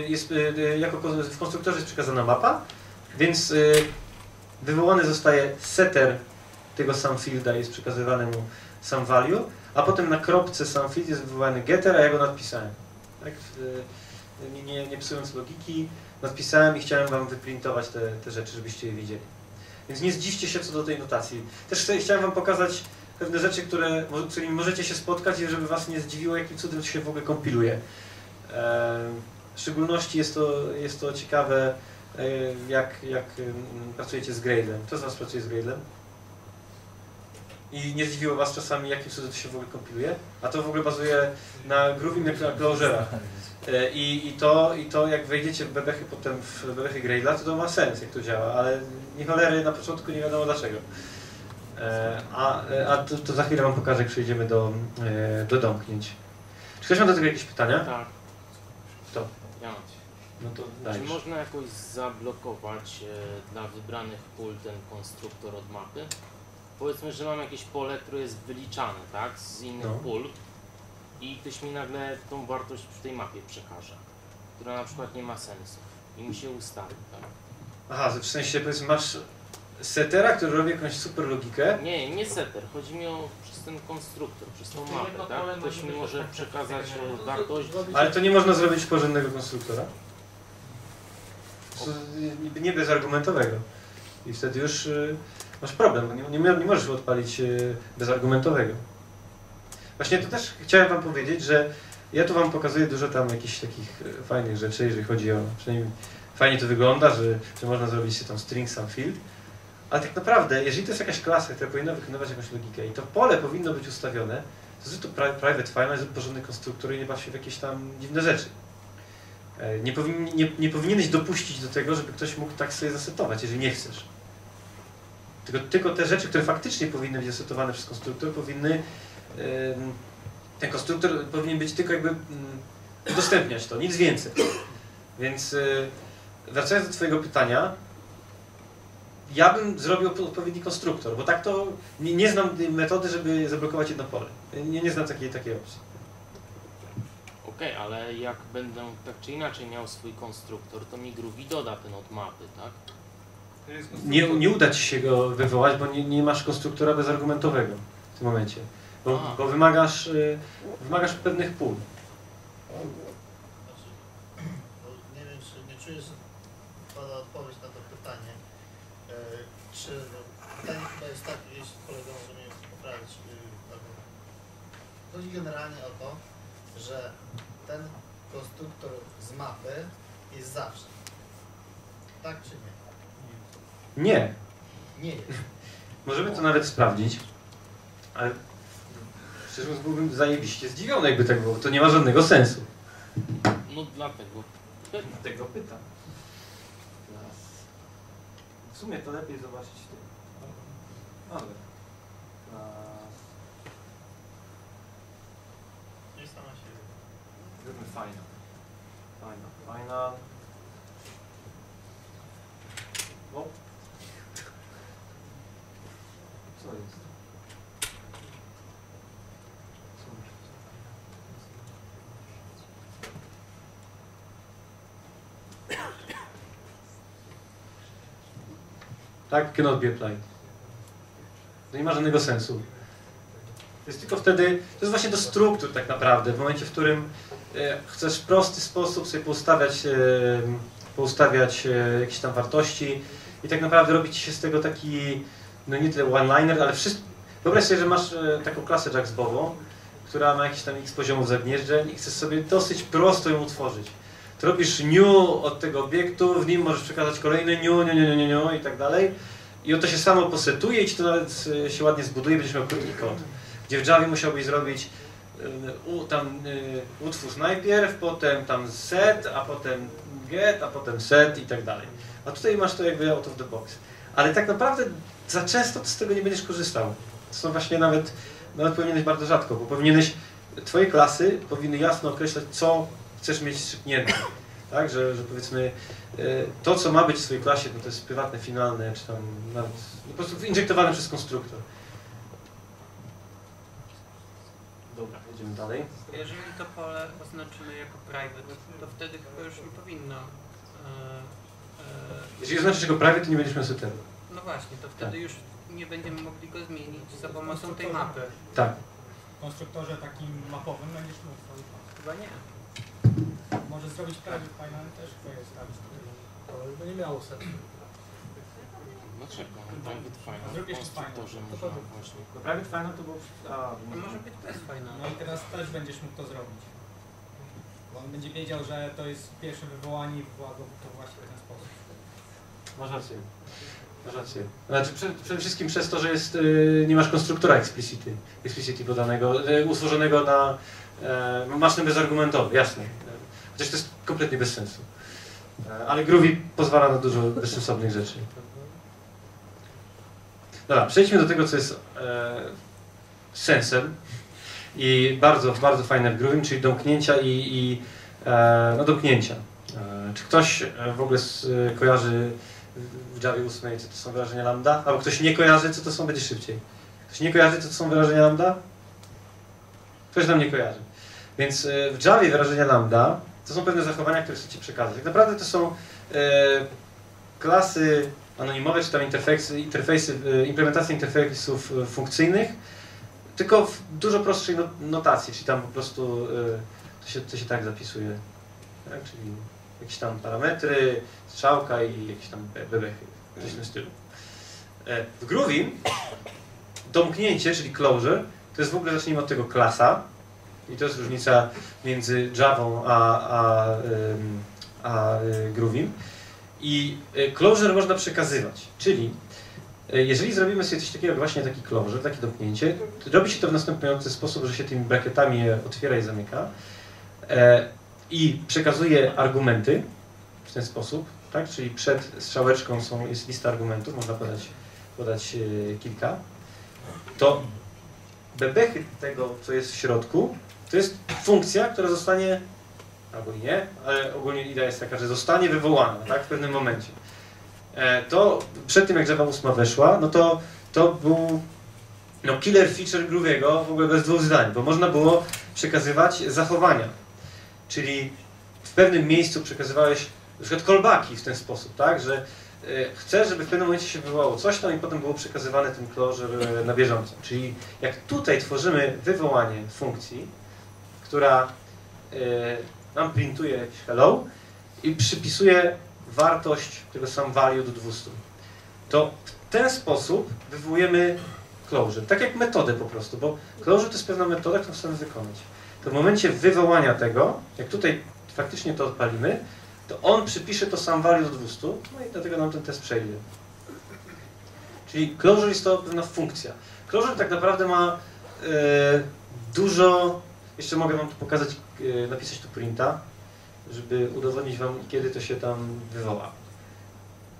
jest, y, jako ko- w konstruktorze jest przekazana mapa, więc y, wywołany zostaje setter tego sam fielda, jest przekazywany mu sam value, a potem na kropce sam field jest wywołany getter, a ja go nadpisałem. Tak? Y, Nie, nie, nie psując logiki, nadpisałem i chciałem Wam wyprintować te, te rzeczy, żebyście je widzieli. Więc nie zdziwcie się co do tej notacji. Też chcia- chciałem Wam pokazać pewne rzeczy, które, którymi możecie się spotkać i żeby was nie zdziwiło, jakim cudem się w ogóle kompiluje. W szczególności jest to, jest to ciekawe, e, jak, jak pracujecie z Gradlem. Kto z was pracuje z Gradlem? I nie zdziwiło was czasami, jakim cudem to się w ogóle kompiluje? A to w ogóle bazuje na Groovim, na Clojurach. E, I, i, to, I to jak wejdziecie w bebechy potem w bebechy Graila, to to ma sens, jak to działa, ale nie cholery na początku nie wiadomo dlaczego. E, A, a to, to za chwilę Wam pokażę, jak przejdziemy do, e, do domknięć. Czy ktoś ma do tego jakieś pytania? Tak. To. Ja mam. No to Czy dajesz. można jakoś zablokować e, dla wybranych pól ten konstruktor od mapy? Powiedzmy, że mam jakieś pole, które jest wyliczane, tak, z innych No. pól i ktoś mi nagle tą wartość przy tej mapie przekaże, która na przykład nie ma sensu i mi się ustawi, tak? Aha, w sensie powiedzmy masz setera, który robi jakąś super logikę. Nie, nie setter, chodzi mi o przez ten konstruktor, przez tą mapę, tak? Ktoś mi może tak przekazać przekazane. e, wartość. Ale to nie można zrobić porządnego konstruktora. To nie- nie bezargumentowego. I wtedy już y, masz problem, nie, nie, nie możesz odpalić y, bezargumentowego. Właśnie to też chciałem Wam powiedzieć, że ja tu Wam pokazuję dużo tam jakichś takich y, fajnych rzeczy, jeżeli chodzi o, przynajmniej fajnie to wygląda, że, że można zrobić sobie tam string some field, ale tak naprawdę, jeżeli to jest jakaś klasa, która powinna wykonywać jakąś logikę i to pole powinno być ustawione, to zrób to pri- private file, zrób porządny konstruktor i nie baw się w jakieś tam dziwne rzeczy. E, Nie, powin, nie, nie powinieneś dopuścić do tego, żeby ktoś mógł tak sobie zasetować, jeżeli nie chcesz. Tylko, tylko te rzeczy, które faktycznie powinny być zasetowane przez konstruktor, powinny. ten konstruktor powinien być tylko jakby mm, udostępniać to, nic więcej. Więc y, wracając do Twojego pytania, ja bym zrobił odpowiedni konstruktor, bo tak to nie, nie znam metody, żeby zablokować jedno pole. Nie, nie znam takiej, takiej opcji. Okej, ale jak będę tak czy inaczej miał swój konstruktor, to mi Groovy doda ten od mapy, tak? Nie, nie uda Ci się go wywołać, bo nie, nie masz konstruktora bezargumentowego w tym momencie. Bo, bo wymagasz, y, wymagasz pewnych pól. Bo nie wiem, czy nie czuję, że pada odpowiedź na to pytanie. E, Czy no, pytanie chyba jest takie, jeśli kolega może mnie poprawić. y, Chodzi generalnie o to, że ten konstruktor z mapy jest zawsze. Tak czy nie? Nie. Nie jest. Możemy to nawet sprawdzić, ale szczerze mówiąc byłbym zajebiście zdziwiony, jakby tak było. To nie ma żadnego sensu. No dlatego pytam. Dlatego pytam. W sumie to lepiej zobaczyć tu. Ale. Nie sama siebie. Zróbmy fajna. Fajna, fajna. O. Co jest? Tak? Cannot be applied. To nie ma żadnego sensu. To jest tylko wtedy, to jest właśnie do struktur tak naprawdę, w momencie, w którym e, chcesz w prosty sposób sobie poustawiać, e, poustawiać e, jakieś tam wartości i tak naprawdę robić się z tego taki, no nie tyle one-liner, ale wszystko. Wyobraź sobie, że masz e, taką klasę jacksbową, która ma jakieś tam x poziomów zagnieżdżeń i chcesz sobie dosyć prosto ją utworzyć. To robisz new od tego obiektu, w nim możesz przekazać kolejny new, new, new, new, new i tak dalej. I oto się samo posetuje i ci to nawet e, się ładnie zbuduje, będziesz miał krótki kod. Gdzie w Javie musiałbyś zrobić y, u, tam y, utwórz najpierw, potem tam set, a potem get, a potem set i tak dalej. A tutaj masz to jakby out of the box. Ale tak naprawdę za często z tego nie będziesz korzystał. To są właśnie nawet, nawet powinieneś bardzo rzadko, bo powinieneś, twoje klasy powinny jasno określać, co chcesz mieć strzyknięte. Tak, że, że powiedzmy y, to, co ma być w swojej klasie, no to jest prywatne, finalne, czy tam nawet no po prostu injektowane przez konstruktor. Dobra, jedziemy dalej. Jeżeli to pole oznaczymy jako private, to wtedy chyba już nie powinno. E, e, Jeżeli oznaczysz go prawie, to nie będziesz miał seteru. No właśnie, to wtedy już nie będziemy mogli go zmienić za pomocą tej mapy. Tak. W konstruktorze takim mapowym będziesz mógł. Chyba nie. Może zrobić prawie fajne, ale też twoje stawić. To by nie miało sensu. Dlaczego? Private Final. Zrób jeszcze Konstruktorze final. można właśnie. No fajno to było... A, To może być bez fajna. No i teraz też będziesz mógł to zrobić. Bo on będzie wiedział, że to jest pierwsze wywołanie i wywoła go to właśnie w ten sposób. Masz rację. Masz rację. Znaczy przede, wszystkim przez to, że jest, y, nie masz konstruktora explicity, explicity podanego, y, utworzonego na e, maszynę bezargumentową, jasne. E, Chociaż to jest kompletnie bez sensu. E, ale Groovy pozwala na dużo bezsensownych rzeczy. Dobra, przejdźmy do tego, co jest e, sensem i bardzo, bardzo fajne w Groovym, czyli domknięcia i, i no domknięcia. Czy ktoś w ogóle kojarzy w Java 8, co to są wyrażenia lambda? Albo ktoś nie kojarzy, co to są, będzie szybciej. Ktoś nie kojarzy, co to są wyrażenia lambda? Ktoś nam nie kojarzy. Więc e, w Javie wyrażenia lambda to są pewne zachowania, które chcecie przekazać. Tak naprawdę to są e, klasy anonimowe, czy tam interfejsy, interfejsy e, implementacja interfejsów funkcyjnych, tylko w dużo prostszej no- notacji, czyli tam po prostu to, się, to się tak zapisuje. Tak? Czyli jakieś tam parametry, strzałka i jakieś tam be- bebechy, coś w tym stylu. E, W Groovy domknięcie, czyli closure, to jest w ogóle, zacznijmy od tego, klasa. I to jest różnica między Javą a, a, a y, Groovym. I y, closure można przekazywać, czyli jeżeli zrobimy sobie coś takiego jak właśnie taki closure, takie domknięcie, to robi się to w następujący sposób, że się tymi bracketami otwiera i zamyka e, i przekazuje argumenty w ten sposób, tak? Czyli przed strzałeczką są, jest lista argumentów, można podać, podać e, kilka. To bebechy tego, co jest w środku, to jest funkcja, która zostanie, albo nie, ale ogólnie idea jest taka, że zostanie wywołana tak, w pewnym momencie. E, to przed tym, jak Java 8 weszła, no to to był no, killer feature Grooviego w ogóle bez dwóch zdań, bo można było przekazywać zachowania. Czyli w pewnym miejscu przekazywałeś na przykład callbacki w ten sposób, tak, że e, chcesz, żeby w pewnym momencie się wywołało coś tam i potem było przekazywane closure e, na bieżąco. Czyli jak tutaj tworzymy wywołanie funkcji, która e, nam printuje hello i przypisuje wartość tego sam value do 200, to w ten sposób wywołujemy closure, tak jak metodę po prostu, bo closure to jest pewna metoda, którą chcemy wykonać. To w momencie wywołania tego, jak tutaj faktycznie to odpalimy, to on przypisze to sam value do 200, no i dlatego nam ten test przejdzie. Czyli closure jest to pewna funkcja. Closure tak naprawdę ma e, dużo, jeszcze mogę Wam tu pokazać, e, napisać tu printa, żeby udowodnić Wam, kiedy to się tam wywoła.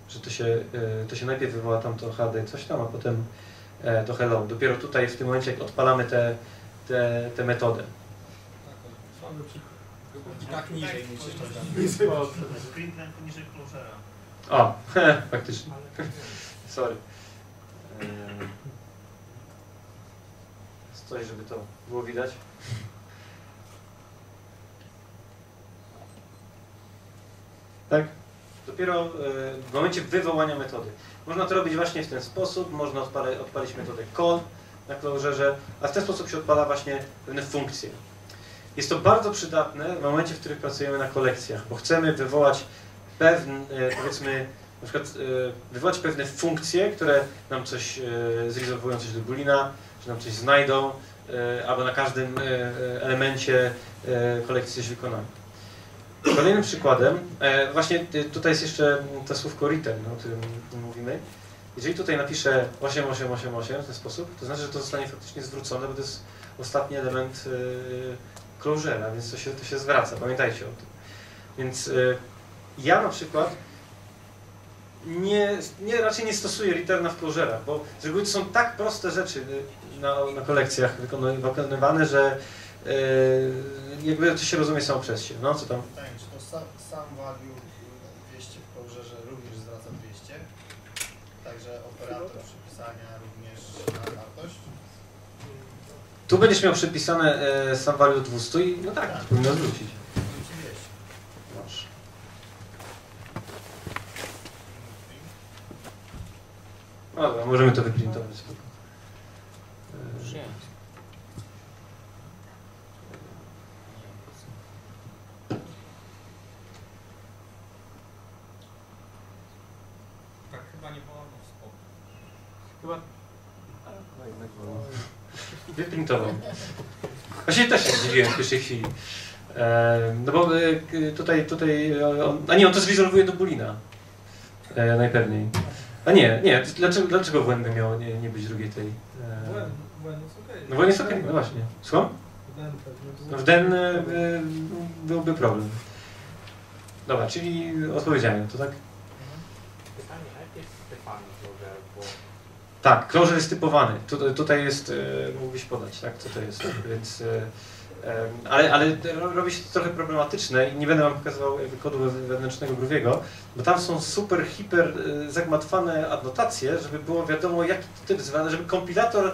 Że to się, e, to się najpierw wywoła tam to HD coś tam, a potem to hello. Dopiero tutaj w tym momencie, jak odpalamy tę te, te metodę. Przykład. Tak niżej musisz to poniżej closera. O, <laughs> faktycznie. <laughs> Sorry. Eee, Jest coś, żeby to było widać. Tak? Dopiero e, w momencie wywołania metody. Można to robić właśnie w ten sposób, można odpalić, metodę call na closerze, a w ten sposób się odpala właśnie pewne funkcje. Jest to bardzo przydatne w momencie, w którym pracujemy na kolekcjach, bo chcemy wywołać pewne, e, powiedzmy, na przykład e, wywołać pewne funkcje, które nam coś e, zrezolwują coś do Boolina, że nam coś znajdą, albo na każdym elemencie kolekcji coś wykonają. Kolejnym przykładem, właśnie tutaj jest jeszcze to słówko return, o którym mówimy. Jeżeli tutaj napiszę 8888 w ten sposób, to znaczy, że to zostanie faktycznie zwrócone, bo to jest ostatni element closera, więc to się, to się zwraca, pamiętajcie o tym. Więc e, ja na przykład nie, nie, raczej nie stosuję returna w closerach, bo z reguły to są tak proste rzeczy y, na, na kolekcjach wykony- wykonywane, że e, jakby to się rozumie samo przez się. No co tam? Pytanie, czy to sam, sam value 200 w closerze również zwraca 200? Także operator przypisania również na wartość? Tu będziesz miał przypisane e, sam value 200 i no tak, powinno zwrócić. No Dobra, możemy to wyprintować. spoko. E, Już jest. Tak chyba nie wolno w spokój. Wyprintował. Właśnie też się zdziwiłem w pierwszej chwili. No bo e, tutaj, tutaj, e, on, a nie, on to zwizualizuje do Bulina. E, najpewniej. A nie, nie, dlaczego, dlaczego WN by miało nie, nie być drugiej tej? Jest okej. no WN jest okej, no właśnie. Słucham? No w den e, byłby problem. Dobra, czyli odpowiedziałem, to tak? Pytanie, a jak jest Stefani Closure, bo Tak, closure jest typowany. Tu, tutaj jest, e, mógłbyś podać, tak, co to jest, więc... E, ale, ale ro- robi się to trochę problematyczne i nie będę wam pokazywał kodu we- wewnętrznego Grooviego, bo tam są super, hiper e, zagmatwane adnotacje, żeby było wiadomo jaki to typ zwany, żeby kompilator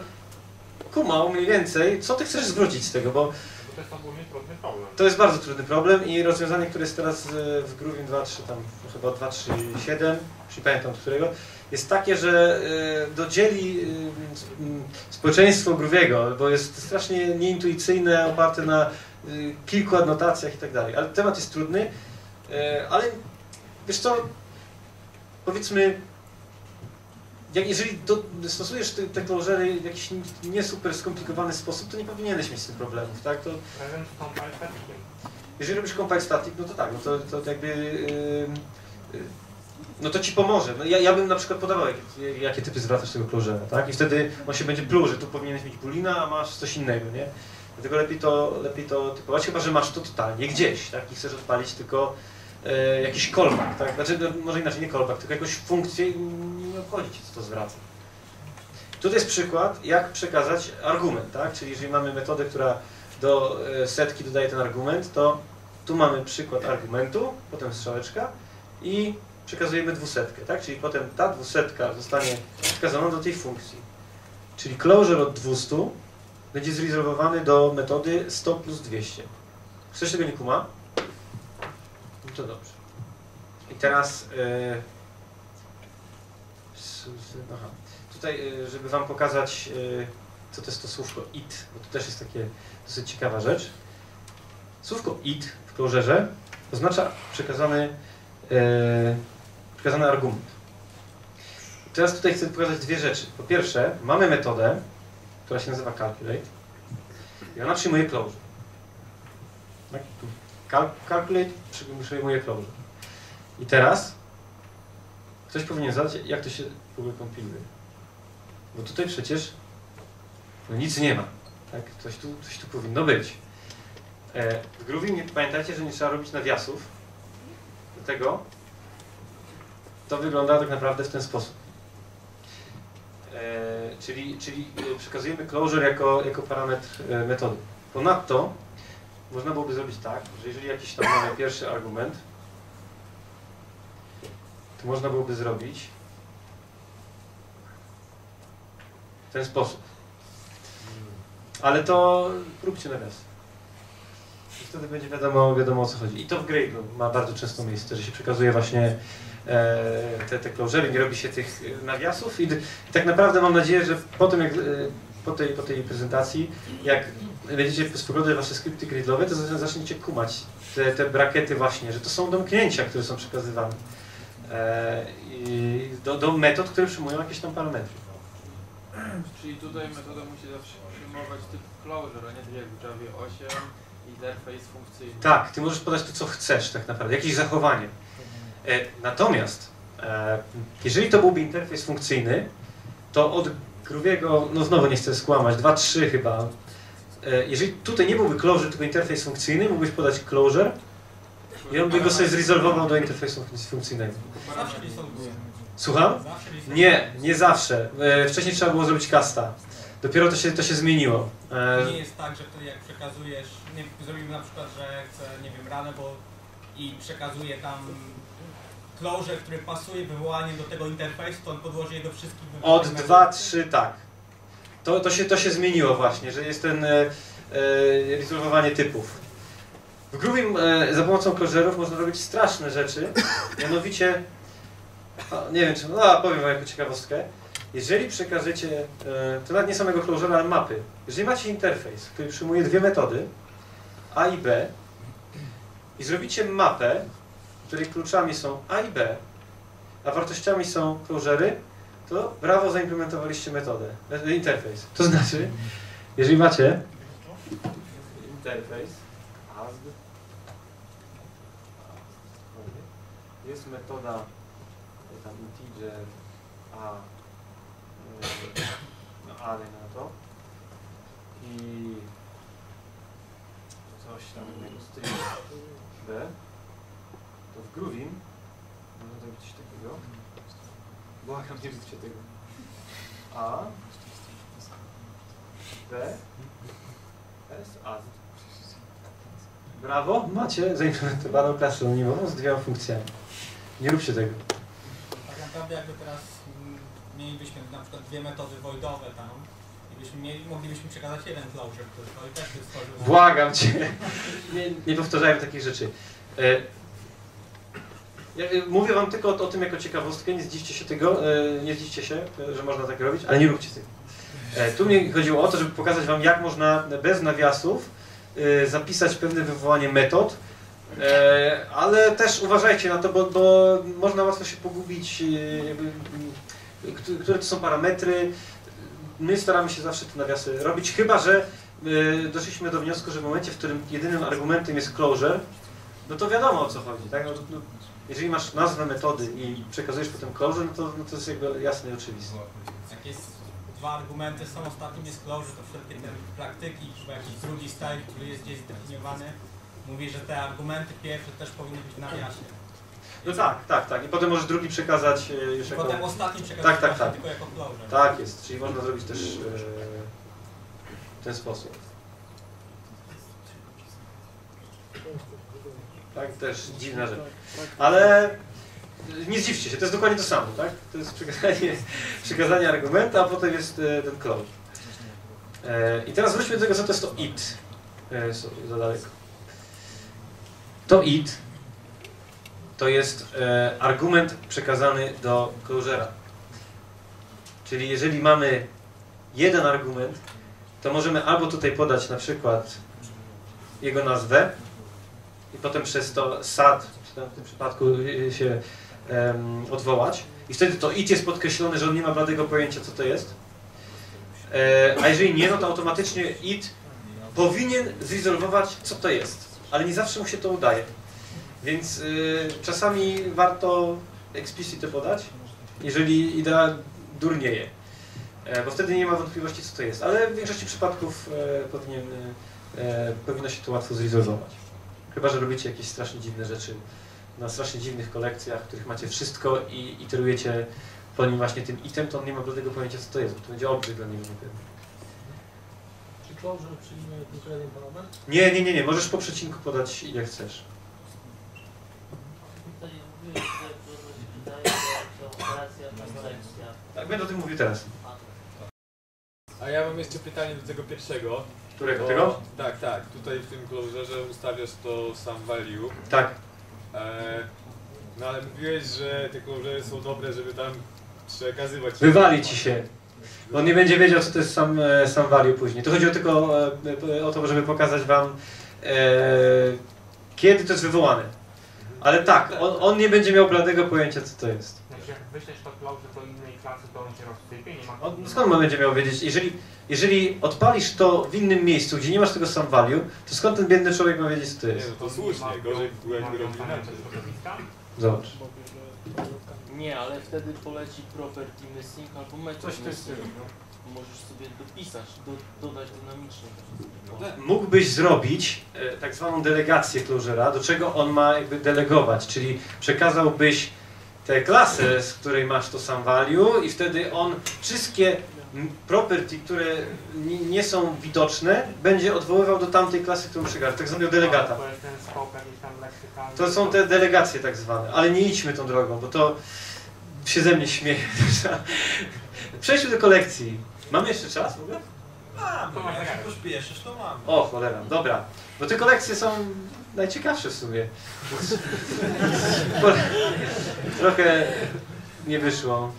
kumał mniej więcej, co ty chcesz zwrócić z tego, bo to jest ogólnie trudny problem. to jest bardzo trudny problem i rozwiązanie, które jest teraz w Groovie 2.3, tam chyba 2.3.7, już nie pamiętam którego, jest takie, że e, dodzieli m, społeczeństwo Grooviego, bo jest strasznie nieintuicyjne, oparte na e, kilku adnotacjach i tak dalej. Ale temat jest trudny, ale wiesz co, powiedzmy, jak, jeżeli do, stosujesz te, te closure'y w jakiś nie super skomplikowany sposób, to nie powinieneś mieć z tym problemów, tak? To, Razem z compile statikiem. jeżeli robisz compile static, no to tak, no to, to jakby... Yy, yy, no to ci pomoże. No ja, ja bym na przykład podawał, jakie, jakie typy zwracasz tego closure'a, tak? I wtedy on się będzie pluł, że tu powinieneś mieć bulina, a masz coś innego, nie? Dlatego lepiej to, lepiej to typować, chyba że masz to totalnie gdzieś, tak? I chcesz odpalić tylko e, jakiś callback, tak? Znaczy, no, może inaczej, nie callback, tylko jakąś funkcję i nie obchodzi cię, co to zwraca. Tutaj jest przykład, jak przekazać argument, tak? Czyli jeżeli mamy metodę, która do e, setki dodaje ten argument, to tu mamy przykład argumentu, potem strzałeczka i przekazujemy dwusetkę, tak? Czyli potem ta dwusetka zostanie przekazana do tej funkcji. Czyli closure od 200 będzie zrezolwowany do metody 100 plus 200. Ktoś tego nie kuma? No to dobrze. I teraz... s- aha. Tutaj, e, żeby Wam pokazać, e, co to jest to słówko it, bo to też jest takie dosyć ciekawa rzecz. Słówko it w closurze oznacza przekazany, e, przekazany argument. Teraz tutaj chcę pokazać dwie rzeczy. Po pierwsze, mamy metodę, która się nazywa calculate i ona przyjmuje closure. Tak? Calculate przy- przyjmuje closure. I teraz ktoś powinien zadać, jak to się w ogóle kompiluje. Bo tutaj przecież no nic nie ma. Tak? Coś, tu, coś tu powinno być. E, w Groovie nie, pamiętajcie, że nie trzeba robić nawiasów. Dlatego to wygląda tak naprawdę w ten sposób. E, czyli, czyli e, przekazujemy closure jako, jako parametr e, metody. Ponadto można byłoby zrobić tak, że jeżeli jakiś tam mamy pierwszy argument, to można byłoby zrobić w ten sposób. Ale to róbcie nawias. I wtedy będzie wiadomo, wiadomo o co chodzi. I to w Gradle ma bardzo często miejsce, że się przekazuje właśnie te, te closure'y, nie robi się tych e, nawiasów i, i tak naprawdę mam nadzieję, że potem jak, e, po, tej, po tej prezentacji, jak będziecie spoglądać wasze skrypty gridlowe, to za- zaczniecie kumać te, te brakety właśnie, że to są domknięcia, które są przekazywane e, i do, do metod, które przyjmują jakieś tam parametry. Czyli tutaj metoda musi zawsze przyjmować typ closure, a nie tak jak w Javie 8, interfejs funkcyjny. Tak, ty możesz podać to, co chcesz tak naprawdę, jakieś zachowanie. E, natomiast, e, jeżeli to byłby interfejs funkcyjny, to od Grooviego, no znowu nie chcę skłamać, 2-3 chyba, e, jeżeli tutaj nie byłby closure, tylko interfejs funkcyjny, mógłbyś podać closure i on by go sobie zrezolwował do interfejsu fun- funkcyjnego. Słucham? Nie, nie zawsze. Wcześniej trzeba było zrobić casta. Dopiero to się, to się zmieniło. Nie jest tak, że wtedy jak przekazujesz, nie zrobimy na przykład, że chcę, nie wiem, ranę, bo i przekazuje tam closure, który pasuje wywołanie do tego interfejsu, to on podłoży je do wszystkich Od wywołanych 2, 3, tak. To, to, się, to się zmieniło właśnie, że jest ten e, e, rezolwowanie typów. W Groovim e, za pomocą closure'ów można robić straszne rzeczy, <laughs> mianowicie, a, nie wiem czy, no a powiem wam jako ciekawostkę, jeżeli przekażecie, e, to nawet nie samego closure'a, ale mapy, jeżeli macie interfejs, który przyjmuje dwie metody, A i B, i zrobicie mapę, której kluczami są A i B, a wartościami są closure'y, to brawo zaimplementowaliście metodę, e, interfejs. To znaczy, jeżeli macie interfejs, jest metoda e, tam integer a e, no a dajmy na to. I coś tam innego string b to w Groovim można zrobić coś takiego błagam nie róbcie tego a b s a Brawo, macie zaimplementowaną klasę anonimową z dwiema funkcjami. Nie róbcie tego. Tak naprawdę jakby teraz mm, mielibyśmy na przykład dwie metody voidowe tam i byśmy mieli, moglibyśmy przekazać jeden closure i też by stworzył... Błagam cię. Nie, nie powtarzajmy takich rzeczy. E, mówię wam tylko o, o tym jako ciekawostkę, nie zdziwcie się tego, e, nie zdziwcie się, e, że można tak robić, ale nie róbcie tego. Tu mi chodziło o to, żeby pokazać wam, jak można bez nawiasów zapisać pewne wywołanie metod, e, ale też uważajcie na to, bo, bo można łatwo się pogubić, które to są parametry. My staramy się zawsze te nawiasy robić, chyba że y, doszliśmy do wniosku, że w momencie, w którym jedynym argumentem jest closure, no to wiadomo o co chodzi. Tak? No, no, jeżeli masz nazwę metody i przekazujesz potem closure, no to, no to jest jakby jasne i oczywiste. Jak jest dwa argumenty są, ostatnim jest closure, to wszelkie te praktyki, czy jakiś drugi style, który jest gdzieś zdefiniowany, mówi, że te argumenty pierwsze też powinny być w nawiasie. No tak, tak, tak. I potem możesz drugi przekazać e, już jako... potem ostatni przekazać Tak, tak, tak. tylko jako closure. Tak jest, czyli można zrobić też e, w ten sposób. Tak, też dziwna rzecz. Ale nie zdziwcie się, to jest dokładnie to samo, tak? To jest przekazanie, <laughs> przekazanie argumenta, a potem jest e, ten close. E, I teraz wróćmy do tego, co to jest to it. E, za daleko. To it to jest e, argument przekazany do closure'a. Czyli jeżeli mamy jeden argument, to możemy albo tutaj podać na przykład jego nazwę i potem przez to sad, w tym przypadku y, się em, odwołać. I wtedy to it jest podkreślone, że on nie ma bladego pojęcia, co to jest. E, a jeżeli nie, no to automatycznie it powinien zrezolwować, co to jest. Ale nie zawsze mu się to udaje. Więc y, czasami warto explicit podać, jeżeli idea durnieje. E, bo wtedy nie ma wątpliwości, co to jest. Ale w większości przypadków e, powinien, e, powinno się to łatwo zrezolwować. Chyba, że robicie jakieś strasznie dziwne rzeczy na strasznie dziwnych kolekcjach, w których macie wszystko i iterujecie po nim właśnie tym item, to on nie ma bladego pojęcia, co to jest, bo to będzie obrzyd dla niego niepewny. Czy closure przyjmie jeden parametr? Nie, nie, nie, nie. Możesz po przecinku podać ile chcesz. Tak, będę o tym mówił teraz. A ja mam jeszcze pytanie do tego pierwszego. Którego? Bo- Tego? Tak, tak. Tutaj w tym closerze ustawiasz to sam value. Tak. E, no ale mówiłeś, że te closery są dobre, żeby tam przekazywać. Wywali ci się. Bo on nie będzie wiedział, co to jest sam, e, sam value później. To chodziło tylko e, e, o to, żeby pokazać wam, e, kiedy to jest wywołane. Ale tak, on, on nie będzie miał bladego pojęcia, co to jest. Znaczy jak wyślesz to close do innej klasy, to on się rozsypie, nie ma... On, skąd on będzie miał wiedzieć? Jeżeli, jeżeli odpalisz to w innym miejscu, gdzie nie masz tego sam value, to skąd ten biedny człowiek ma wiedzieć, co to Nie, jest? no to słusznie, gorzej jakby robili inaczej. Zobacz. Nie, ale wtedy poleci property missing albo method Coś w tym missing. stylu, no. Możesz sobie dopisać, do, dodać dynamicznie. Mógłbyś zrobić e, tak zwaną delegację closura, do czego on ma jakby delegować, czyli przekazałbyś tę klasę, z której masz to sam value i wtedy on wszystkie property, które ni- nie są widoczne, będzie odwoływał do tamtej klasy, którą przekaże, tak zwanego delegata. To są te delegacje tak zwane, ale nie idźmy tą drogą, bo to się ze mnie śmieje. <laughs> Przejdźmy do kolekcji. Mamy jeszcze czas w ogóle? Mam, jak się pośpieszysz, to mam. O, cholera, dobra. Bo te kolekcje są najciekawsze w sumie. Trochę nie wyszło.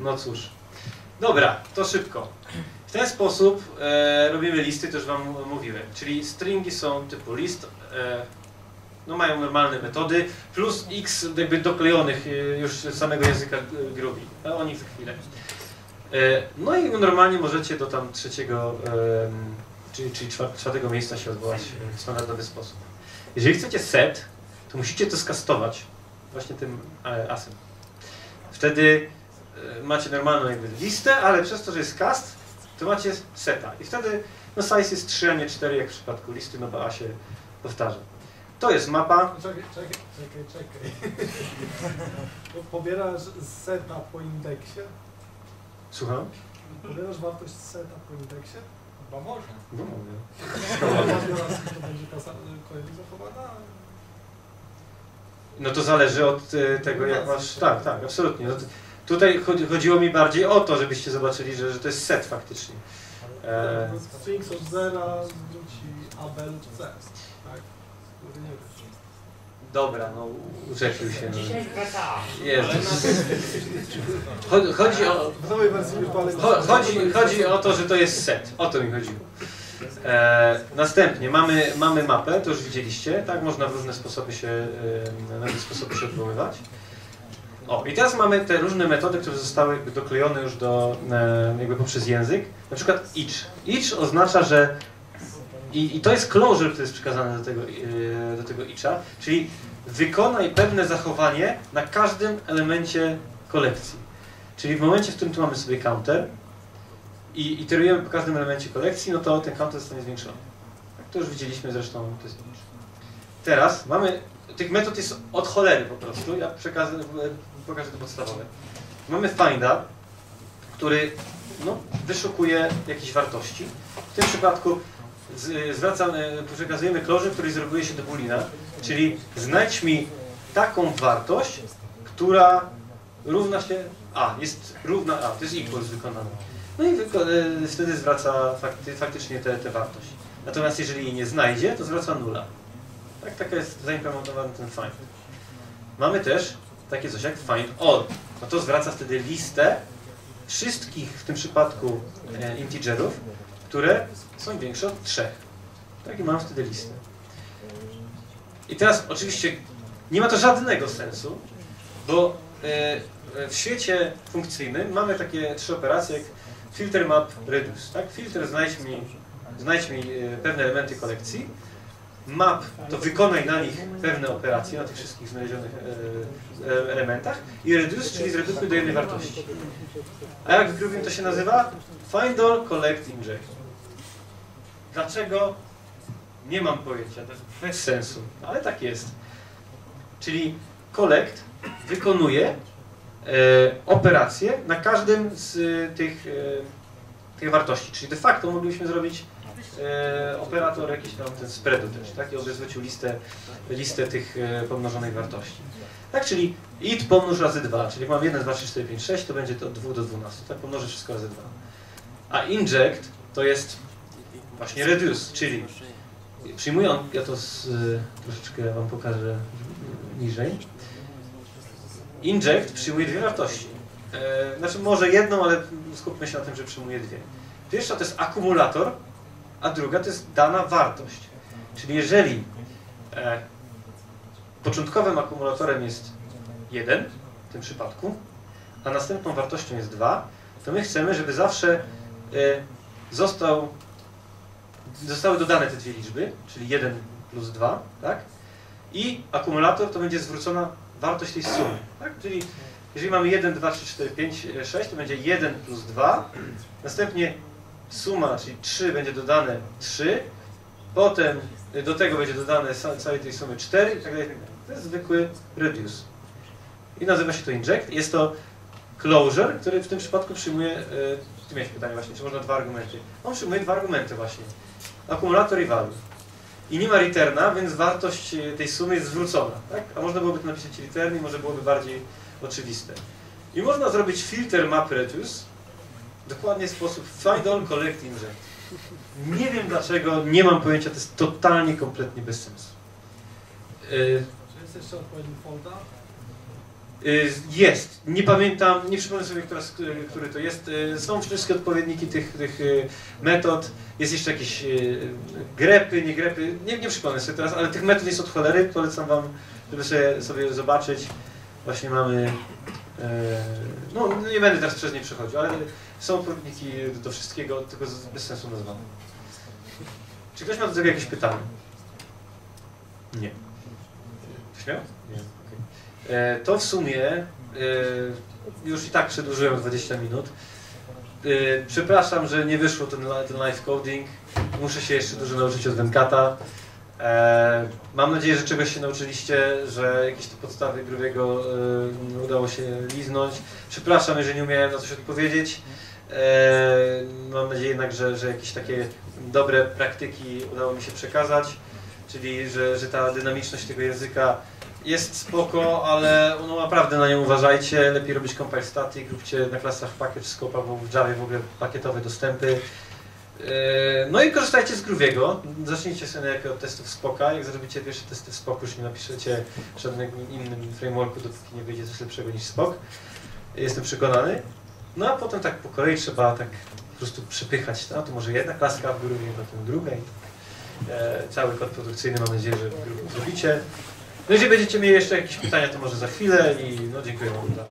No cóż. Dobra, to szybko. W ten sposób e, robimy listy, to już Wam mówiłem. Czyli stringi są typu list, e, no mają normalne metody, plus x jakby doklejonych y, już z samego języka y, Groovy. A o nich za chwilę. E, No i normalnie możecie do tam trzeciego, czyli, czyli czwa- czwartego miejsca się odwołać w standardowy sposób. Jeżeli chcecie set, to musicie to skastować właśnie tym e, asem. Wtedy e, macie normalną jakby listę, ale przez to, że jest cast, to macie seta. I wtedy no size jest 3, a nie 4 jak w przypadku listy, no bo A się powtarza. To jest mapa. Czekaj, czekaj, czekaj, czekaj. <laughs> Pobierasz seta po indeksie? Słucham? Pobierasz wartość seta po indeksie? Chyba można. No mówię. To będzie ta zachowana? No to zależy od e, tego, jak masz. Tak, tak, absolutnie. No to, tutaj chodzi, chodziło mi bardziej o to, żebyście zobaczyli, że, że to jest set faktycznie. E, Strings od zera zwróci A, B lub C. Tak? Który nie wiesz. Dobra, no urzeczył się. No. Beta. Jezus. Chodzi, chodzi o. Chodzi, chodzi o to, że to jest set. O to mi chodziło. E, następnie mamy, mamy mapę, to już widzieliście, tak? Można w różne sposoby się, e, na różne sposoby się odwoływać. O, i teraz mamy te różne metody, które zostały jakby doklejone już do, e, jakby poprzez język. Na przykład each. Each oznacza, że i, i to jest closure, który jest przekazany do tego, e, do tego eacha, czyli wykonaj pewne zachowanie na każdym elemencie kolekcji. Czyli w momencie, w którym tu mamy sobie counter i iterujemy po każdym elemencie kolekcji, no to ten counter zostanie zwiększony. Tak, to już widzieliśmy zresztą. To jest. Teraz mamy, tych metod jest od cholery po prostu, ja przekazę, pokażę te podstawowe. Mamy finda, który no, wyszukuje jakieś wartości. W tym przypadku z, zwracam, przekazujemy closure, który zrobuje się do boolina, czyli znajdź mi taką wartość, która równa się a, jest równa a, to jest equals wykonane. No i wyko e, wtedy zwraca fakty, faktycznie tę wartość. Natomiast jeżeli jej nie znajdzie, to zwraca nula. Tak, taka jest zaimplementowany ten find. Mamy też takie coś jak find all. No to zwraca wtedy listę wszystkich w tym przypadku e, integerów, które są większe od trzech. Tak, i mam wtedy listę. I teraz oczywiście nie ma to żadnego sensu, bo e, e, w świecie funkcyjnym mamy takie trzy operacje jak filter, map, reduce. Tak? Filter znajdź mi, znajdź mi e, pewne elementy kolekcji. Map to wykonaj na nich pewne operacje, na tych wszystkich znalezionych elementach. I reduce, czyli zredukuj do jednej wartości. A jak w grubym to się nazywa? Find all, collect, inject. Dlaczego? Nie mam pojęcia, to jest bez sensu, ale tak jest. Czyli collect wykonuje e, operację na każdym z e, tych, e, tych wartości. Czyli de facto moglibyśmy zrobić e, operator jakiś tam ten spreadu też, tak? I on listę, listę tych e, pomnożonych wartości. Tak, czyli id pomnóż razy 2, czyli mam 1, 2, 3, 4, 5, 6, to będzie to od 2 do 12, tak? Pomnożę wszystko razy 2. A inject to jest właśnie reduce, czyli przyjmuję, on- ja to z, y, troszeczkę Wam pokażę niżej. Inject przyjmuje dwie wartości. E, znaczy może jedną, ale skupmy się na tym, że przyjmuje dwie. Pierwsza to jest akumulator, a druga to jest dana wartość. Czyli jeżeli e, początkowym akumulatorem jest 1 w tym przypadku, a następną wartością jest 2, to my chcemy, żeby zawsze e, został, zostały dodane te dwie liczby, czyli 1 plus 2, tak? I akumulator to będzie zwrócona wartość tej sumy, tak? Czyli jeżeli mamy 1, 2, 3, 4, 5, 6, to będzie 1 plus 2, następnie suma, czyli 3 będzie dodane 3, potem do tego będzie dodane całej tej sumy 4 i tak dalej. i tak dalej. To jest zwykły reduce. I nazywa się to inject. Jest to closure, który w tym przypadku przyjmuje, e, ty miałeś pytanie właśnie, czy można dwa argumenty. On przyjmuje dwa argumenty właśnie. Akumulator i value. I nie ma returna, więc wartość e, tej sumy jest zwrócona. Tak? A można byłoby to napisać return i może byłoby bardziej oczywiste. I można zrobić filter map reduce, dokładnie w sposób find all, collect, inject. Nie wiem dlaczego, nie mam pojęcia, to jest totalnie, kompletnie bez sensu. E, Czy jest jeszcze odpowiedni folda? Y, Jest. Nie pamiętam, nie przypomnę sobie, która, który to jest. Y, Są wszystkie odpowiedniki tych, tych y, metod. Jest jeszcze jakieś grepy, nie grepy. Nie, nie przypomnę sobie teraz, ale tych metod jest od cholery. Polecam Wam, żeby sobie, sobie zobaczyć. Właśnie mamy... e, No, nie będę teraz przez nie przechodził, ale są odpowiedniki do wszystkiego, tylko bez sensu nazwane. Czy ktoś ma do tego jakieś pytanie? Nie. Śmiał? E, To w sumie e, już i tak przedłużyłem 20 minut. E, Przepraszam, że nie wyszło ten, li- ten live coding. Muszę się jeszcze dużo nauczyć od Venkata. Mam nadzieję, że czegoś się nauczyliście, że jakieś te podstawy grubiego udało się liznąć. Przepraszam, jeżeli nie umiałem na coś odpowiedzieć. Mam nadzieję jednak, że, że jakieś takie dobre praktyki udało mi się przekazać, czyli że, że ta dynamiczność tego języka jest spoko, ale no naprawdę na nią uważajcie. Lepiej robić compile static, róbcie na klasach package scope albo w Java w ogóle pakietowe dostępy. Yy, No i korzystajcie z Grooviego. Zacznijcie sobie najlepiej od testów Spoka. Jak zrobicie pierwsze testy w Spoku, już nie napiszecie żadnym innym frameworku, dopóki nie wyjdzie coś lepszego niż Spok. Jestem przekonany. No a potem tak po kolei trzeba tak po prostu przepychać. No to może jedna klaska w Groovie, potem druga. i, E, cały kod produkcyjny mam nadzieję, że w zrobicie. No jeżeli będziecie mieli jeszcze jakieś pytania, to może za chwilę i no dziękuję Wam